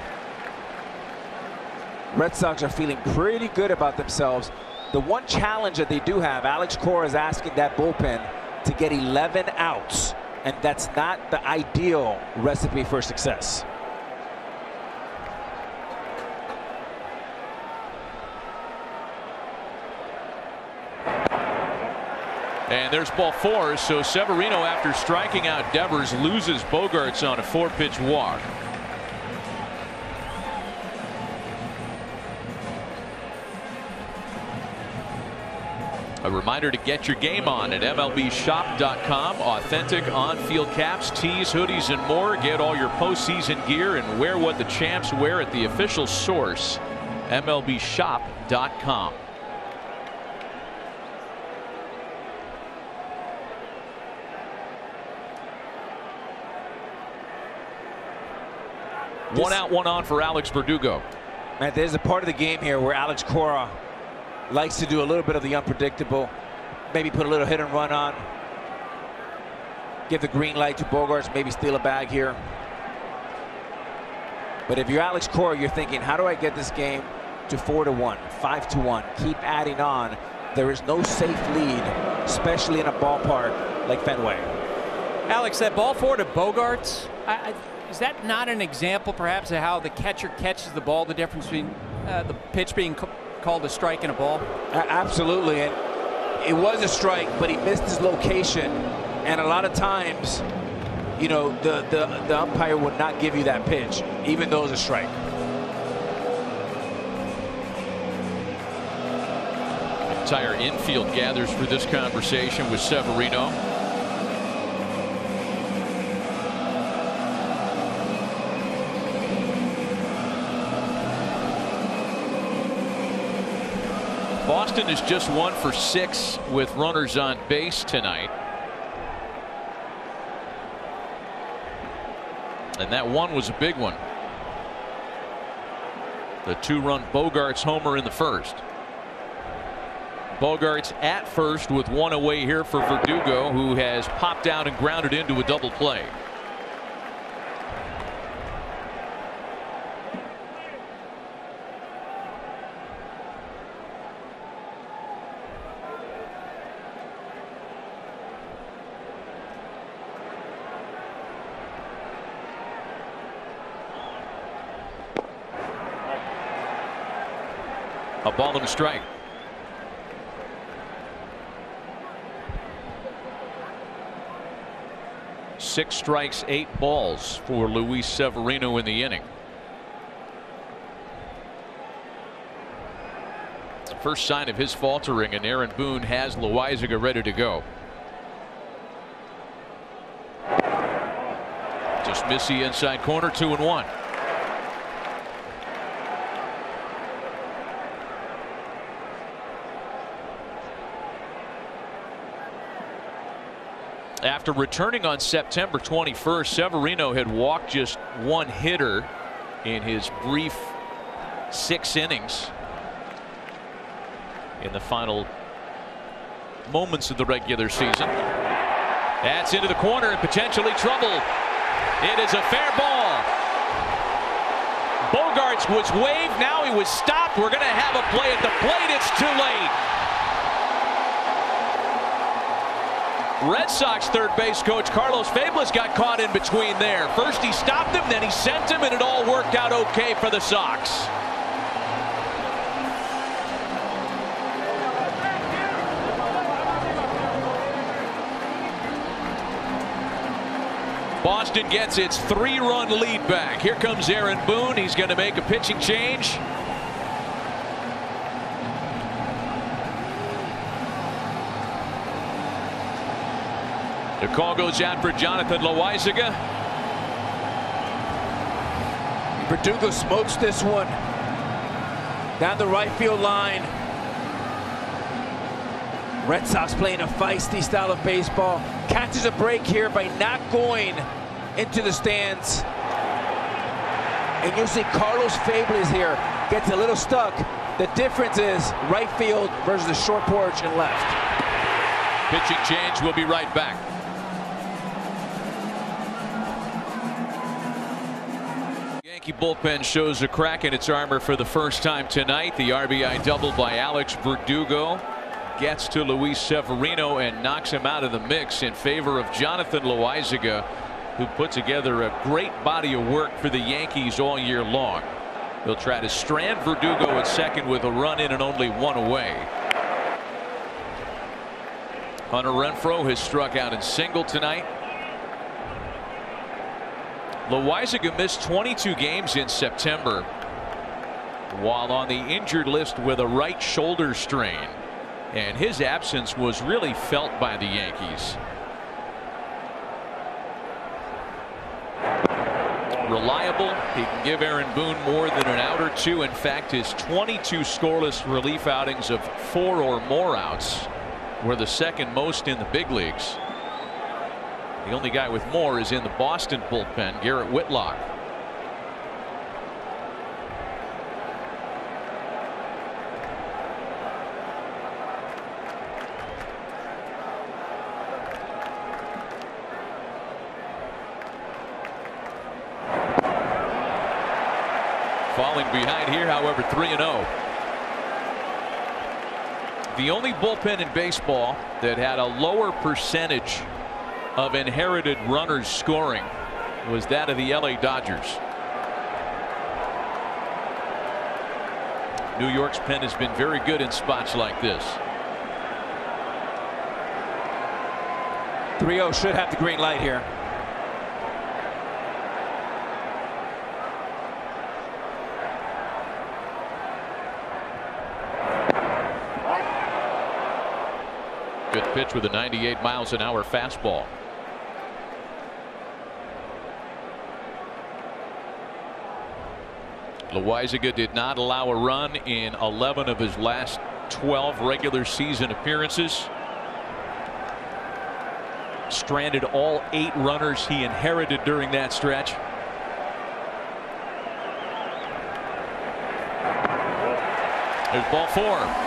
Red Sox are feeling pretty good about themselves. The one challenge that they do have, Alex Cora is asking that bullpen to get 11 outs, and that's not the ideal recipe for success. And there's ball four. So Severino, after striking out Devers, loses Bogaerts on a four pitch walk. A reminder to get your game on at MLBShop.com. Authentic on-field caps, tees, hoodies, and more. Get all your postseason gear and wear what the champs wear at the official source, MLBShop.com. One out, one on for Alex Verdugo. Man, there's a part of the game here where Alex Cora likes to do a little bit of the unpredictable. Maybe put a little hit and run on. Give the green light to Bogaerts, maybe steal a bag here. But if you're Alex Cora, you're thinking, how do I get this game to four to one, five to one? Keep adding on. There is no safe lead, especially in a ballpark like Fenway. Alex, that ball four to Bogaerts, I, I is that not an example, perhaps, of how the catcher catches the ball? The difference between uh, the pitch being called a strike and a ball? absolutely, and it was a strike, but he missed his location, and a lot of times, you know, the the, the umpire would not give you that pitch, even though it was a strike. Entire infield gathers for this conversation with Severino. Boston is just one for six with runners on base tonight. And that one was a big one. The two run Bogaerts homer in the first. Bogaerts at first with one away here for Verdugo who has popped out and grounded into a double play. A strike. Six strikes, eight balls for Luis Severino in the inning. First sign of his faltering, and Aaron Boone has Loaisiga ready to go. Just missy inside corner, two and one. After returning on September 21st, Severino had walked just one hitter in his brief six innings in the final moments of the regular season. That's into the corner and potentially trouble. It is a fair ball. Bogaerts was waved. Now he was stopped. We're going to have a play at the plate. It's too late. Red Sox third base coach Carlos Febles got caught in between there. First he stopped him, then he sent him, and it all worked out okay for the Sox. Boston gets its three-run lead back. Here comes Aaron Boone. He's going to make a pitching change. The call goes out for Jonathan Loaisiga. Verdugo smokes this one down the right field line. Red Sox playing a feisty style of baseball. Catches a break here by not going into the stands. And you'll see Carlos Febles here gets a little stuck. The difference is right field versus the short porch and left. Pitching change. We'll be right back. Yankee bullpen shows a crack in its armor for the first time tonight. The RBI double by Alex Verdugo gets to Luis Severino and knocks him out of the mix in favor of Jonathan Loaisiga, who put together a great body of work for the Yankees all year long. He'll try to strand Verdugo at second with a run in and only one away. Hunter Renfroe has struck out in single tonight. Loaisiga missed 22 games in September while on the injured list with a right shoulder strain and his absence was really felt by the Yankees. Reliable. He can give Aaron Boone more than an out or two. In fact, his 22 scoreless relief outings of four or more outs were the second most in the big leagues. The only guy with more is in the Boston bullpen, Garrett Whitlock. Falling behind here, however, 3 0. The only bullpen in baseball that had a lower percentage of inherited runners scoring was that of the LA Dodgers. New York's pen has been very good in spots like this. 3-0 should have the green light here. Good pitch with a 98 miles an hour fastball. Loaisiga did not allow a run in 11 of his last 12 regular season appearances. Stranded all eight runners he inherited during that stretch. There's ball four.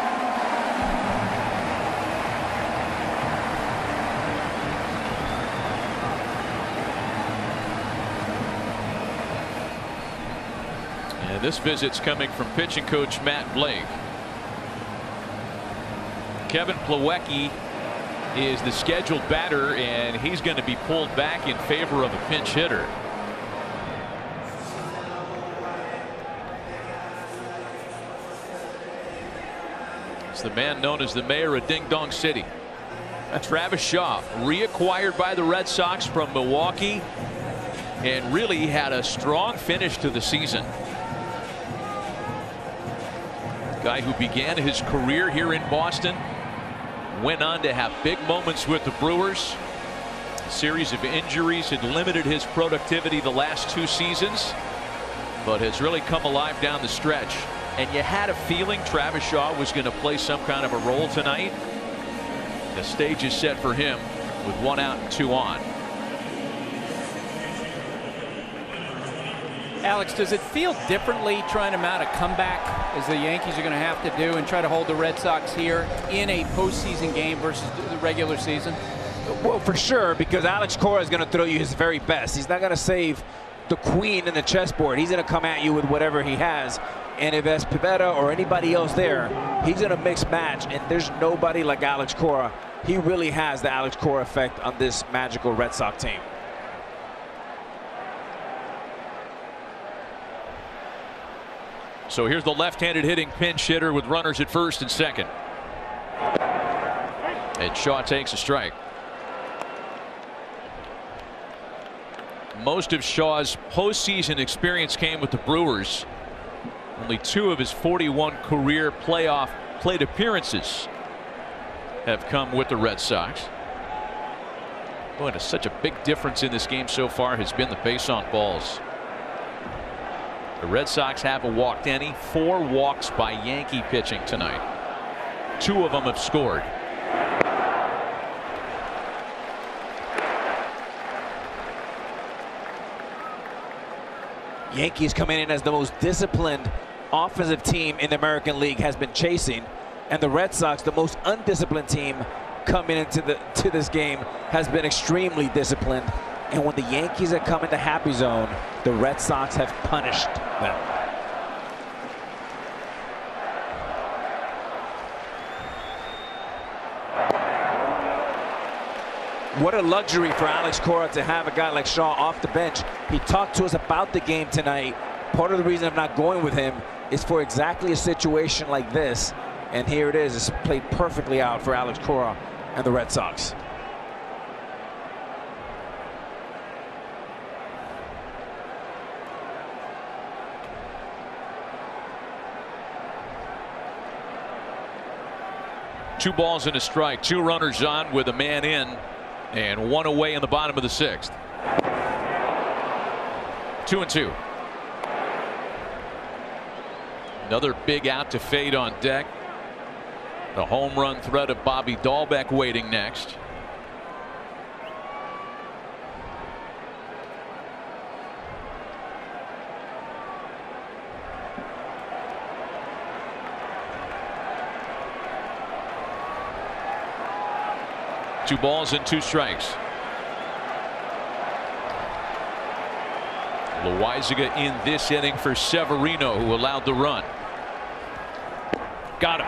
And this visit's coming from pitching coach Matt Blake. Kevin Plawecki is the scheduled batter and he's going to be pulled back in favor of a pinch hitter. It's the man known as the mayor of Ding Dong City. Travis Shaw reacquired by the Red Sox from Milwaukee and really had a strong finish to the season. Guy who began his career here in Boston went on to have big moments with the Brewers. A series of injuries had limited his productivity the last two seasons but has really come alive down the stretch and you had a feeling Travis Shaw was going to play some kind of a role tonight. The stage is set for him with one out and two on. Alex, does it feel differently trying to mount a comeback as the Yankees are going to have to do and try to hold the Red Sox here in a postseason game versus the regular season? Well, for sure, because Alex Cora is going to throw you his very best. He's not going to save the queen in the chessboard. He's going to come at you with whatever he has. And if it's Pivetta or anybody else there, he's going to mix match. And there's nobody like Alex Cora he really has the Alex Cora effect on this magical Red Sox team. So here's the left-handed hitting pinch hitter with runners at first and second. And Shaw takes a strike. Most of Shaw's postseason experience came with the Brewers. Only two of his 41 career playoff plate appearances have come with the Red Sox. Boy, such a big difference in this game so far has been the base on balls. The Red Sox haven't walked any. Four walks by Yankee pitching tonight. Two of them have scored. Yankees coming in as the most disciplined offensive team in the American League has been chasing, and the Red Sox, the most undisciplined team coming into the to this game, has been extremely disciplined. And when the Yankees have come into happy zone, the Red Sox have punished them. What a luxury for Alex Cora to have a guy like Shaw off the bench. He talked to us about the game tonight. Part of the reason I'm not going with him is for exactly a situation like this. And here it is. It's played perfectly out for Alex Cora and the Red Sox. Two balls and a strike. Two runners on with a man in and one away in the bottom of the sixth. Two and two. Another big out to fade on deck. The home run threat of Bobby Dalbec waiting next. Two balls and two strikes. Loaisiga in this inning for Severino, who allowed the run. Got him.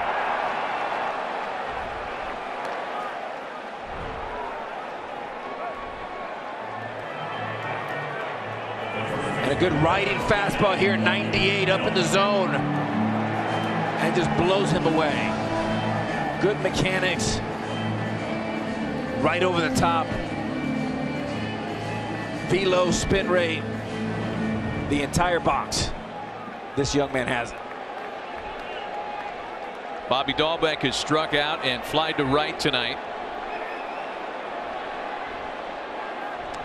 And a good riding fastball here, 98 up in the zone. And just blows him away. Good mechanics. Right over the top. Velo, spin rate. The entire box. This young man has it. Bobby Dalbec has struck out and flied to right tonight.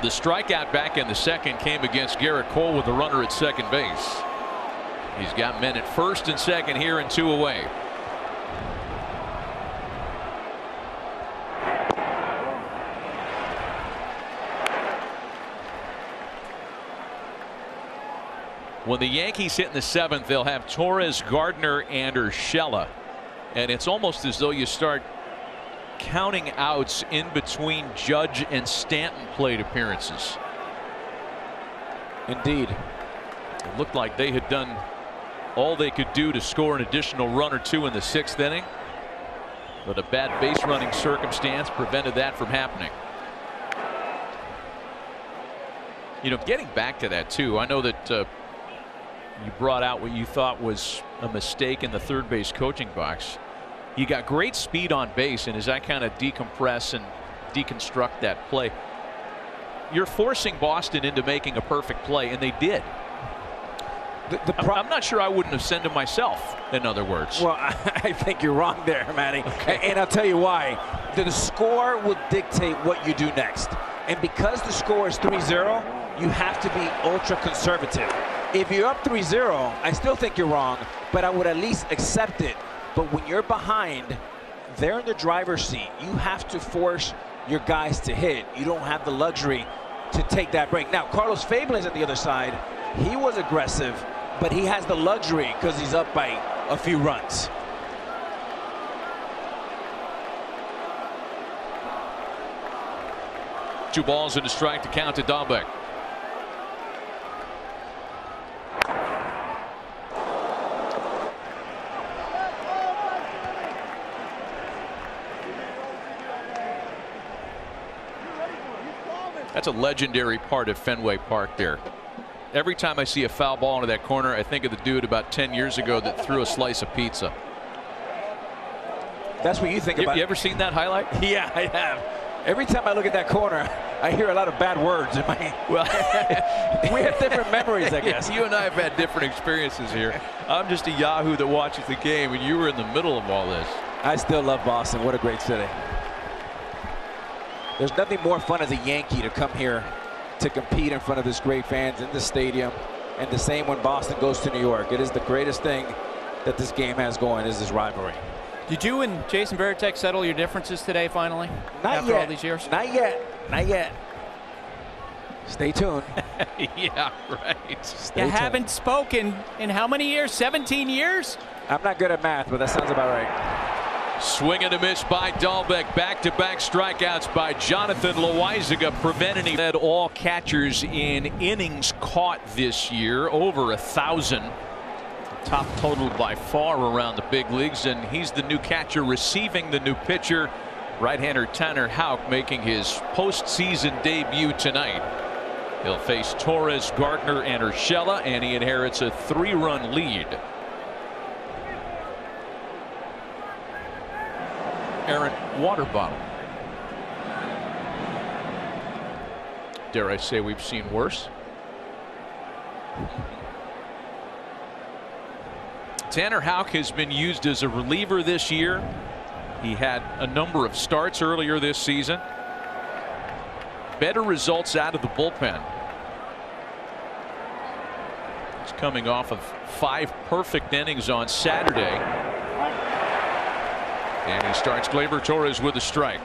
The strikeout back in the second came against Gerrit Cole with the runner at second base. He's got men at first and second here and two away. When the Yankees hit in the seventh, they'll have Torres, Gardner, and Urshela. And it's almost as though you start counting outs in between Judge and Stanton plate appearances. Indeed. It looked like they had done all they could do to score an additional run or two in the sixth inning. But a bad base running circumstance prevented that from happening. You know, getting back to that, too, I know that uh, you brought out what you thought was a mistake in the third base coaching box. You got great speed on base, and as I kind of decompress and deconstruct that play, you're forcing Boston into making a perfect play, and they did. The, the I'm not sure I wouldn't have sent him myself, in other words. Well, *laughs* I think you're wrong there, Manny. Okay. And I'll tell you why. The score will dictate what you do next. And because the score is 3-0, you have to be ultra conservative. If you're up 3-0, I still think you're wrong, but I would at least accept it. But when you're behind, they're in the driver's seat. You have to force your guys to hit. You don't have the luxury to take that break. Now, Carlos Fabian's at the other side. He was aggressive, but he has the luxury because he's up by a few runs. Two balls and a strike to count to Dalbec. That's a legendary part of Fenway Park there. Every time I see a foul ball into that corner, I think of the dude about 10 years ago that threw a slice of pizza. That's what you think You, about. you ever seen that highlight? *laughs* Yeah, I have. Every time I look at that corner, *laughs* I hear a lot of bad words in my. *laughs* Well, we have different memories, I guess. you and I have had different experiences here. I'm just a Yahoo that watches the game, and you were in the middle of all this. I still love Boston. What a great city. There's nothing more fun as a Yankee to come here to compete in front of this great fans in the stadium. And the same when Boston goes to New York. It is the greatest thing that this game has going is this rivalry. Did you and Jason Varitek settle your differences today finally? Not after yet. all these years? Not yet. Not yet. Stay tuned. *laughs* yeah, right. Stay You tuned. haven't spoken in how many years? 17 years? I'm not good at math, but that sounds about right. Swing and a miss by Dalbec. Back-to-back strikeouts by Jonathan Loaisiga preventing led all catchers in innings caught this year, over a thousand. Top total by far around the big leagues, and he's the new catcher receiving the new pitcher. Right-hander Tanner Houck making his postseason debut tonight. He'll face Torres, Gardner, and Urshela, and he inherits a three-run lead. Aaron water bottle. Dare I say we've seen worse? Tanner Houck has been used as a reliever this year. He had a number of starts earlier this season. Better results out of the bullpen. He's coming off of five perfect innings on Saturday. And he starts Gleyber Torres with a strike.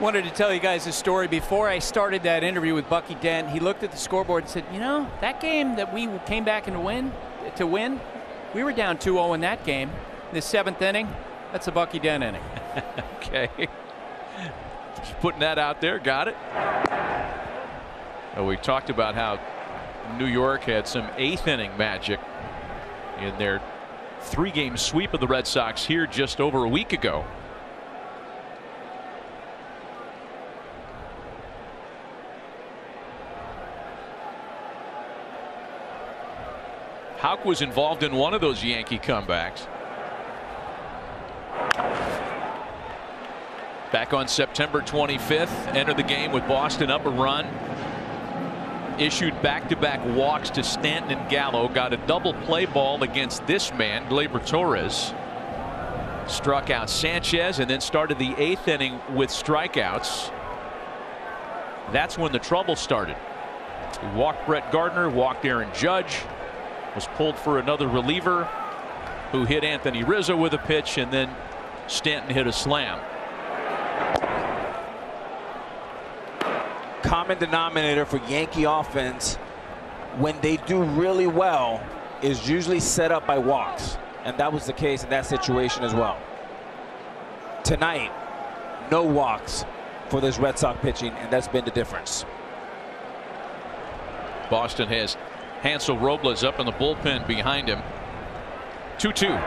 Wanted to tell you guys a story before I started that interview with Bucky Dent. He looked at the scoreboard and said, "You know, that game that we came back and win to win, we were down 2-0 in that game. In the seventh inning, that's a Bucky Dent inning." *laughs* Okay. Just putting that out there. Got it. We talked about how New York had some eighth inning magic in their three game sweep of the Red Sox here just over a week ago. Houck was involved in one of those Yankee comebacks. Back on September 25th, entered the game with Boston up a run. Issued back-to-back walks to Stanton and Gallo. Got a double play ball against this man, Gleyber Torres. Struck out Sanchez and then started the eighth inning with strikeouts. That's when the trouble started. He walked Brett Gardner, walked Aaron Judge, was pulled for another reliever who hit Anthony Rizzo with a pitch, and then Stanton hit a slam. Common denominator for Yankee offense when they do really well is usually set up by walks. And that was the case in that situation as well. Tonight, no walks for this Red Sox pitching, and that's been the difference. Boston has Hansel Robles up in the bullpen behind him. 2 2.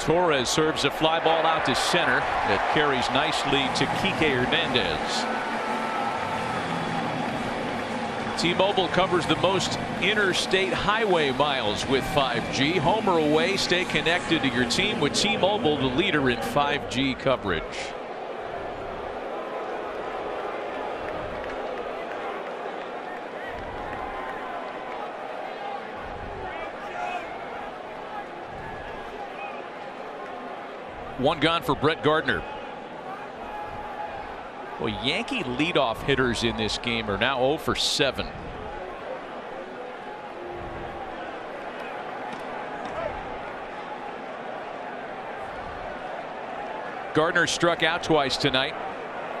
Torres serves a fly ball out to center that carries nicely to Kike Hernandez. T-Mobile covers the most interstate highway miles with 5G. Homer away, stay connected to your team with T-Mobile, the leader in 5G coverage. One gone for Brett Gardner. Well, Yankee leadoff hitters in this game are now 0 for 7. Gardner struck out twice tonight.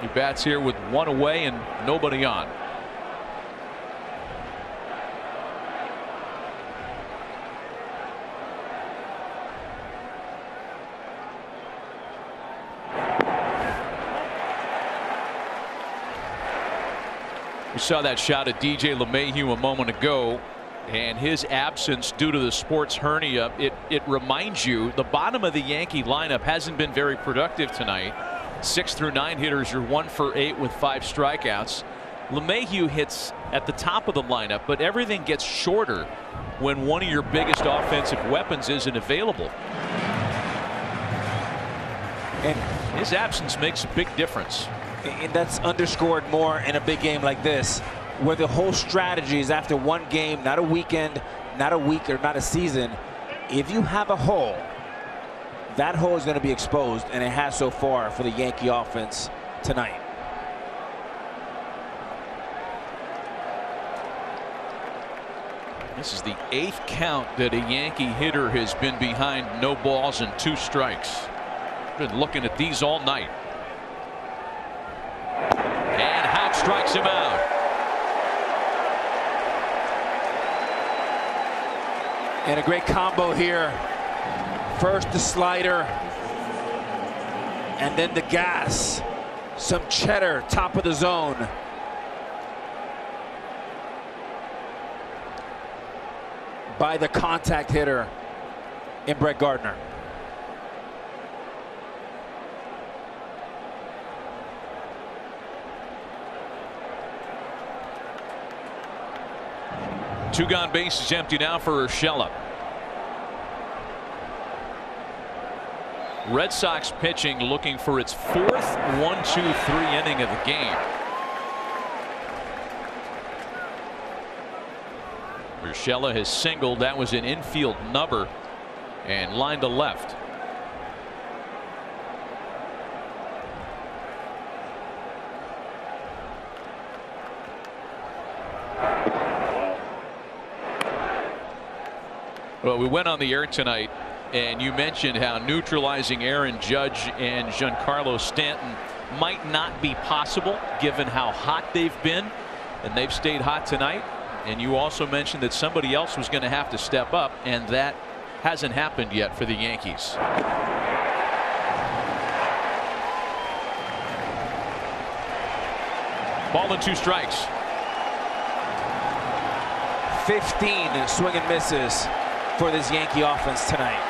He bats here with one away and nobody on. We saw that shot of DJ LeMahieu a moment ago and his absence due to the sports hernia it it reminds you the bottom of the Yankee lineup hasn't been very productive tonight. Six through nine hitters you're one for eight with five strikeouts. LeMahieu hits at the top of the lineup, but everything gets shorter when one of your biggest offensive weapons isn't available. And his absence makes a big difference. And that's underscored more in a big game like this, where the whole strategy is after one game, not a weekend, not a week, or not a season. If you have a hole, that hole is going to be exposed, and it has so far for the Yankee offense tonight. This is the eighth count that a Yankee hitter has been behind no balls and two strikes. Been looking at these all night. And Houck strikes him out. And a great combo here. First the slider, and then the gas. Some cheddar, top of the zone. by the contact hitter in Brett Gardner. Two gone bases empty now for Urshela. Red Sox pitching looking for its fourth one two three inning of the game. Urshela has singled. That was an infield number and line to left. Well, we went on the air tonight, and you mentioned how neutralizing Aaron Judge and Giancarlo Stanton might not be possible given how hot they've been, and they've stayed hot tonight. And you also mentioned that somebody else was going to have to step up, and that hasn't happened yet for the Yankees. Ball and two strikes. 15 swing and misses for this Yankee offense tonight.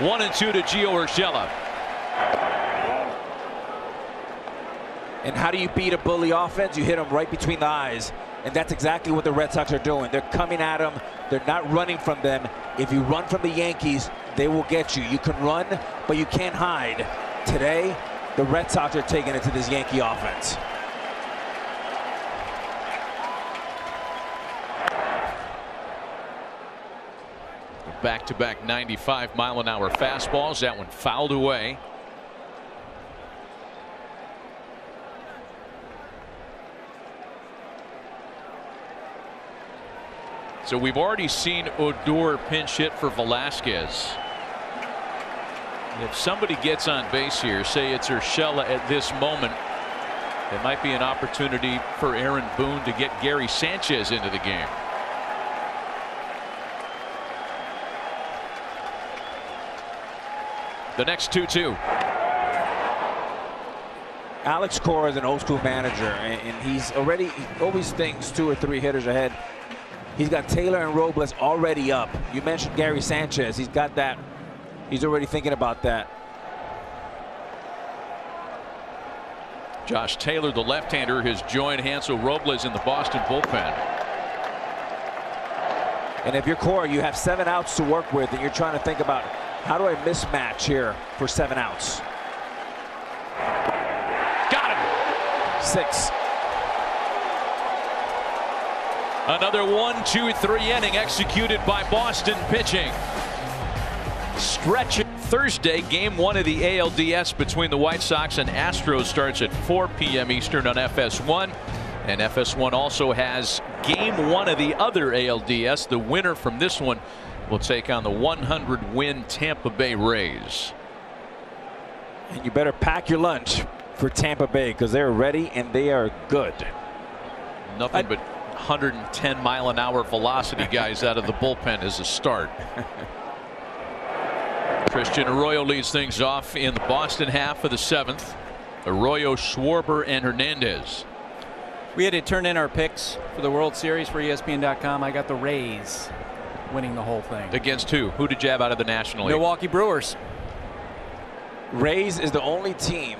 One and two to Gio Urshela. And how do you beat a bully offense? You hit them right between the eyes. And that's exactly what the Red Sox are doing. They're coming at them. They're not running from them. If you run from the Yankees, they will get you. You can run, but you can't hide. Today, the Red Sox are taking it to this Yankee offense. Back-to-back 95 mile an hour fastballs. That one fouled away. So we've already seen Odor pinch hit for Velazquez. If somebody gets on base here, say it's Urshela at this moment, it might be an opportunity for Aaron Boone to get Gary Sanchez into the game. The next 2-2. Alex Cora is an old school manager, and, he's already he always thinks two or three hitters ahead. He's got Taylor and Robles already up. You mentioned Gary Sanchez. He's got that. He's already thinking about that. Josh Taylor, the left-hander, has joined Hansel Robles in the Boston bullpen. And if you're Cora, you have seven outs to work with, and you're trying to think about how do I mismatch here for seven outs? Got him. Six. Another one, two, three inning executed by Boston pitching. Stretch Thursday, game one of the ALDS between the White Sox and Astros starts at 4 p.m. Eastern on FS1. And FS1 also has game one of the other ALDS. The winner from this one will take on the 100 win Tampa Bay Rays. And you better pack your lunch for Tampa Bay because they're ready and they are good. Nothing I, but 110 mile an hour velocity guys out of the bullpen as a start. *laughs* Christian Arroyo leads things off in the Boston half of the seventh. Arroyo, Schwarber, and Hernandez. We had to turn in our picks for the World Series for ESPN.com. I got the Rays. winning the whole thing. Against who? Who did jab out of the National League? Milwaukee Brewers. Rays is the only team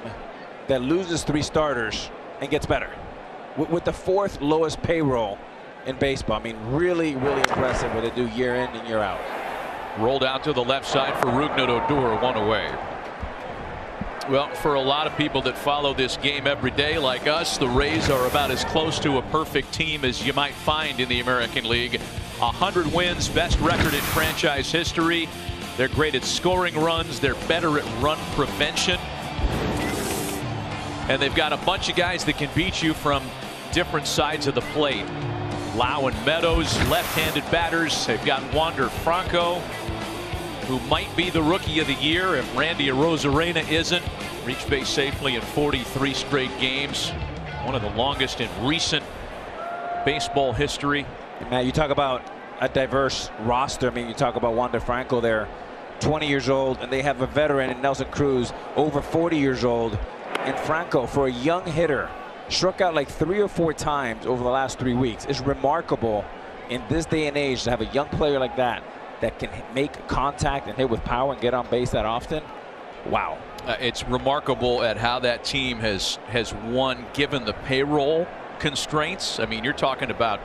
that loses three starters and gets better. With, with the fourth lowest payroll in baseball. I mean, really, really impressive what they do year in and year out. Rolled out to the left side for Rougned Odor, one away. Well, for a lot of people that follow this game every day like us, the Rays are about as close to a perfect team as you might find in the American League. 100 wins, best record in franchise history. They're great at scoring runs. They're better at run prevention. And they've got a bunch of guys that can beat you from different sides of the plate. Lowe and Meadows, left-handed batters. They've got Wander Franco, who might be the rookie of the year if Randy Arozarena isn't. Reached base safely in 43 straight games. One of the longest in recent baseball history. Matt, you talk about a diverse roster. I mean, you talk about Wander Franco there, 20 years old, and they have a veteran in Nelson Cruz, over 40 years old. And Franco, for a young hitter, struck out like three or four times over the last three weeks. It's remarkable in this day and age to have a young player like that that can make contact and hit with power and get on base that often. Wow. Uh, it's remarkable at how that team has has won given the payroll constraints. I mean, you're talking about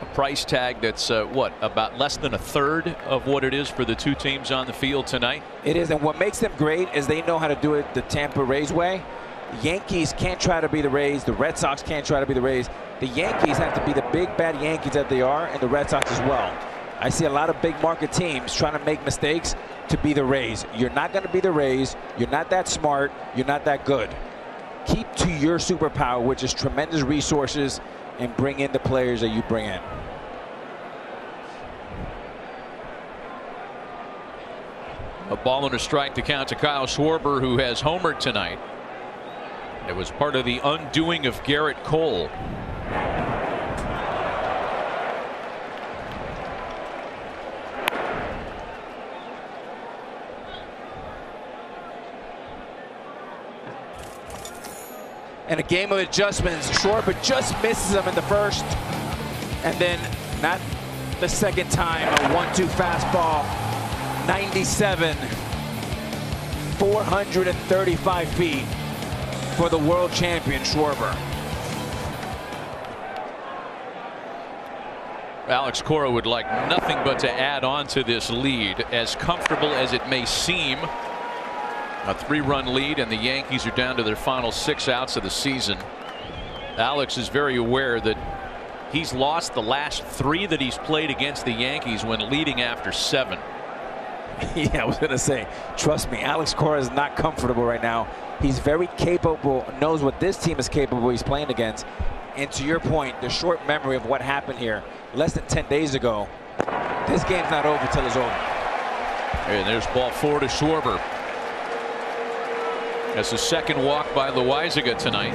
a price tag that's uh, what about less than a third of what it is for the two teams on the field tonight. It is, and what makes them great is they know how to do it the Tampa Rays way. The Yankees can't try to be the Rays. The Red Sox can't try to be the Rays. The Yankees have to be the big bad Yankees that they are, and the Red Sox as well. I see a lot of big market teams trying to make mistakes to be the Rays. You're not going to be the Rays. You're not that smart. You're not that good. Keep to your superpower, which is tremendous resources, and bring in the players that you bring in. A ball and a strike to count to Kyle Schwarber, who has homered tonight. It was part of the undoing of Gerrit Cole. And a game of adjustments. Schwarber just misses him in the first. And then not the second time, a one-two fastball. 97, 435 feet for the world champion Schwarber. Alex Cora would like nothing but to add on to this lead as comfortable as it may seem. A three run lead and the Yankees are down to their final six outs of the season. Alex is very aware that he's lost the last three that he's played against the Yankees when leading after seven. *laughs* yeah, I was going to say, trust me, Alex Cora is not comfortable right now. He's very capable, knows what this team is capable he's playing against. And to your point, the short memory of what happened here less than 10 days ago, this game's not over till it's over. And there's ball four to Schwarber. That's the second walk by Loaisiga tonight.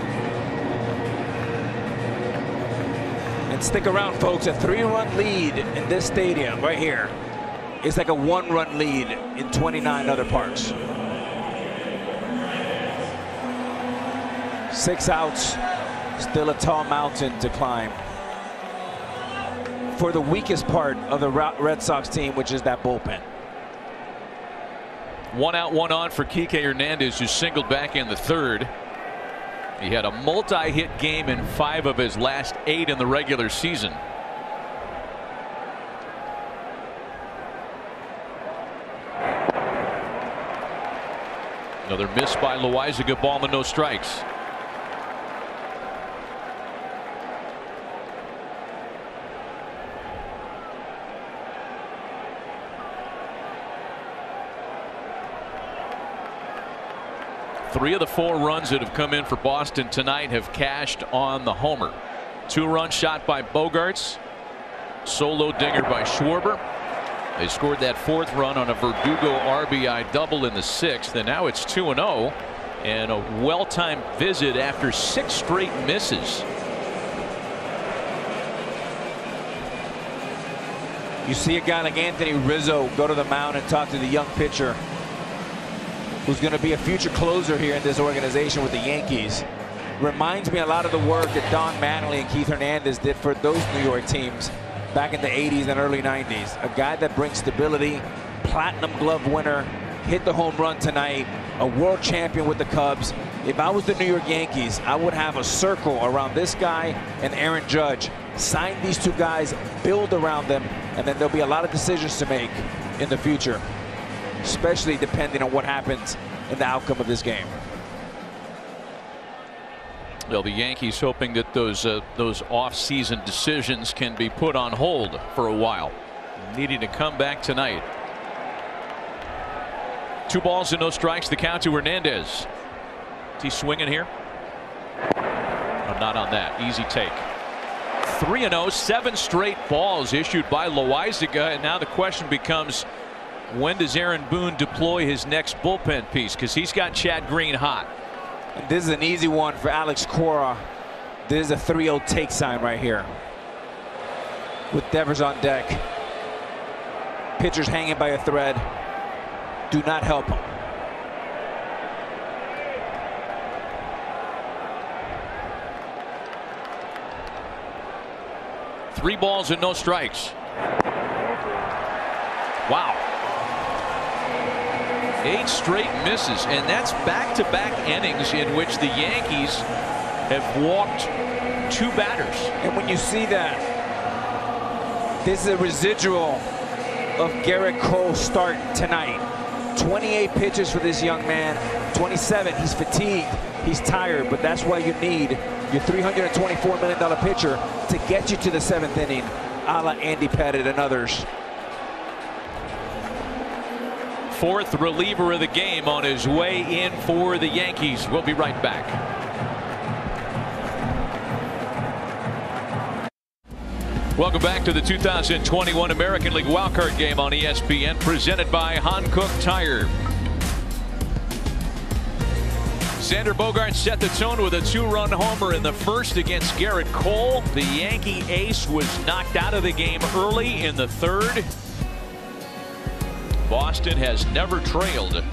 And stick around, folks. A three-run lead in this stadium right here is like a one-run lead in 29 other parks. Six outs, still a tall mountain to climb. For the weakest part of the Red Sox team, which is that bullpen. One out, one on for Kike Hernandez, who singled back in the third. He had a multi-hit game in five of his last eight in the regular season. Another miss by Loaisiga, Ballman, no strikes. Three of the four runs that have come in for Boston tonight have cashed on the homer. Two run shot by Bogaerts. Solo dinger by Schwarber. They scored that fourth run on a Verdugo RBI double in the sixth, and now it's 2 0 and a well timed visit after six straight misses. You see a guy like Anthony Rizzo go to the mound and talk to the young pitcher who's going to be a future closer here in this organization with the Yankees. Reminds me a lot of the work that Don Mattingly and Keith Hernandez did for those New York teams back in the 80s and early 90s. A guy that brings stability, platinum glove winner, hit the home run tonight, a world champion with the Cubs. If I was the New York Yankees, I would have a circle around this guy and Aaron Judge. Sign these two guys, build around them, and then there'll be a lot of decisions to make in the future, especially depending on what happens in the outcome of this game. Well, the Yankees hoping that those uh, those off-season decisions can be put on hold for a while. Needing to come back tonight. Two balls and no strikes. The count to Hernandez. Is he swinging here? I'm not on that. Easy take. 3 0, seven straight balls issued by Loaisiga. And now the question becomes when does Aaron Boone deploy his next bullpen piece? Because he's got Chad Green hot. This is an easy one for Alex Cora. This is a 3-0 take sign right here. With Devers on deck. Pitchers hanging by a thread. Do not help him. Three balls and no strikes. Wow. Eight straight misses, and that's back-to-back -back innings in which the Yankees have walked two batters. And when you see that, this is a residual of Gerrit Cole's start tonight. 28 pitches for this young man. 27, he's fatigued, he's tired, but that's why you need your $324 million pitcher to get you to the seventh inning, a la Andy Pettitte and others. Fourth reliever of the game on his way in for the Yankees. We'll be right back. Welcome back to the 2021 American League Wildcard Game on ESPN, presented by Hankook Tire. Xander Bogaerts set the tone with a two-run homer in the first against Gerrit Cole. The Yankee ace was knocked out of the game early in the third. Boston has never trailed.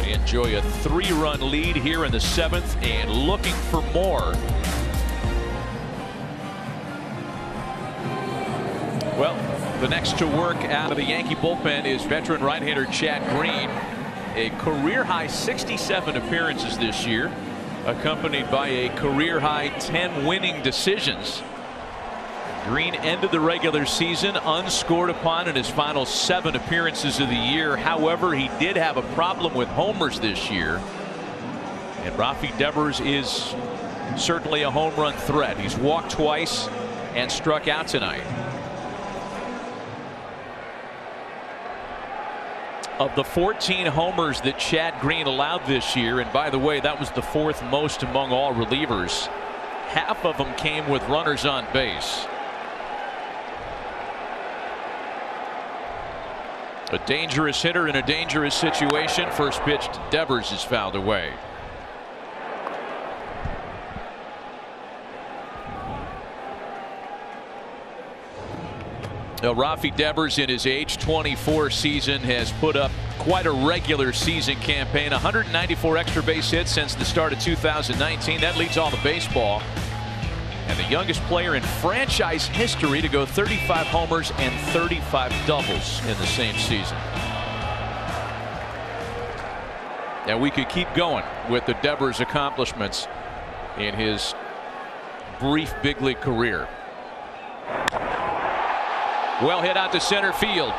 They enjoy a three-run lead here in the seventh and looking for more. Well, the next to work out of the Yankee bullpen is veteran right-hander Chad Green a career high 67 appearances this year, accompanied by a career high 10 winning decisions. Green ended the regular season unscored upon in his final seven appearances of the year. However, he did have a problem with homers this year. And Rafi Devers is certainly a home run threat. He's walked twice and struck out tonight. of the 14 homers that Chad Green allowed this year, and by the way, that was the fourth most among all relievers, half of them came with runners on base. A dangerous hitter in a dangerous situation. First pitch to Devers is fouled away. Now, Rafi Devers in his age 24 season has put up quite a regular season campaign 194 extra base hits since the start of 2019 that leads all the baseball and the youngest player in franchise history to go 35 homers and 35 doubles in the same season. And we could keep going with the Devers accomplishments in his brief big league career. Well hit out to center field.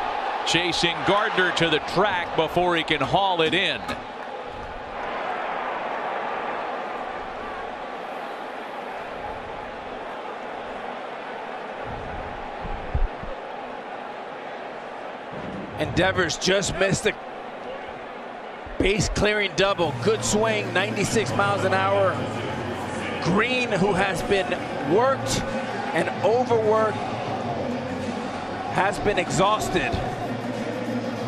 Chasing Gardner to the track before he can haul it in. And Devers just missed a base clearing double. Good swing, 96 miles an hour. Green, who has been worked and overworked has been exhausted.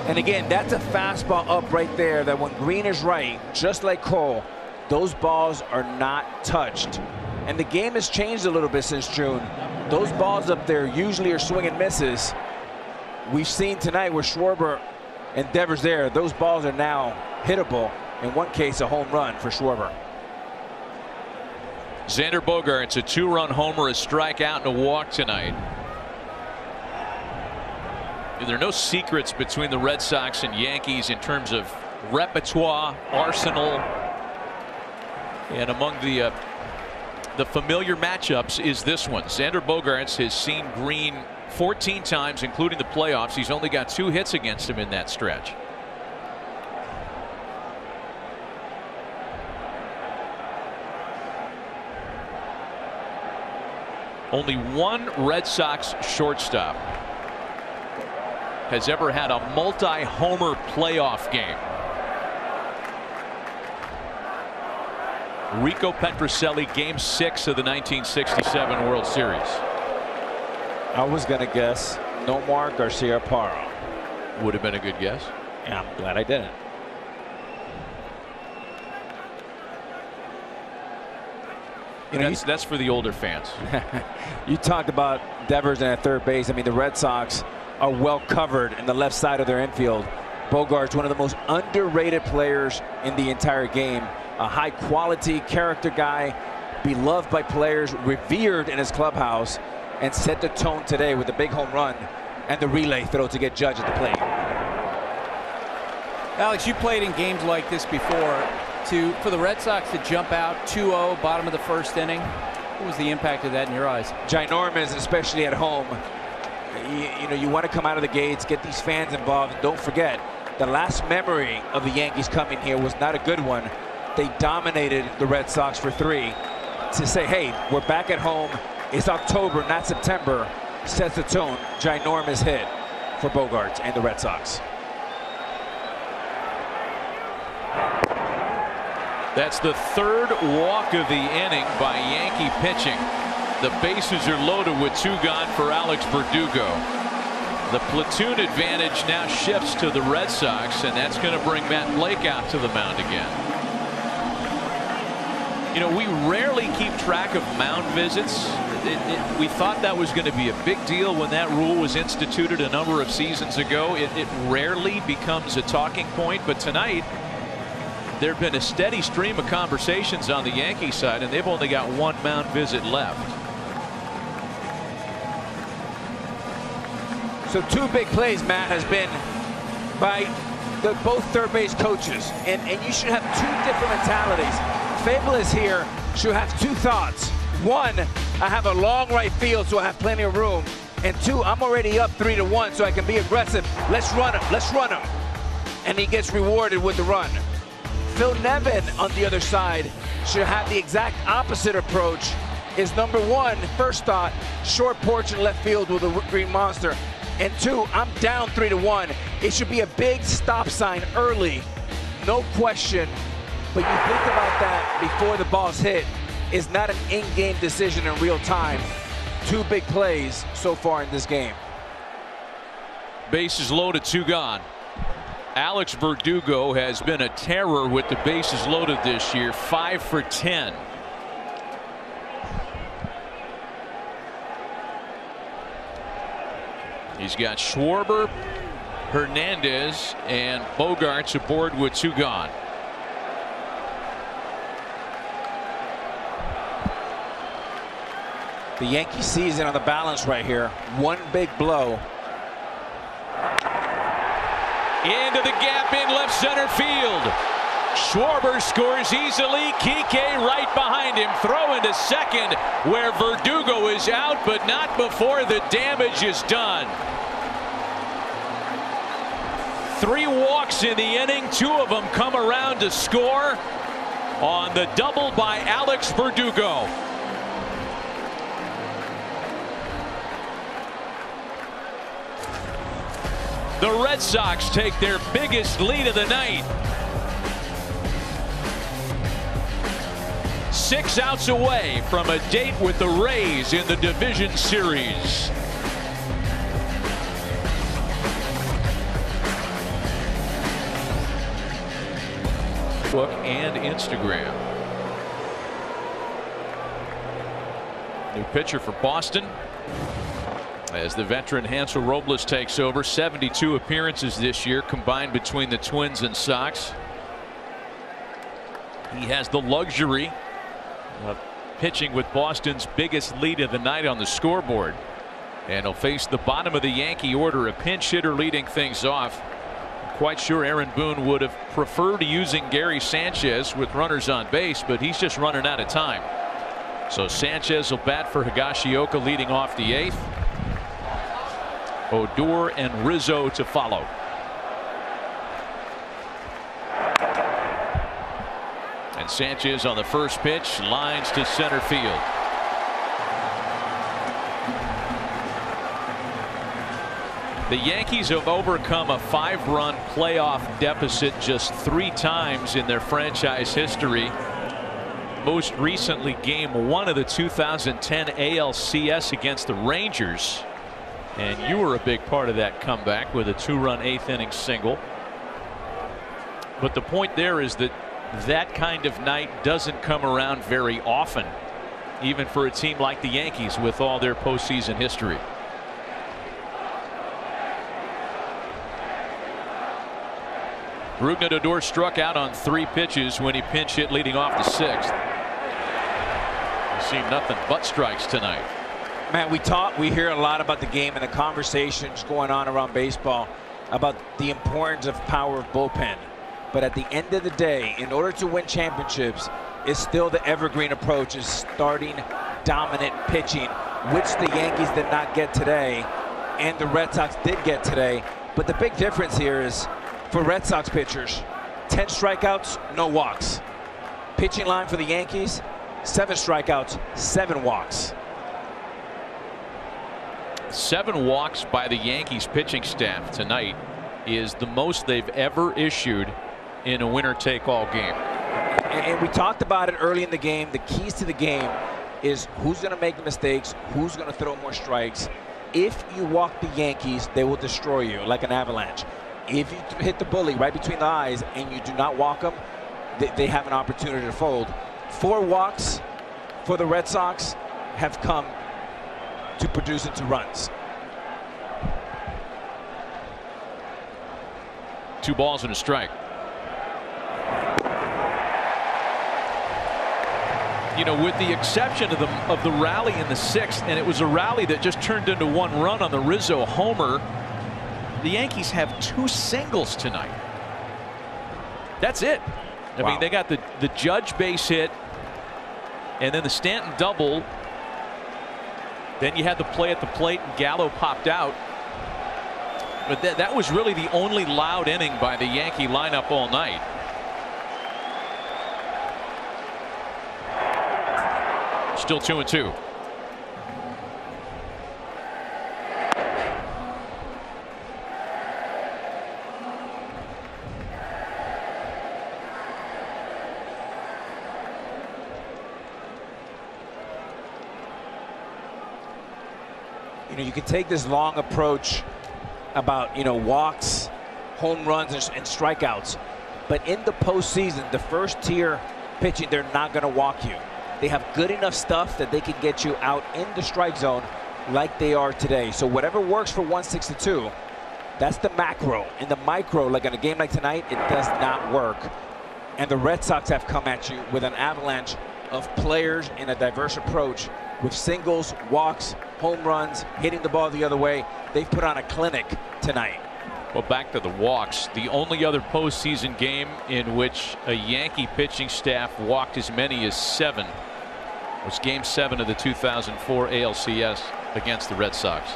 And again, that's a fastball up right there that when Green is right, just like Cole, those balls are not touched. And the game has changed a little bit since June. Those balls up there usually are swing and misses. We've seen tonight with Schwarber and Devers there, those balls are now hittable. In one case, a home run for Schwarber. Xander Bogaerts, a two-run homer, a strikeout, and a walk tonight. There are no secrets between the Red Sox and Yankees in terms of repertoire, arsenal, and among the uh, the familiar matchups is this one. Xander Bogaerts has seen Green 14 times, including the playoffs. He's only got two hits against him in that stretch. Only one Red Sox shortstop has ever had a multi-homer playoff game. Rico Petrocelli, game six of the 1967 World Series. I was going to guess Nomar Garciaparra. Would have been a good guess. Yeah, I'm glad I didn't. You know, that's, that's for the older fans. *laughs* you talked about Devers and at third base. I mean, the Red Sox are well covered in the left side of their infield. Bogaerts one of the most underrated players in the entire game. A high quality character guy, beloved by players, revered in his clubhouse, and set the tone today with the big home run and the relay throw to get Judge at the plate. Alex, you played in games like this before. To for the Red Sox to jump out 2-0, bottom of the first inning. What was the impact of that in your eyes? Ginormous, especially at home. You, you know, you want to come out of the gates, get these fans involved. and Don't forget, the last memory of the Yankees coming here was not a good one. They dominated the Red Sox for three. To say, hey, we're back at home. It's October, not September, sets the tone. Ginormous hit for Bogaerts and the Red Sox. That's the third walk of the inning by Yankee pitching. The bases are loaded with two gone for Alex Verdugo. The platoon advantage now shifts to the Red Sox, and that's going to bring Matt Blake out to the mound again. You know, we rarely keep track of mound visits. It, it, we thought that was going to be a big deal when that rule was instituted a number of seasons ago. It, it rarely becomes a talking point, but tonight there have been a steady stream of conversations on the Yankee side, and they've only got one mound visit left. So two big plays, Matt, has been by the, both third base coaches, and, and you should have two different mentalities. Febles here should have two thoughts. One, I have a long right field, so I have plenty of room. And two, I'm already up three to one, so I can be aggressive. Let's run him. Let's run him. And he gets rewarded with the run. Phil Nevin on the other side should have the exact opposite approach. Is number one, first thought, short porch in left field with a green monster. And two, I'm down three to one. It should be a big stop sign early, no question. But you think about that before the ball's hit is not an in-game decision in real time. Two big plays so far in this game. Bases loaded, two gone. Alex Verdugo has been a terror with the bases loaded this year, five for 10. He's got Schwarber, Hernandez, and Bogaerts aboard with two gone. The Yankee season on the balance right here. One big blow into the gap in left center field. Schwarber scores easily. Kike right behind him. Throw into second where Verdugo is out, but not before the damage is done. Three walks in the inning. Two of them come around to score on the double by Alex Verdugo. The Red Sox take their biggest lead of the night. Six outs away from a date with the Rays in the division series. Book and Instagram. New pitcher for Boston as the veteran Hansel Robles takes over 72 appearances this year combined between the Twins and Sox. He has the luxury of pitching with Boston's biggest lead of the night on the scoreboard. And he'll face the bottom of the Yankee order, a pinch hitter leading things off. Quite sure Aaron Boone would have preferred using Gary Sanchez with runners on base, but he's just running out of time. So Sanchez will bat for Higashioka leading off the eighth. Odor and Rizzo to follow. And Sanchez on the first pitch lines to center field. The Yankees have overcome a five run playoff deficit just three times in their franchise history. Most recently game one of the 2010 ALCS against the Rangers. And you were a big part of that comeback with a two run eighth inning single. But the point there is that that kind of night doesn't come around very often even for a team like the Yankees with all their postseason history. Rougned Odor struck out on three pitches when he pinch hit leading off the sixth. We've seen nothing but strikes tonight. Man, we talk, we hear a lot about the game and the conversations going on around baseball about the importance of power of bullpen. But at the end of the day, in order to win championships, it's still the evergreen approach is starting dominant pitching, which the Yankees did not get today, and the Red Sox did get today. But the big difference here is for Red Sox pitchers, 10 strikeouts, no walks. Pitching line for the Yankees, seven strikeouts, seven walks. Seven walks by the Yankees pitching staff tonight is the most they've ever issued in a winner take all game. And, we talked about it early in the game. The keys to the game is who's going to make the mistakes, who's going to throw more strikes. If you walk the Yankees, they will destroy you like an avalanche. If you hit the bully right between the eyes and you do not walk them, they, they have an opportunity to fold. Four walks for the Red Sox have come to produce into runs. Two balls and a strike. You know, with the exception of the of the rally in the sixth, and it was a rally that just turned into one run on the Rizzo homer. The Yankees have two singles tonight. That's it. I Wow. mean, they got the the Judge base hit, and then the Stanton double. Then you had the play at the plate and Gallo popped out. But that was really the only loud inning by the Yankee lineup all night. Still 2 and 2. could take this long approach about, you know, walks, home runs, and, and strikeouts. But in the postseason, the first tier pitching, they're not going to walk you. They have good enough stuff that they can get you out in the strike zone like they are today. So whatever works for 162, that's the macro. In the micro, like in a game like tonight, it does not work. And the Red Sox have come at you with an avalanche of players and a diverse approach with singles, walks, home runs, hitting the ball the other way. They've put on a clinic tonight. Well, back to the walks. The only other postseason game in which a Yankee pitching staff walked as many as seven was Game 7 of the 2004 ALCS against the Red Sox.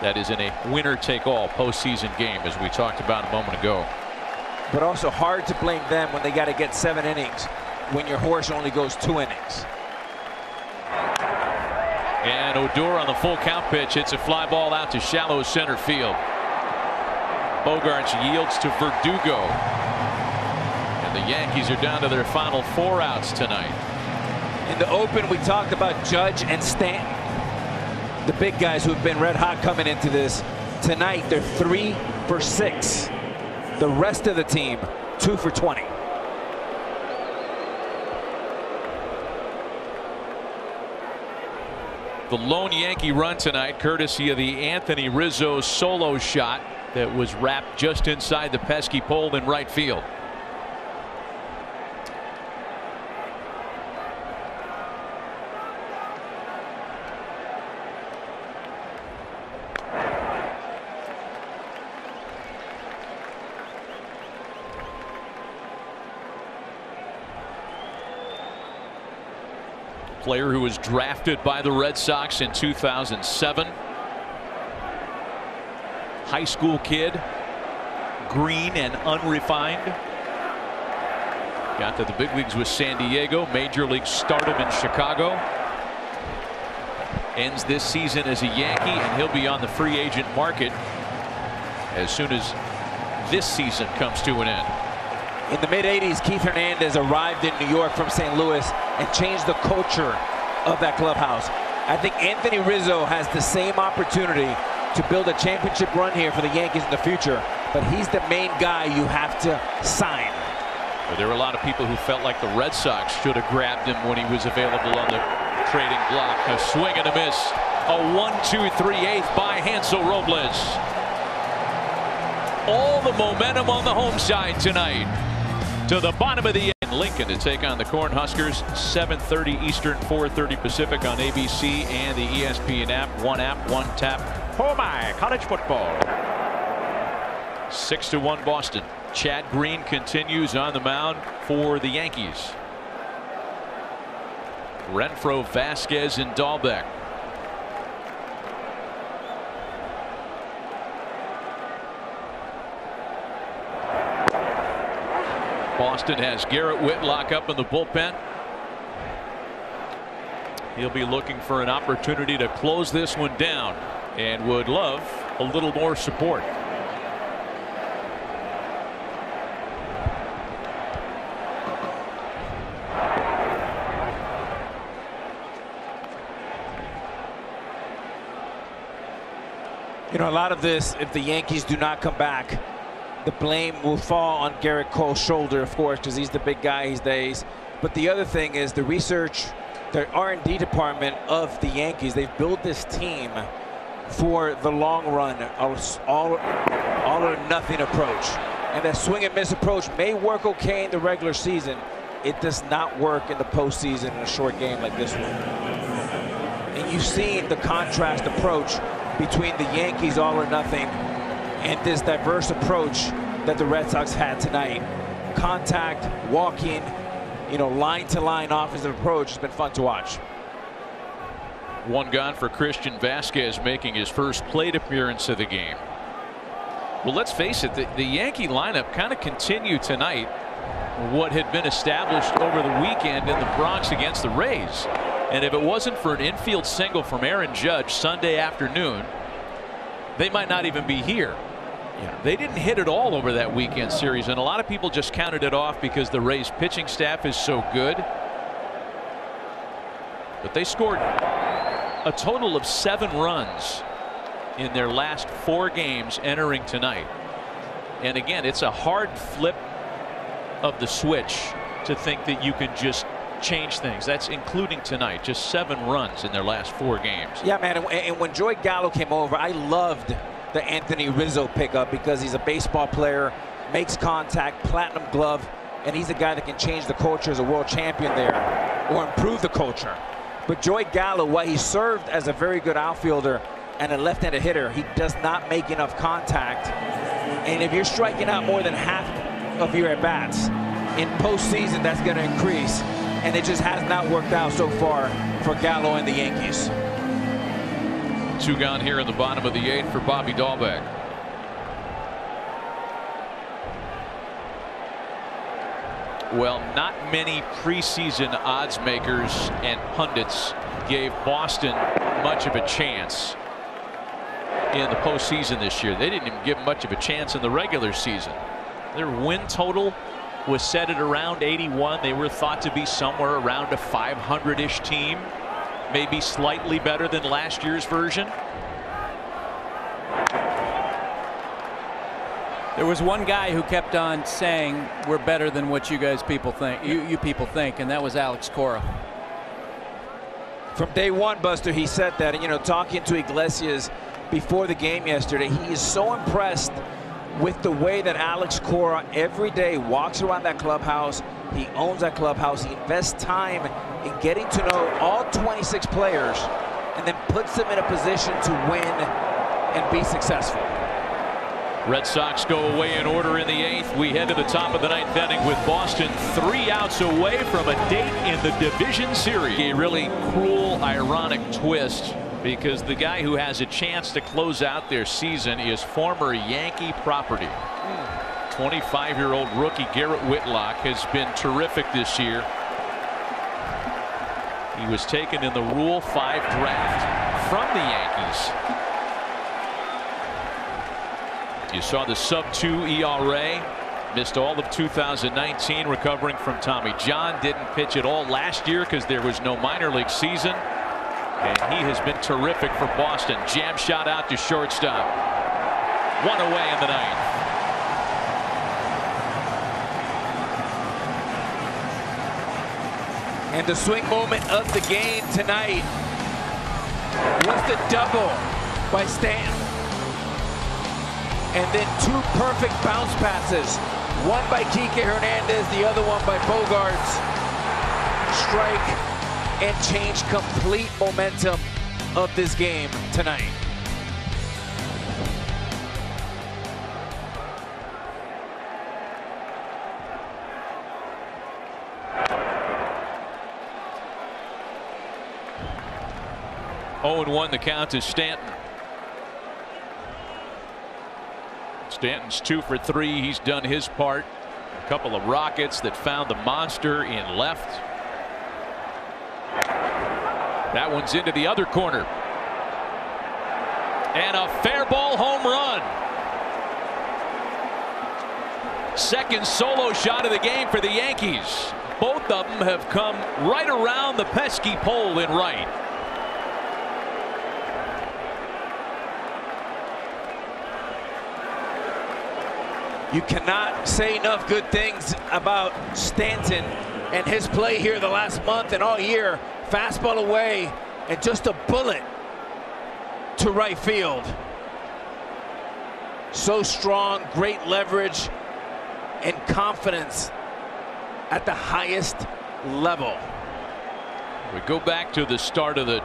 That is in a winner-take-all postseason game, as we talked about a moment ago. But also hard to blame them when they got to get seven innings when your horse only goes two innings. And Odor on the full count pitch hits a fly ball out to shallow center field. Bogaerts yields to Verdugo. And the Yankees are down to their final four outs tonight. In the open, we talked about Judge and Stanton, the big guys who have been red hot coming into this. Tonight, they're three for six. The rest of the team, two for 20. The lone Yankee run tonight, courtesy of the Anthony Rizzo solo shot that was wrapped just inside the pesky pole in right field. Player who was drafted by the Red Sox in 2007. High school kid, green and unrefined. Got to the big leagues with San Diego, major league stardom in Chicago. Ends this season as a Yankee, and he'll be on the free agent market as soon as this season comes to an end. In the mid 80s, Keith Hernandez arrived in New York from St. Louis and changed the culture of that clubhouse. I think Anthony Rizzo has the same opportunity to build a championship run here for the Yankees in the future, but he's the main guy you have to sign. But there were a lot of people who felt like the Red Sox should have grabbed him when he was available on the trading block. A swing and a miss. A one, two, three, eighth by Hansel Robles. All the momentum on the home side tonight. To the bottom of the Lincoln to take on the Cornhuskers. 7:30 Eastern, 4:30 Pacific on ABC and the ESPN app. One app, one tap. Oh my! College football. Six to one Boston. Chad Green continues on the mound for the Yankees. Renfroe, Vazquez, and Dalbec. Boston has Garrett Whitlock up in the bullpen. He'll be looking for an opportunity to close this one down and would love a little more support. You know, a lot of this, if the Yankees do not come back, the blame will fall on Gerrit Cole's shoulder, of course, because he's the big guy these days. But the other thing is the research, the R&D department of the Yankees, they've built this team for the long run, all, all or nothing approach. And that swing and miss approach may work okay in the regular season. It does not work in the postseason in a short game like this one. And you've seen the contrast approach between the Yankees all or nothing and this diverse approach that the Red Sox had tonight. Contact, walking, you know, line to line offensive approach has been fun to watch. One gone for Christian Vazquez making his first plate appearance of the game. Well, let's face it, the, the Yankee lineup kind of continued tonight what had been established over the weekend in the Bronx against the Rays. And if it wasn't for an infield single from Aaron Judge Sunday afternoon, they might not even be here. Yeah. They didn't hit it all over that weekend series, and a lot of people just counted it off because the Rays pitching staff is so good. But they scored a total of seven runs in their last four games entering tonight. And again, it's a hard flip of the switch to think that you can just change things. That's including tonight. Just seven runs in their last four games. Yeah, man. And when Joey Gallo came over, I loved the Anthony Rizzo pickup because he's a baseball player, makes contact, platinum glove, and he's a guy that can change the culture as a world champion there or improve the culture. But Joey Gallo, while he served as a very good outfielder and a left-handed hitter, he does not make enough contact. And if you're striking out more than half of your at-bats, in postseason, that's going to increase and it just has not worked out so far for Gallo and the Yankees. Two gone here in the bottom of the eighth for Bobby Dalbec. Well, not many preseason odds makers and pundits gave Boston much of a chance in the postseason this year. They didn't even give much of a chance in the regular season. Their win total was set at around 81. They were thought to be somewhere around a 500-ish team, maybe slightly better than last year's version. There was one guy who kept on saying we're better than what you guys people think you you people think and that was Alex Cora. From day one Buster he said that and you know talking to Iglesias before the game yesterday he is so impressed with the way that Alex Cora every day walks around that clubhouse. He owns that clubhouse. He invests time in getting to know all 26 players and then puts them in a position to win and be successful. Red Sox go away in order in the eighth. We head to the top of the ninth inning with Boston three outs away from a date in the division series. A really cruel, ironic twist because the guy who has a chance to close out their season is former Yankee property. 25 year old rookie Garrett Whitlock has been terrific this year. He was taken in the Rule 5 draft from the Yankees. You saw the sub 2 ERA. Missed all of 2019 recovering from Tommy John. Didn't pitch at all last year because there was no minor league season. And he has been terrific for Boston. Jam shot out to shortstop. One away in the ninth. And the swing moment of the game tonight was the double by Stanton and then two perfect bounce passes. One by Kike Hernandez, the other one by Bogaerts. Strike and change complete momentum of this game tonight. Oh and 1 the count is Stanton. Stanton's two for three. He's done his part. A couple of rockets that found the monster in left. That one's into the other corner. And a fair ball home run. Second solo shot of the game for the Yankees. Both of them have come right around the pesky pole in right. You cannot say enough good things about Stanton and his play here the last month and all year. Fastball away and just a bullet to right field. So strong, great leverage and confidence at the highest level. We go back to the start of the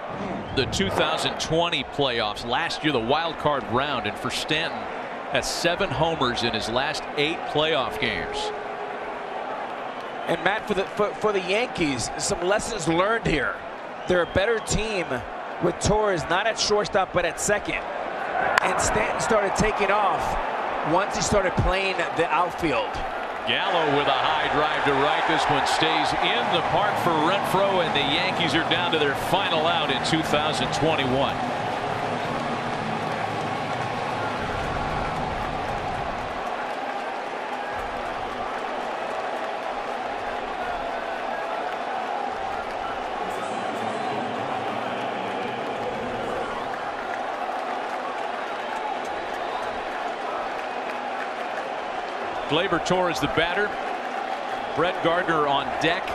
the 2020 playoffs last year the wild card round and for Stanton has seven homers in his last eight playoff games. And Matt, for the for, for the Yankees, some lessons learned here. They're a better team with Torres not at shortstop but at second. And Stanton started taking off once he started playing the outfield. Gallo with a high drive to right. This one stays in the park for Renfroe, and the Yankees are down to their final out in 2021. Gleyber Torres the batter. Brett Gardner on deck.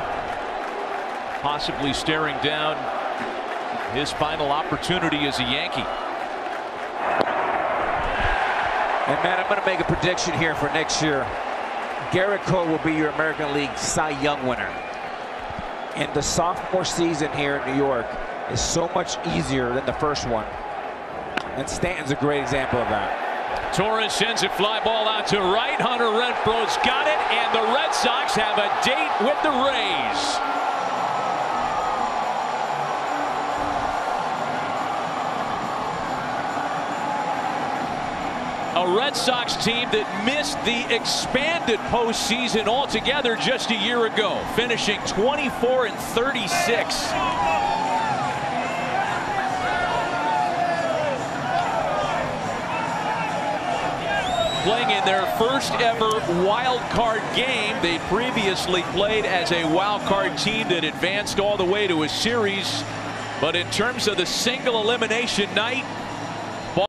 Possibly staring down his final opportunity as a Yankee. And Matt, I'm going to make a prediction here for next year. Gerrit Cole will be your American League Cy Young winner. And the sophomore season here in New York is so much easier than the first one. And Stanton's a great example of that. Torres sends a fly ball out to right. Hunter Renfroe's got it, and the Red Sox have a date with the Rays. A Red Sox team that missed the expanded postseason altogether just a year ago, finishing 24 and 36. Playing in their first ever wild card game. They previously played as a wild card team that advanced all the way to a series. But in terms of the single elimination night,